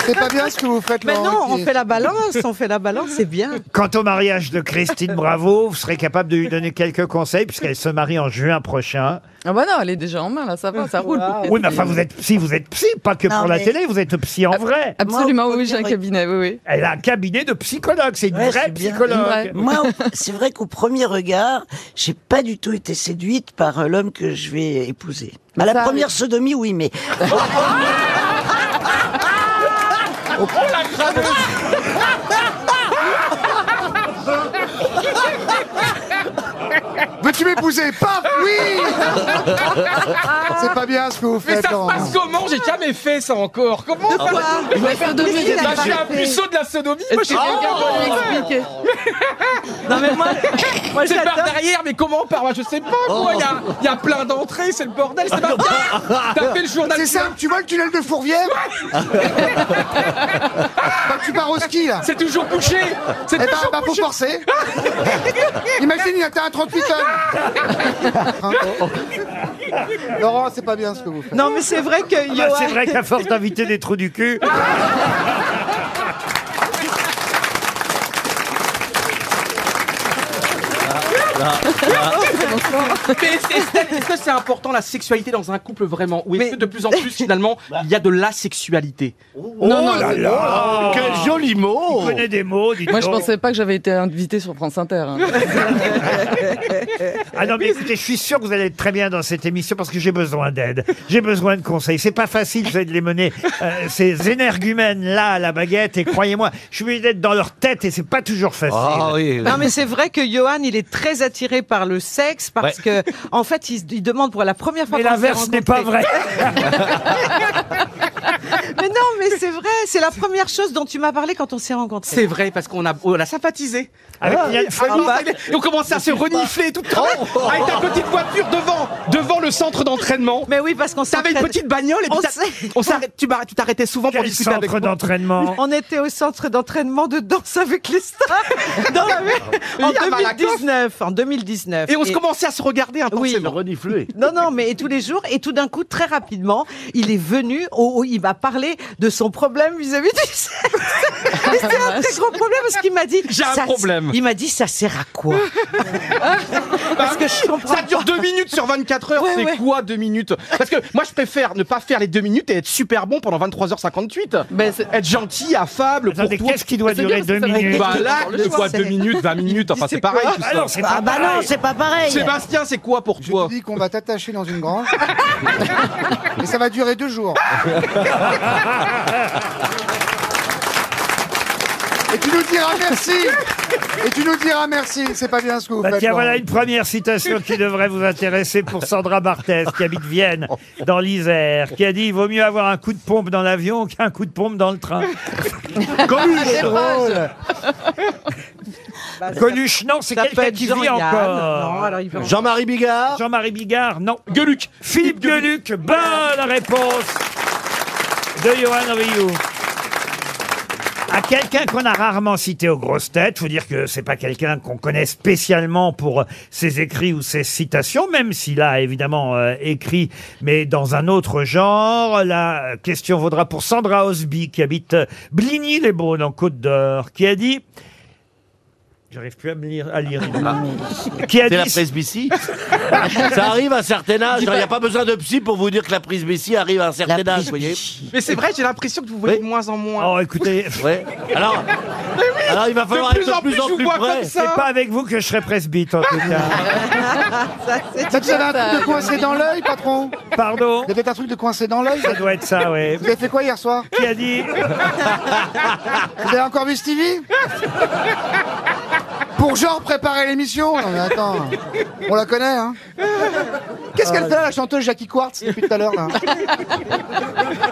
C'est pas bien ce que vous faites, Mais Laurent non, on Ruquier. fait la balance, on fait la balance, c'est bien. Quant au mariage de Christine Bravo, vous serez capable de lui donner quelques conseils puisqu'elle se marie en juin prochain. Ah bah non, elle est déjà en main, là, ça va, ça roule. Oui, mais enfin, vous êtes psy, vous êtes psy, pas que Non, pour la mais- télé, vous êtes psy en vrai. Absolument, oui, j'ai un cabinet, oui, oui. Elle a un cabinet de psychologue, c'est une Ouais, vraie c'est bien. psychologue. Moi, <laughs> c'est vrai qu'au premier regard, j'ai pas du tout été séduite par euh, l'homme que je vais épouser. À la première sodomie, oui, mais. <laughs> Oh la crameuse Veux-tu m'épouser? Paf Oui! C'est pas bien ce que vous Mais faites, ça se passe comment? J'ai jamais fait ça encore. Comment De quoi Bah, La sodomie, bah, il a Je suis un puceau de la sodomie. Moi, que j'ai quelqu'un <laughs> Non mais moi, moi c'est par derrière, mais comment par moi Je sais pas, moi. Il y a, il y a plein d'entrées, c'est le bordel. C'est pas <laughs> T'as fait le journal. C'est simple, tu vois le tunnel de Fourvière? Quand <laughs> tu pars au ski, là. C'est toujours bouché C'est Eh ben, toujours bah, faut forcer. Imagine, il atteint un 38 tonnes Laurent, c'est pas bien ce que vous faites. Non mais c'est vrai que Ah bah, Johan- c'est vrai qu'à force d'inviter des trous du cul. <laughs> Mais c'est- Estelle, <laughs> est-ce que c'est important la sexualité dans un couple vraiment? Ou est-ce que de plus en plus finalement <laughs> il y a de la sexualité? Oh là là Quel joli mot Il connaît des mots, dites Moi, je pensais pas que j'avais été invité sur France Inter. hein. <laughs> Ah non, mais écoutez, je suis sûr que vous allez être très bien dans cette émission parce que j'ai besoin d'aide. J'ai besoin de conseils. C'est pas facile, vous allez de les mener, euh, ces énergumènes-là à la baguette. Et croyez-moi, je suis obligé d'être dans leur tête et c'est pas toujours facile. Ah Non mais c'est vrai que Johan il est très attiré par le sexe parce que en fait il, il demande pour la première fois. Mais l'inverse n'est pas vrai. <laughs> mais non mais c'est vrai, c'est la première chose dont tu m'as parlé quand on s'est rencontrés. C'est vrai parce qu'on a, on a sympathisé. Avec Ah, Yann ah, Folie. bah, et on commençait à se renifler et tout. Avec ta petite voiture devant, devant le centre d'entraînement. Mais oui parce qu'on T'avais une petite bagnole et puis On s'arrête- tu t'arrêtais souvent pour discuter avec centre d'entraînement On était au centre d'entraînement de danse avec les stars dans la... <laughs> en Il y a Malakoff. 2019. En 2019. Et on se à se regarder intensément. Reniflé. <laughs> Non, non, mais tous les jours, et tout d'un coup, très rapidement, il est venu, oh, il m'a parlé de son problème vis-à-vis du sexe. <laughs> Et c'est un très gros problème parce qu'il m'a dit. J'ai un ça- problème. Il m'a dit, ça sert à quoi? <laughs> Parce que je comprends. Ça dure deux minutes sur 24 heures, Ouais, c'est ouais. quoi deux minutes? Parce que moi je préfère ne pas faire les deux minutes et être super bon pendant 23h58. être gentil, affable, Attendez, pour toi. qu'est-ce qui doit C'est durer deux minutes? Bah là, choix, quoi c'est- deux minutes, 20 minutes, enfin c'est pareil tout ça. Ah non, c'est pas Ah bah non, pareil. c'est pas pareil. Sébastien, c'est quoi pour Je toi te dis qu'on va t'attacher dans une grange. <laughs> Et ça va durer deux jours. <laughs> Et tu nous diras merci Et tu nous diras merci C'est pas bien ce que vous Bah faites. tiens, Laurent. voilà une première citation qui devrait vous intéresser pour Sandra Barthès, qui habite Vienne, dans l'Isère, qui a dit Il vaut mieux avoir un coup de pompe dans l'avion qu'un coup de pompe dans le train. <laughs> C'est drôle Coluche, non, c'est quelqu'un qui Jean vit Yann. encore. Jean-Marie Bigard Jean-Marie Bigard, non. Gueuluc. Philippe Gueluc, bonne réponse de Johan Rioux. À quelqu'un qu'on a rarement cité aux grosses têtes, faut dire que c'est pas quelqu'un qu'on connaît spécialement pour ses écrits ou ses citations, même s'il a évidemment euh, écrit, mais dans un autre genre. La question vaudra pour Sandra Osby, qui habite Bligny-les-Beaunes, en Côte d'Or, qui a dit... J'arrive plus à me lire, à lire. Qui a C'est la dit... presbytie <laughs> Ça arrive à un certain âge. Il n'y a pas besoin de psy pour vous dire que la presbytie arrive à un certain âge, vous voyez Mais c'est vrai, j'ai l'impression que vous voyez de moins en moins. Oh, écoutez... <laughs> Ouais. Alors, alors il va falloir De être de plus plus, en je vous plus vois près. comme ça. C'est pas avec vous que je serai presbyte, en tout cas. <laughs> Ça, tu avais un truc de coincé dans l'œil, patron Pardon Il y avait un truc de coincé dans l'œil Ça doit être ça, oui. Vous avez fait quoi hier soir Qui a dit Vous avez encore vu Stevie Pour genre préparer l'émission Non mais attends, on la connaît, hein Qu'est-ce qu'elle fait là, la chanteuse Jackie Quartz, depuis tout à l'heure, là?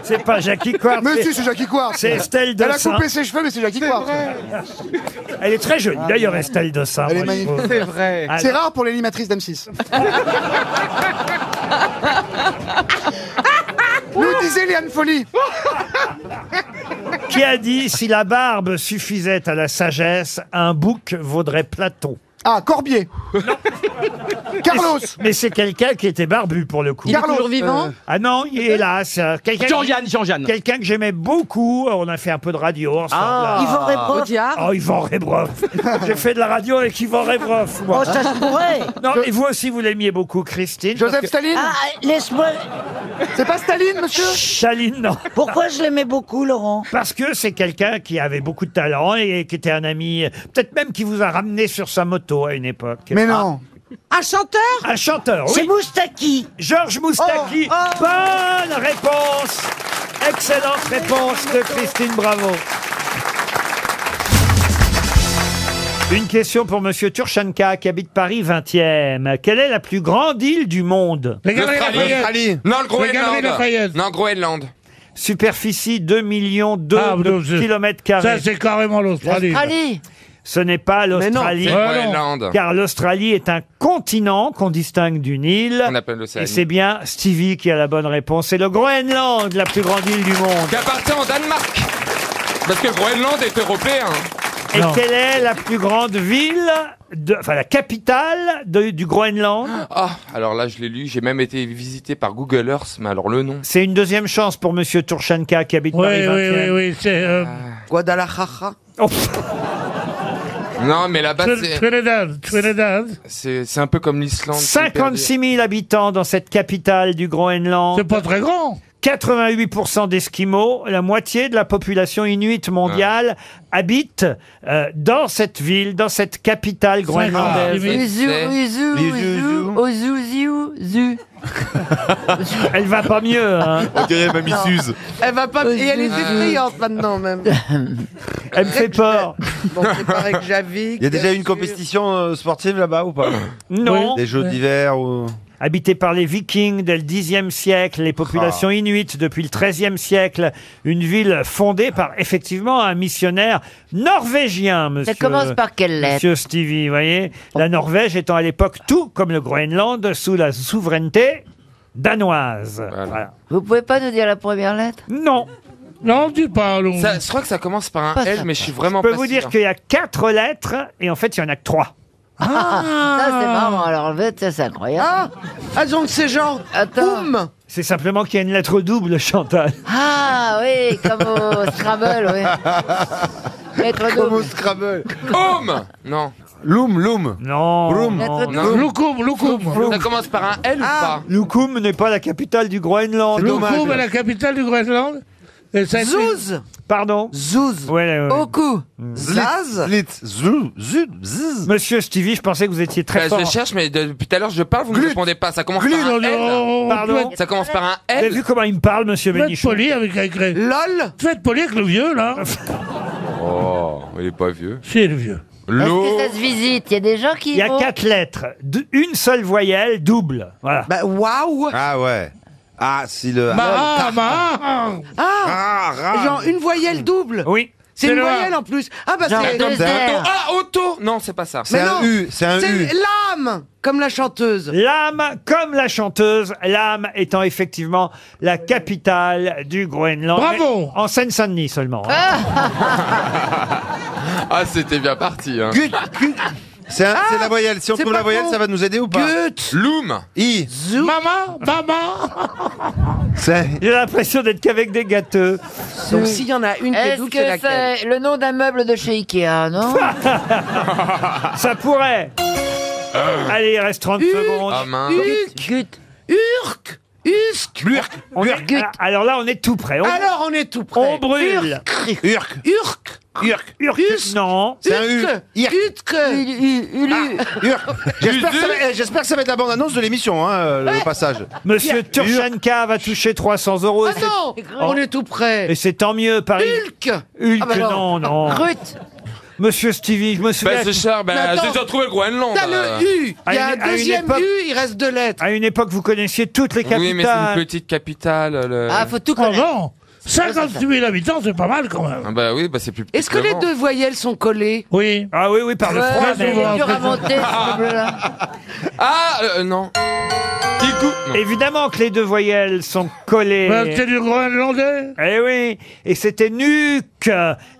C'est pas Jackie Quartz. Mais c'est- si, c'est Jackie Quartz C'est Estelle Elle a Dossin. coupé ses cheveux, mais c'est Jackie Quartz Elle est très jolie, d'ailleurs, Estelle Dossin. Elle est moi, je magnifique. trouve. C'est vrai. Ah, C'est rare pour les animatrices d'M6. <laughs> Nous disait Liane Folie <laughs> Qui a dit si la barbe suffisait à la sagesse, un bouc vaudrait Platon? Ah, Corbier. Carlos. Mais c'est quelqu'un qui était barbu pour le coup. Il est Carlos, toujours vivant euh, Ah non, il est hélas. euh, quelqu'un que- Jean-Yann, Jean-Yann. Quelqu'un que j'aimais beaucoup. On a fait un peu de radio ensemble. Ah. Yvan Rebroff. Audiard. Oh, Yvan Rebroff. <laughs> J'ai fait de la radio avec Yvan Rebroff. moi. Oh, ça se pourrait. Non, et vous aussi, vous l'aimiez beaucoup, Christine. Joseph que- Staline Ah, laisse-moi. C'est pas Staline, monsieur Staline, non. Pourquoi je l'aimais beaucoup, Laurent? Parce que c'est quelqu'un qui avait beaucoup de talent et qui était un ami, peut-être même qui vous a ramené sur sa moto à une époque. Mais non. Un chanteur? Un chanteur, oui. C'est Moustaki. Georges Moustaki. Oh, oh. Bonne réponse. Excellente réponse de Christine Bravo. Une question pour Monsieur Turchanka qui habite Paris 20e. Quelle est la plus grande île du monde? Les Galeries Lafayette. Non, le Les Galeries Lafayette. Non, Groenland. Superficie 2 millions de, Ah, de donc, c'est- kilomètres Ça, carrés. c'est carrément l'Australie. Australie. Ce n'est pas l'Australie. C'est Ouais, non. Groenland. Car l'Australie est un continent qu'on distingue d'une île. On appelle Et l'Océanie. c'est bien Stevie qui a la bonne réponse. C'est le Groenland, la plus grande île du monde. Qui appartient au Danemark. Parce que le Groenland est européen. Et Non. quelle est la plus grande ville, de, enfin la capitale de- du Groenland? Ah, alors là, je l'ai lu. J'ai même été visité par Google Earth, mais alors le nom. C'est une deuxième chance pour Monsieur Turchanka qui habite Oui, Paris oui, 20e. oui, oui, c'est euh, Guadalajara. Oh, <laughs> Non, mais là-bas, Trin- c'est- Trinidad. Trinidad. c'est c'est un peu comme l'Islande. c'est hyper 56 000 habitants dans cette capitale du Groenland. C'est pas très grand. 88% d'Esquimaux, la moitié de la population inuite mondiale habite euh, dans cette ville, dans cette capitale groenlandaise. Uzu, uzu, uzu, ozu, ziou, zu. Elle va pas mieux, hein. <laughs> On dirait Mamie Suze. Elle va pas. Et elle est effrayante maintenant, même. <laughs> Elle me fait peur. <laughs> Bon, c'est pareil que. Il y a déjà eu une compétition euh, sportive là-bas ou pas? Non. Des jeux d'hiver ou... Habité par les Vikings dès le Xe siècle, les populations Ah. inuites depuis le XIIIe siècle, une ville fondée par effectivement un missionnaire norvégien, monsieur. Ça commence par quelle lettre Monsieur Stevie, vous voyez? La Norvège étant à l'époque tout comme le Groenland sous la souveraineté danoise. Voilà. Vous pouvez pas nous dire la première lettre? Non. Non, pas, allons. Ça, je crois que ça commence par un Pas L, ça. mais je suis vraiment Je peux pas vous dire sûr. qu'il y a quatre lettres et en fait il y en a que trois. Ah, ça c'est marrant. Alors en fait, ça c'est incroyable. Ah, ah, donc c'est genre. Attends. Oum C'est simplement qu'il y a une lettre double, Chantal. Ah oui, comme au Scrabble, oui. <laughs> Lettre Comme au double. Scrabble. Home Non. Loom, loom. Non. Vroom. non, non. double. Loukoum, Loukoum. Ça commence par un L ou pas Loukoum n'est pas la capitale du Groenland. Loukoum est la capitale du Groenland. Été- Zouz Pardon Zouz Ouais, ouais. Oku. Zaz Zlit, zou, zut, zzz. Monsieur Stevie, je pensais que vous étiez très Bah, fort. Je cherche, mais de- depuis tout à l'heure, je parle, vous ne Glut. répondez pas. Ça commence Glut, par un L. on- on Pardon Ça commence par un Vous avez L. vu comment il me parle, monsieur doit être Bénichou poli avec avec les- LOL Tu être poli avec le vieux, là Oh, il est pas vieux. C'est le vieux. Est-ce L'eau. que ça se visite? Il y a des gens qui Il y a vont- quatre lettres, d- une seule voyelle, double. Voilà. Bah, waouh Ah ouais. Ah, si le... Maha, Maha. <laughs> Ah Ah, ah. Genre une voyelle double Oui. C'est une le voyelle en plus Ah bah c'est... Ah, auto Non, c'est pas ça. C'est un. U, c'est un U. C'est l'âme Comme la chanteuse L'âme, comme la chanteuse, l'âme étant effectivement la capitale du Groenland. Bravo. En Seine-Saint-Denis seulement. hein. Ah, <laughs> c'était bien parti. Hein. C'est un- c'est la voyelle. Si on c'est trouve pas la voyelle, con. ça va nous aider ou pas Gut Loom. I. Maman, maman. C'est... J'ai l'impression d'être qu'avec des gâteux. Donc s'il y en a une qui est Est-ce double, c'est que laquelle c'est le nom d'un meuble de chez Ikea, non <laughs> Ça pourrait. Allez, il reste 30 secondes. Ah, mince. Gut. Urk Usk On est- alors là, on est tout près. On, Alors on est tout près on brûle. Urk. Urk Urk. Urk, non. C'est un U. Urk Utk Ulu. Urk. <laughs> J'espère que, ça va- eh, j'espère que ça va être la bande-annonce de l'émission, hein, euh, le passage. Monsieur Turchanka va toucher 300 euros. et Ah c'est- non On est tout près Et c'est tant mieux, Paris. Hulk Hulk, Ah bah non, non. Monsieur Stevie, je me souviens. Bah, c'est cher. Mais Bah, attends. j'ai déjà trouvé le Groenland. T'as euh. le U À Il y a une- un une deuxième époque- U, il reste deux lettres À une époque, vous connaissiez toutes les capitales. Oui, mais c'est une petite capitale. Le... Ah, faut tout Oh connaître. Non 58 000 habitants, c'est pas mal quand même. Ah bah oui, bah c'est plus petit. Est-ce que les deux voyelles sont collées? Oui. Ah oui, oui, par le Ouais, froid. Très mais-. C'est dur à monter, ce meuble-là. Ah, euh, non. Du coup, évidemment que les deux voyelles sont collées. Ben, c'est du groenlandais. Eh oui, et c'était Nuuk.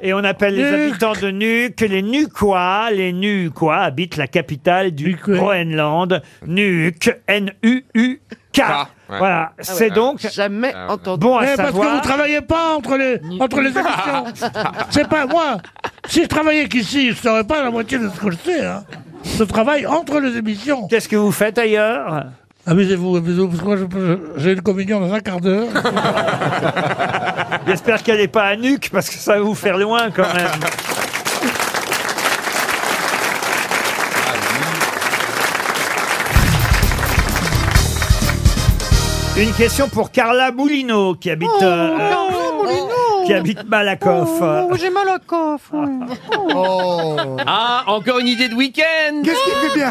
Et on appelle les Nuuk. habitants de Nuuk les Nuquois. Les Nuquois habitent la capitale du Groenland, Nuuk. N-U-U-K. Ouais. Voilà, Ah c'est donc Jamais entendu. bon à Eh, parce que savoir. vous travaillez pas entre les, entre les émissions. <laughs> C'est pas moi. Si je travaillais qu'ici, je saurais pas la moitié de ce que je sais. Hein. Je travaille entre les émissions. Qu'est-ce que vous faites ailleurs? Amusez-vous, amusez-vous, parce que moi, je- j'ai une communion dans un quart d'heure. <laughs> J'espère qu'elle n'est pas à Nuuk parce que ça va vous faire loin quand même. <laughs> Une question pour Carla Moulino qui habite euh, qui habite Malakoff. Oh, j'ai mal à coffre. Ah, encore une idée de week-end Qu'est-ce qu'il fait bien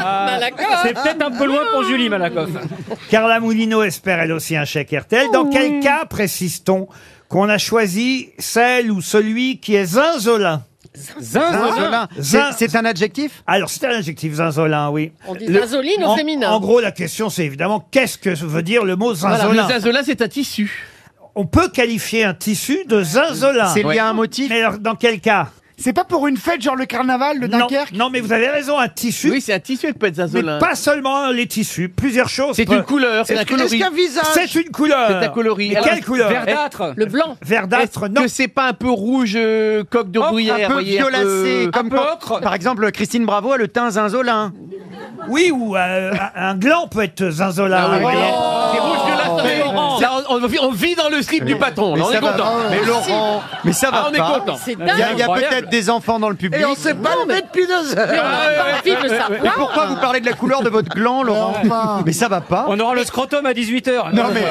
C'est peut-être un peu loin pour Julie Malakoff. Carla Moulino espère elle aussi un chèque RTL. Dans quel cas précise-t-on qu'on a choisi celle ou celui qui est zinzolin? Zinzolin. Zin- C'est un adjectif? Alors, c'est un adjectif zinzolin, oui. On dit Le- zinzoline au en, féminin. En gros, la question, c'est évidemment qu'est-ce que veut dire le mot zinzolin Le zinzolin, c'est un tissu. On peut qualifier un tissu de zinzolin. C'est lié à un motif? Mais alors, dans quel cas? C'est pas pour une fête, genre le carnaval de non, Dunkerque non, mais vous avez raison, un tissu. Oui, c'est un tissu, elle peut être mais zinzolin. pas seulement les tissus, plusieurs choses. C'est une couleur, c'est un Est-ce coloris. qu'un visage C'est une couleur. C'est un coloris. Mais Alors, quelle couleur Verdâtre. Le blanc. Verdâtre, Est-ce non. que c'est pas un peu rouge euh, coque de bruyère Un peu voyez, violacé, peu- comme un peu quand- ocre. par exemple Christine Bravo a le teint zinzolin. Oui, ou euh, un un gland peut être zinzolin. Ah oui, vous voyez. C'est rouge violacé. Là, on, on vit- on vit dans le slip du patron. là, on est ça va- content. Mais Laurent, mais ça va Ah, on est pas. content. C'est Il y a, il y a Incroyable. peut-être des enfants dans le public. Et on sait pas le mettre depuis deux heures. Mais envie de le pourquoi vous parlez de la couleur de votre gland, Laurent. Mais ça va pas. On aura le scrotum à 18h. Non mais,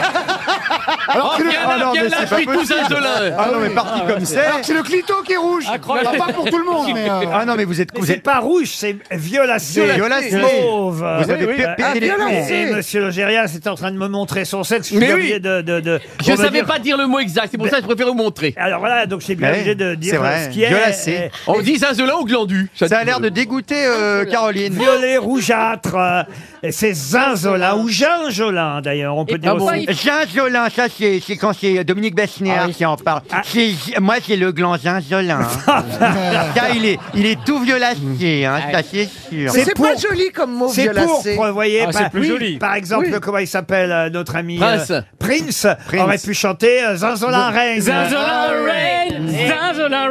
Alors que Oh, le- bien, Ah non, mais <laughs> là, c'est je pas suis tout possible. zinzolin. ah non mais parti comme c'est. alors que c'est le clito qui est rouge. Incroyable. Pas pour tout le monde, mais. euh, Ah non mais vous êtes vous c'est êtes pas rouge, c'est violacé. Violacé. Mauve. Vous avez pété Ah, les violacé. plombs. Et monsieur Logérias est en train de me montrer son sexe. Je suis Mais obligé oui. de, de, de- Je on va savais dire- pas dire le mot exact, c'est pour ça que je préfère vous montrer. Alors voilà, donc j'ai bien Ouais, obligé de dire c'est vrai, ce qui est. violacé. On dit zinzolin ou glandu Ça a l'air de dégoûter euh, Caroline. Violet, rougeâtre, euh, et c'est zinzolin ou ginjolin d'ailleurs, on peut Et dire pourquoi aussi. il- ça c'est c'est quand c'est Dominique Bessner Ah oui. qui en parle. C'est- Moi c'est le gland ginzolin. hein. <laughs> ça il est, il est tout violacé, hein, ça c'est sûr. Mais C'est pour- pas joli comme mot C'est violacé. pourpre, vous voyez. Ah, par, plus joli. Par exemple, Oui. comment il s'appelle euh, notre ami Prince. euh, Prince, Prince. aurait pu chanter euh, Zinzolin Reign. Zinzolin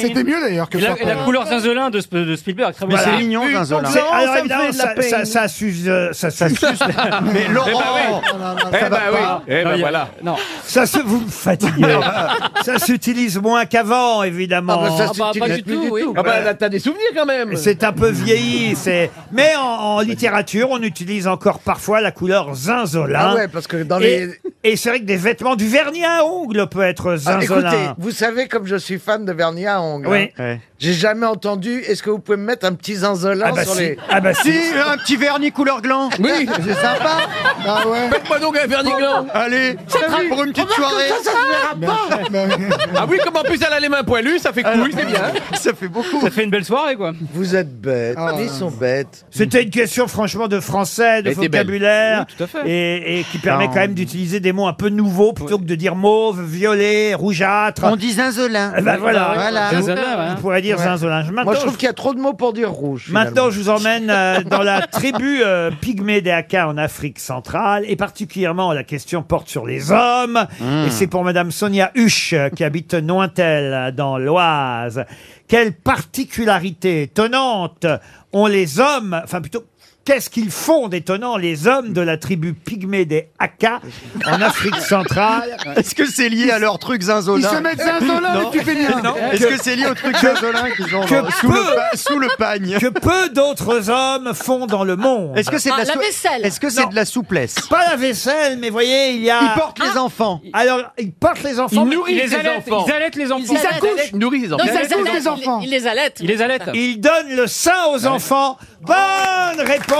C'était mieux d'ailleurs que la, la couleur zinzolin de, Sp- de Spielberg, très Mais bien. c'est mignon, Zinzolin. C'est- Alors évidemment, ça, ça, ça s'use, euh, ça s'use. <laughs> Mais Laurent, Eh ça va oui. pas. Eh ben voilà. Non. Ça se, vous me fatiguez. <laughs> ça s'utilise moins qu'avant, évidemment. Ah bah ça Ah bah, pas s'utilise du plus tout, oui. Ah bah là, t'as des souvenirs quand même. C'est un peu vieilli, c'est. Mais en, en littérature, on utilise encore parfois la couleur zinzolin. Ah ouais, parce que dans Et, les. et c'est vrai que des vêtements, du vernis à ongles peut être Ah, zinzolin. écoutez, vous savez comme je suis fan de vernis à ongles. Oui. hein. J'ai jamais entendu. Est-ce que vous pouvez me mettre un petit zinzolin Ah bah sur si. les. Ah bah si. Si, un petit vernis couleur gland. Oui. <laughs> C'est sympa. Ah ouais. Faites-moi donc un vernis gland. Allez, pour une petite soirée. Ça, ça se verra pas. Ah oui, comme en plus elle a les mains poilues, ça fait couille, c'est bien. <laughs> Ça fait beaucoup. Ça fait une belle soirée, quoi. Vous êtes bêtes. Ah. Ils sont bêtes. C'était une question franchement de français, de Elle était belle. vocabulaire, Oui, tout à fait. et, et qui permet Non. quand même d'utiliser des mots un peu nouveaux plutôt que de dire mauve, violet, rougeâtre. On dit zinzolin. Eh ben voilà. Voilà. Zinzolin, ouais. On pourrait dire Ouais. zinzolin. Maintenant, Moi, je je- trouve qu'il y a trop de mots pour dire rouge. Maintenant, je vous emmène euh, dans la tribu euh, pygmée des Hakka en Afrique centrale, et particulièrement la question porte sur les hommes, et c'est pour Madame Sonia Huche, euh, qui habite Nointel, dans l'Oise. Quelle particularité étonnante ont les hommes, enfin plutôt... Qu'est-ce qu'ils font d'étonnant, les hommes de la tribu pygmée des Hakka en Afrique centrale <laughs> Est-ce que c'est lié à leur truc Ils zinzolin se mettent zinzolin, Non. les Tupéniens. Non. Est-ce que c'est lié au truc zinzolin qu'ils ont que genre, sous, le pa- sous le pagne que peu d'autres hommes font dans le monde Est-ce que c'est de Ah, la, la sou- vaisselle. Est-ce que c'est Non. de la souplesse Pas la vaisselle, mais voyez, il y a... Ils portent les enfants. Alors, ils portent les enfants. Ils mais- nourrissent Ils les allaitent, enfants. ils allaitent les enfants. Ils allaitent. Ils nourrissent les enfants. ils allaitent les enfants. Ils, les allaitent. Ils les allaitent. Il donne le sein aux enfants. Bonne réponse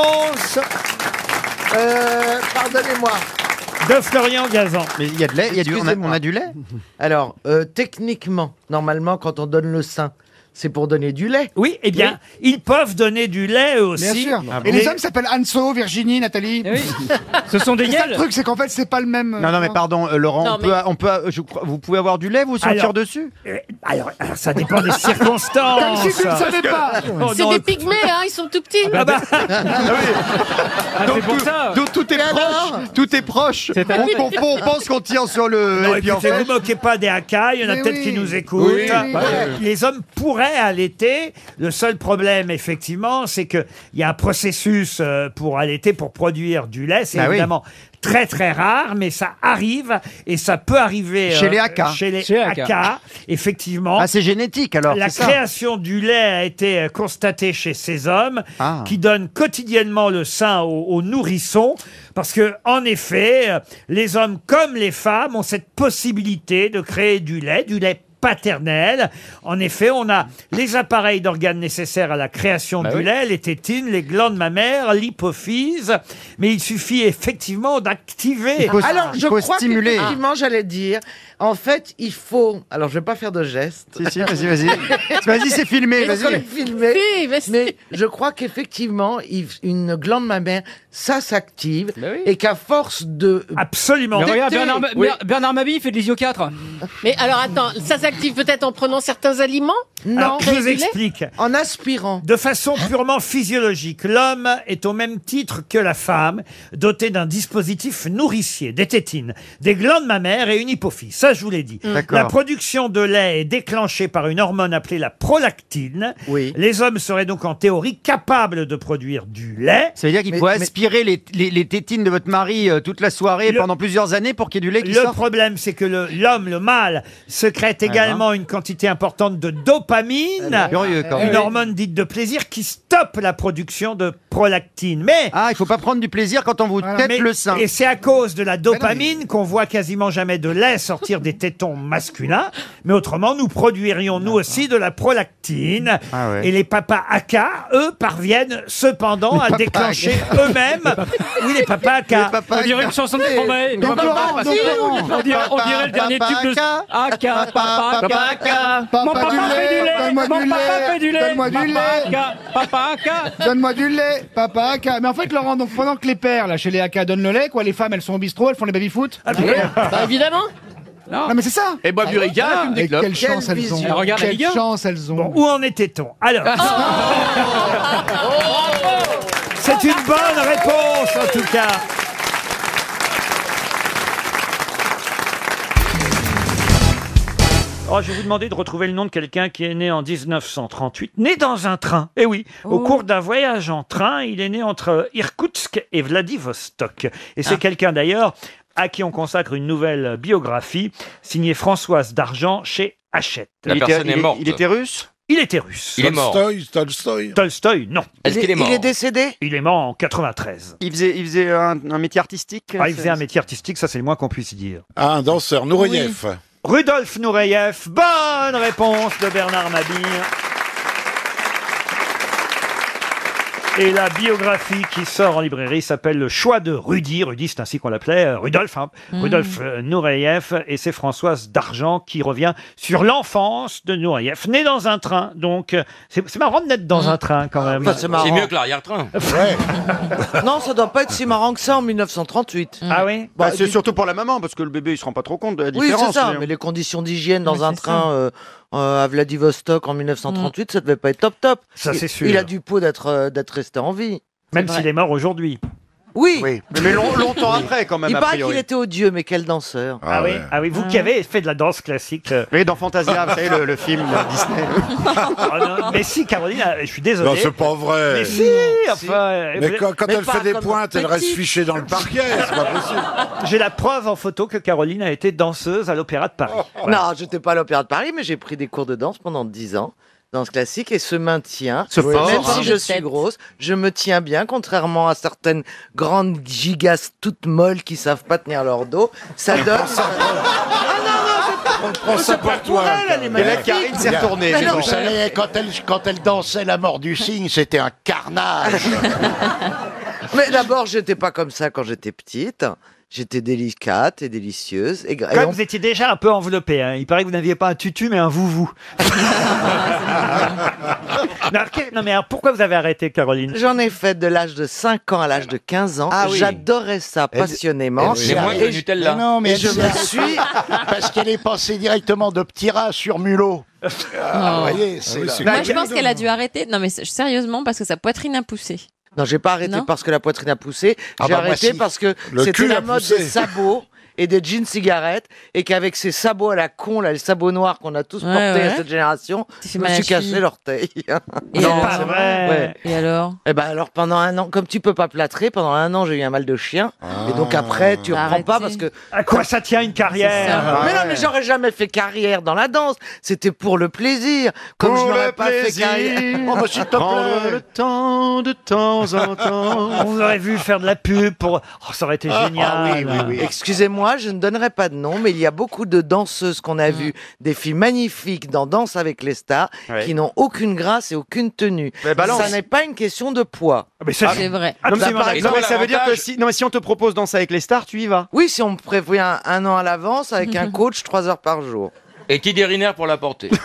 Euh, Pardonnez-moi. de Florian Gazan. Mais il y a de lait, il y a du, on, a, on a du lait Alors, euh, techniquement, normalement, quand on donne le sein, c'est pour donner du lait. Oui, eh bien, ils peuvent donner du lait aussi. Bien sûr. Ah Et les hommes s'appellent Anso, Virginie, Nathalie. <laughs> Ce sont des C'est ça gueules. Le truc, c'est qu'en fait, c'est pas le même. Non, non, mais pardon, euh, Laurent, Non, on peut, on peut, je crois- vous pouvez avoir du lait, vous sentir Alors, dessus? euh, alors, alors, ça dépend des circonstances. Comme si tu ne savais pas. Oh, C'est non, des pygmées, hein, ils sont tout petits. Ah bah, c'est pour ça. Donc tout est proche, tout est proche. On, on- on pense qu'on tire sur le. non, et puis en écoutez, fait- vous moquez pas des haka, il y en a Mais peut-être oui. qui nous écoutent. Oui, oui, oui. Les hommes pourraient allaiter. Le seul problème, effectivement, c'est qu'il y a un processus euh, pour allaiter, pour produire du lait. C'est Bah oui. évidemment très très rare, mais ça arrive et ça peut arriver Chez euh, les. Chez les Chez les haka, effectivement. Ah, c'est génétique alors. La c'est ça. création du lait a été euh, constatée chez ces hommes Ah. qui donnent quotidiennement le sein aux, aux nourrissons parce que en effet, euh, les hommes comme les femmes ont cette possibilité de créer du lait, du lait paternel. En effet, on a les appareils d'organes nécessaires à la création Bah du oui. lait, les tétines, les glandes mammaires, l'hypophyse, mais il suffit effectivement d'activer. Alors, je crois stimuler. qu'effectivement, j'allais dire, en fait, il faut. Alors, je vais pas faire de gestes. Si, si, vas-y, vas-y. <laughs> Vas-y, c'est filmé, Parce qu'on vas-y. est filmé. Si, mais je crois qu'effectivement, il- une glande mammaire, ça s'active Bah oui. et qu'à force de. Absolument. Mais regarde, D'été. Bernard, Ma- Oui. Bernard Mabie, il fait de l'isio 4. Mais alors attends, ça s'active peut-être en prenant certains aliments Alors, Non, je vous explique. en aspirant. De façon purement physiologique, l'homme est au même titre que la femme, doté d'un dispositif nourricier, des tétines, des glandes mammaires et une hypophyse. Ça, je vous l'ai dit. D'accord. La production de lait est déclenchée par une hormone appelée la prolactine. Oui. Les hommes seraient donc en théorie capables de produire du lait. Ça veut dire qu'il Mais- faut mais- aspirer les, les, les tétines de votre mari euh, toute la soirée Le- pendant plusieurs années pour qu'il y ait du lait qui Le sorte? problème, c'est que le- l'homme, le mâle, secrète également une quantité importante de dopamine, Curieux quand une hormone dite de plaisir qui stoppe la production de prolactine. Mais Ah, il faut pas prendre du plaisir quand on vous tête Mais- le sein. Et c'est à cause de la dopamine qu'on voit quasiment jamais de lait sortir des tétons masculins. Mais autrement, nous produirions nous aussi de la prolactine. Ah ouais. Et les papas aka, eux, parviennent cependant à déclencher <laughs> eux-mêmes. Oui, les papas aka. Papa, On dirait une chanson de Stromae. On dirait, on dirait le dernier Papa tube de Aka. Aka, papa, Papa Aka. Papa Mon du fait lait, du lait. donne-moi Mon du papa fait du lait. donne-moi du Papa lait. Aka, Papa Aka. Donne-moi du lait, papa Aka. Mais en fait, Laurent, donc pendant que les pères, là, chez les Aka, donnent le lait, quoi, les femmes, elles sont au bistrot, elles font les baby-foot. Ah, Bah évidemment. Non, mais c'est ça. Et Burrica, fume des Et quelle chance elles ont. Regarde Quelle chance elles ont. Où en était-on? Alors, c'est une bonne réponse en tout cas. Oh, je vais vous demander de retrouver le nom de quelqu'un qui est né en 1938, né dans un train. Eh oui, au cours d'un voyage en train, il est né entre Irkoutsk et Vladivostok. Et c'est quelqu'un d'ailleurs à qui on consacre une nouvelle biographie signée Françoise d'Argent chez Hachette. Il était- est- Il était russe? Il était russe. Il est mort. Tolstoï, Tolstoï. Tolstoï, non. Est-ce qu'il est mort Il est décédé? Il est mort en 93. Il faisait, il faisait un, un métier artistique? Ah, il faisait un métier artistique, ça c'est le moins qu'on puisse dire. Ah, un danseur, Nureyev. Rudolf Nureyev, bonne réponse de Bernard Mabille. Et la biographie qui sort en librairie s'appelle Le choix de Rudy. Rudy, c'est ainsi qu'on l'appelait. euh, Rudolf, hein. Mm. Rudolf euh, Nureyev. Et c'est Françoise d'Argent qui revient sur l'enfance de Nureyev. Né dans un train, donc euh, c'est c'est marrant de naître dans un train quand même. Enfin, c'est marrant. C'est mieux que l'arrière-train. <laughs> Non, ça doit pas être si marrant que ça en 1938. Ah oui Bah, Bah, c'est du- surtout pour la maman, parce que le bébé, il se rend pas trop compte de la Oui, différence. c'est ça, mais- les conditions d'hygiène dans un train euh, euh, à Vladivostok en 1938, ça devait pas être top top. Ça, Il- c'est sûr. Il a du pot d'être euh, d'être resté en vie. Même s'il est mort aujourd'hui. Oui. Oui, mais long- longtemps après, quand même, Il a paraît priori. qu'il était odieux, mais quel danseur. Ah, oui, ah oui, vous qui avez fait de la danse classique. euh, Oui, dans Fantasia, vous savez, le, le film de Disney. <laughs> Ah non, mais si, Caroline, euh, je suis désolé. Non, c'est pas vrai. Mais si, enfin. euh, Mais vous- quand, quand Mais elle fait des pointes, elle reste fichée dans le parquet, c'est pas possible. <laughs> J'ai la preuve en photo que Caroline a été danseuse à l'Opéra de Paris. Voilà. Non, j'étais pas à l'Opéra de Paris, mais j'ai pris des cours de danse pendant 10 ans. Danse classique et se maintient. Se fort, Même si je suis grosse, je me tiens bien, contrairement à certaines grandes gigas toutes molles qui savent pas tenir leur dos. Ça donne. On prend ça pour toi. elle, elle est Et là. Karine s'est retournée. Mais non, savez, quand elle, quand elle dansait la mort du cygne, c'était un carnage. <laughs> Mais d'abord, j'étais pas comme ça quand j'étais petite. J'étais délicate et délicieuse. Et, et Quand même, on- vous étiez déjà un peu enveloppé. hein. Il paraît que vous n'aviez pas un tutu, mais un vouvou. <laughs> non, alors, que- non, mais alors, pourquoi vous avez arrêté, Caroline? J'en ai fait de l'âge de 5 ans à l'âge de 15 ans. Ah oui. J'adorais ça Elle- passionnément. elle- Mais moins que Et le je- Nutella. Mais non, mais et je me suis... <laughs> Parce qu'elle est passée directement de petit rat sur mulot. <laughs> Ah, vous voyez, c'est là. Moi, je pense qu'elle a dû arrêter. Non, mais s- sérieusement, parce que sa poitrine a poussé. Non, j'ai pas arrêté Non parce que la poitrine a poussé. Ah j'ai bah, moi, arrêté si. parce que Le c'était cul la a mode poussé. des sabots et des jeans cigarettes et qu'avec ces sabots à la con, là, les sabots noirs qu'on a tous Ouais, portés ouais. à cette génération, je me mal à suis la cassé cheville. l'orteil. Et <laughs> Non, alors c'est vrai. Ouais. Et alors? Et ben alors pendant un an, comme tu peux pas plâtrer, pendant un an j'ai eu un mal de chien. Et donc après tu T'as reprends pas parce que À quoi ça tient une carrière? Mais non, mais j'aurais jamais fait carrière dans la danse. C'était pour le plaisir. Comme Pour je n'aurais le pas fait plaisir. carrière. Oh, bah, s'il te plaît. temps de temps en temps. <laughs> On vous aurait vu faire de la pub pour. Oh, ça aurait été Ah, génial. ah Excusez-moi, je ne donnerai pas de nom, mais il y a beaucoup de danseuses qu'on a vues, des filles magnifiques dans Danse avec les stars, Ouais. qui n'ont aucune grâce et aucune tenue. Mais balance. Ça n'est pas une question de poids. Ah, mais ça, C'est vrai. Non, mais, par exemple, ça veut dire que si, non, mais si on te propose danser avec les stars, tu y vas. Oui, si on me prévoit un, un an à l'avance avec un <laughs> coach trois heures par jour. Et qui Riner pour la porter <laughs>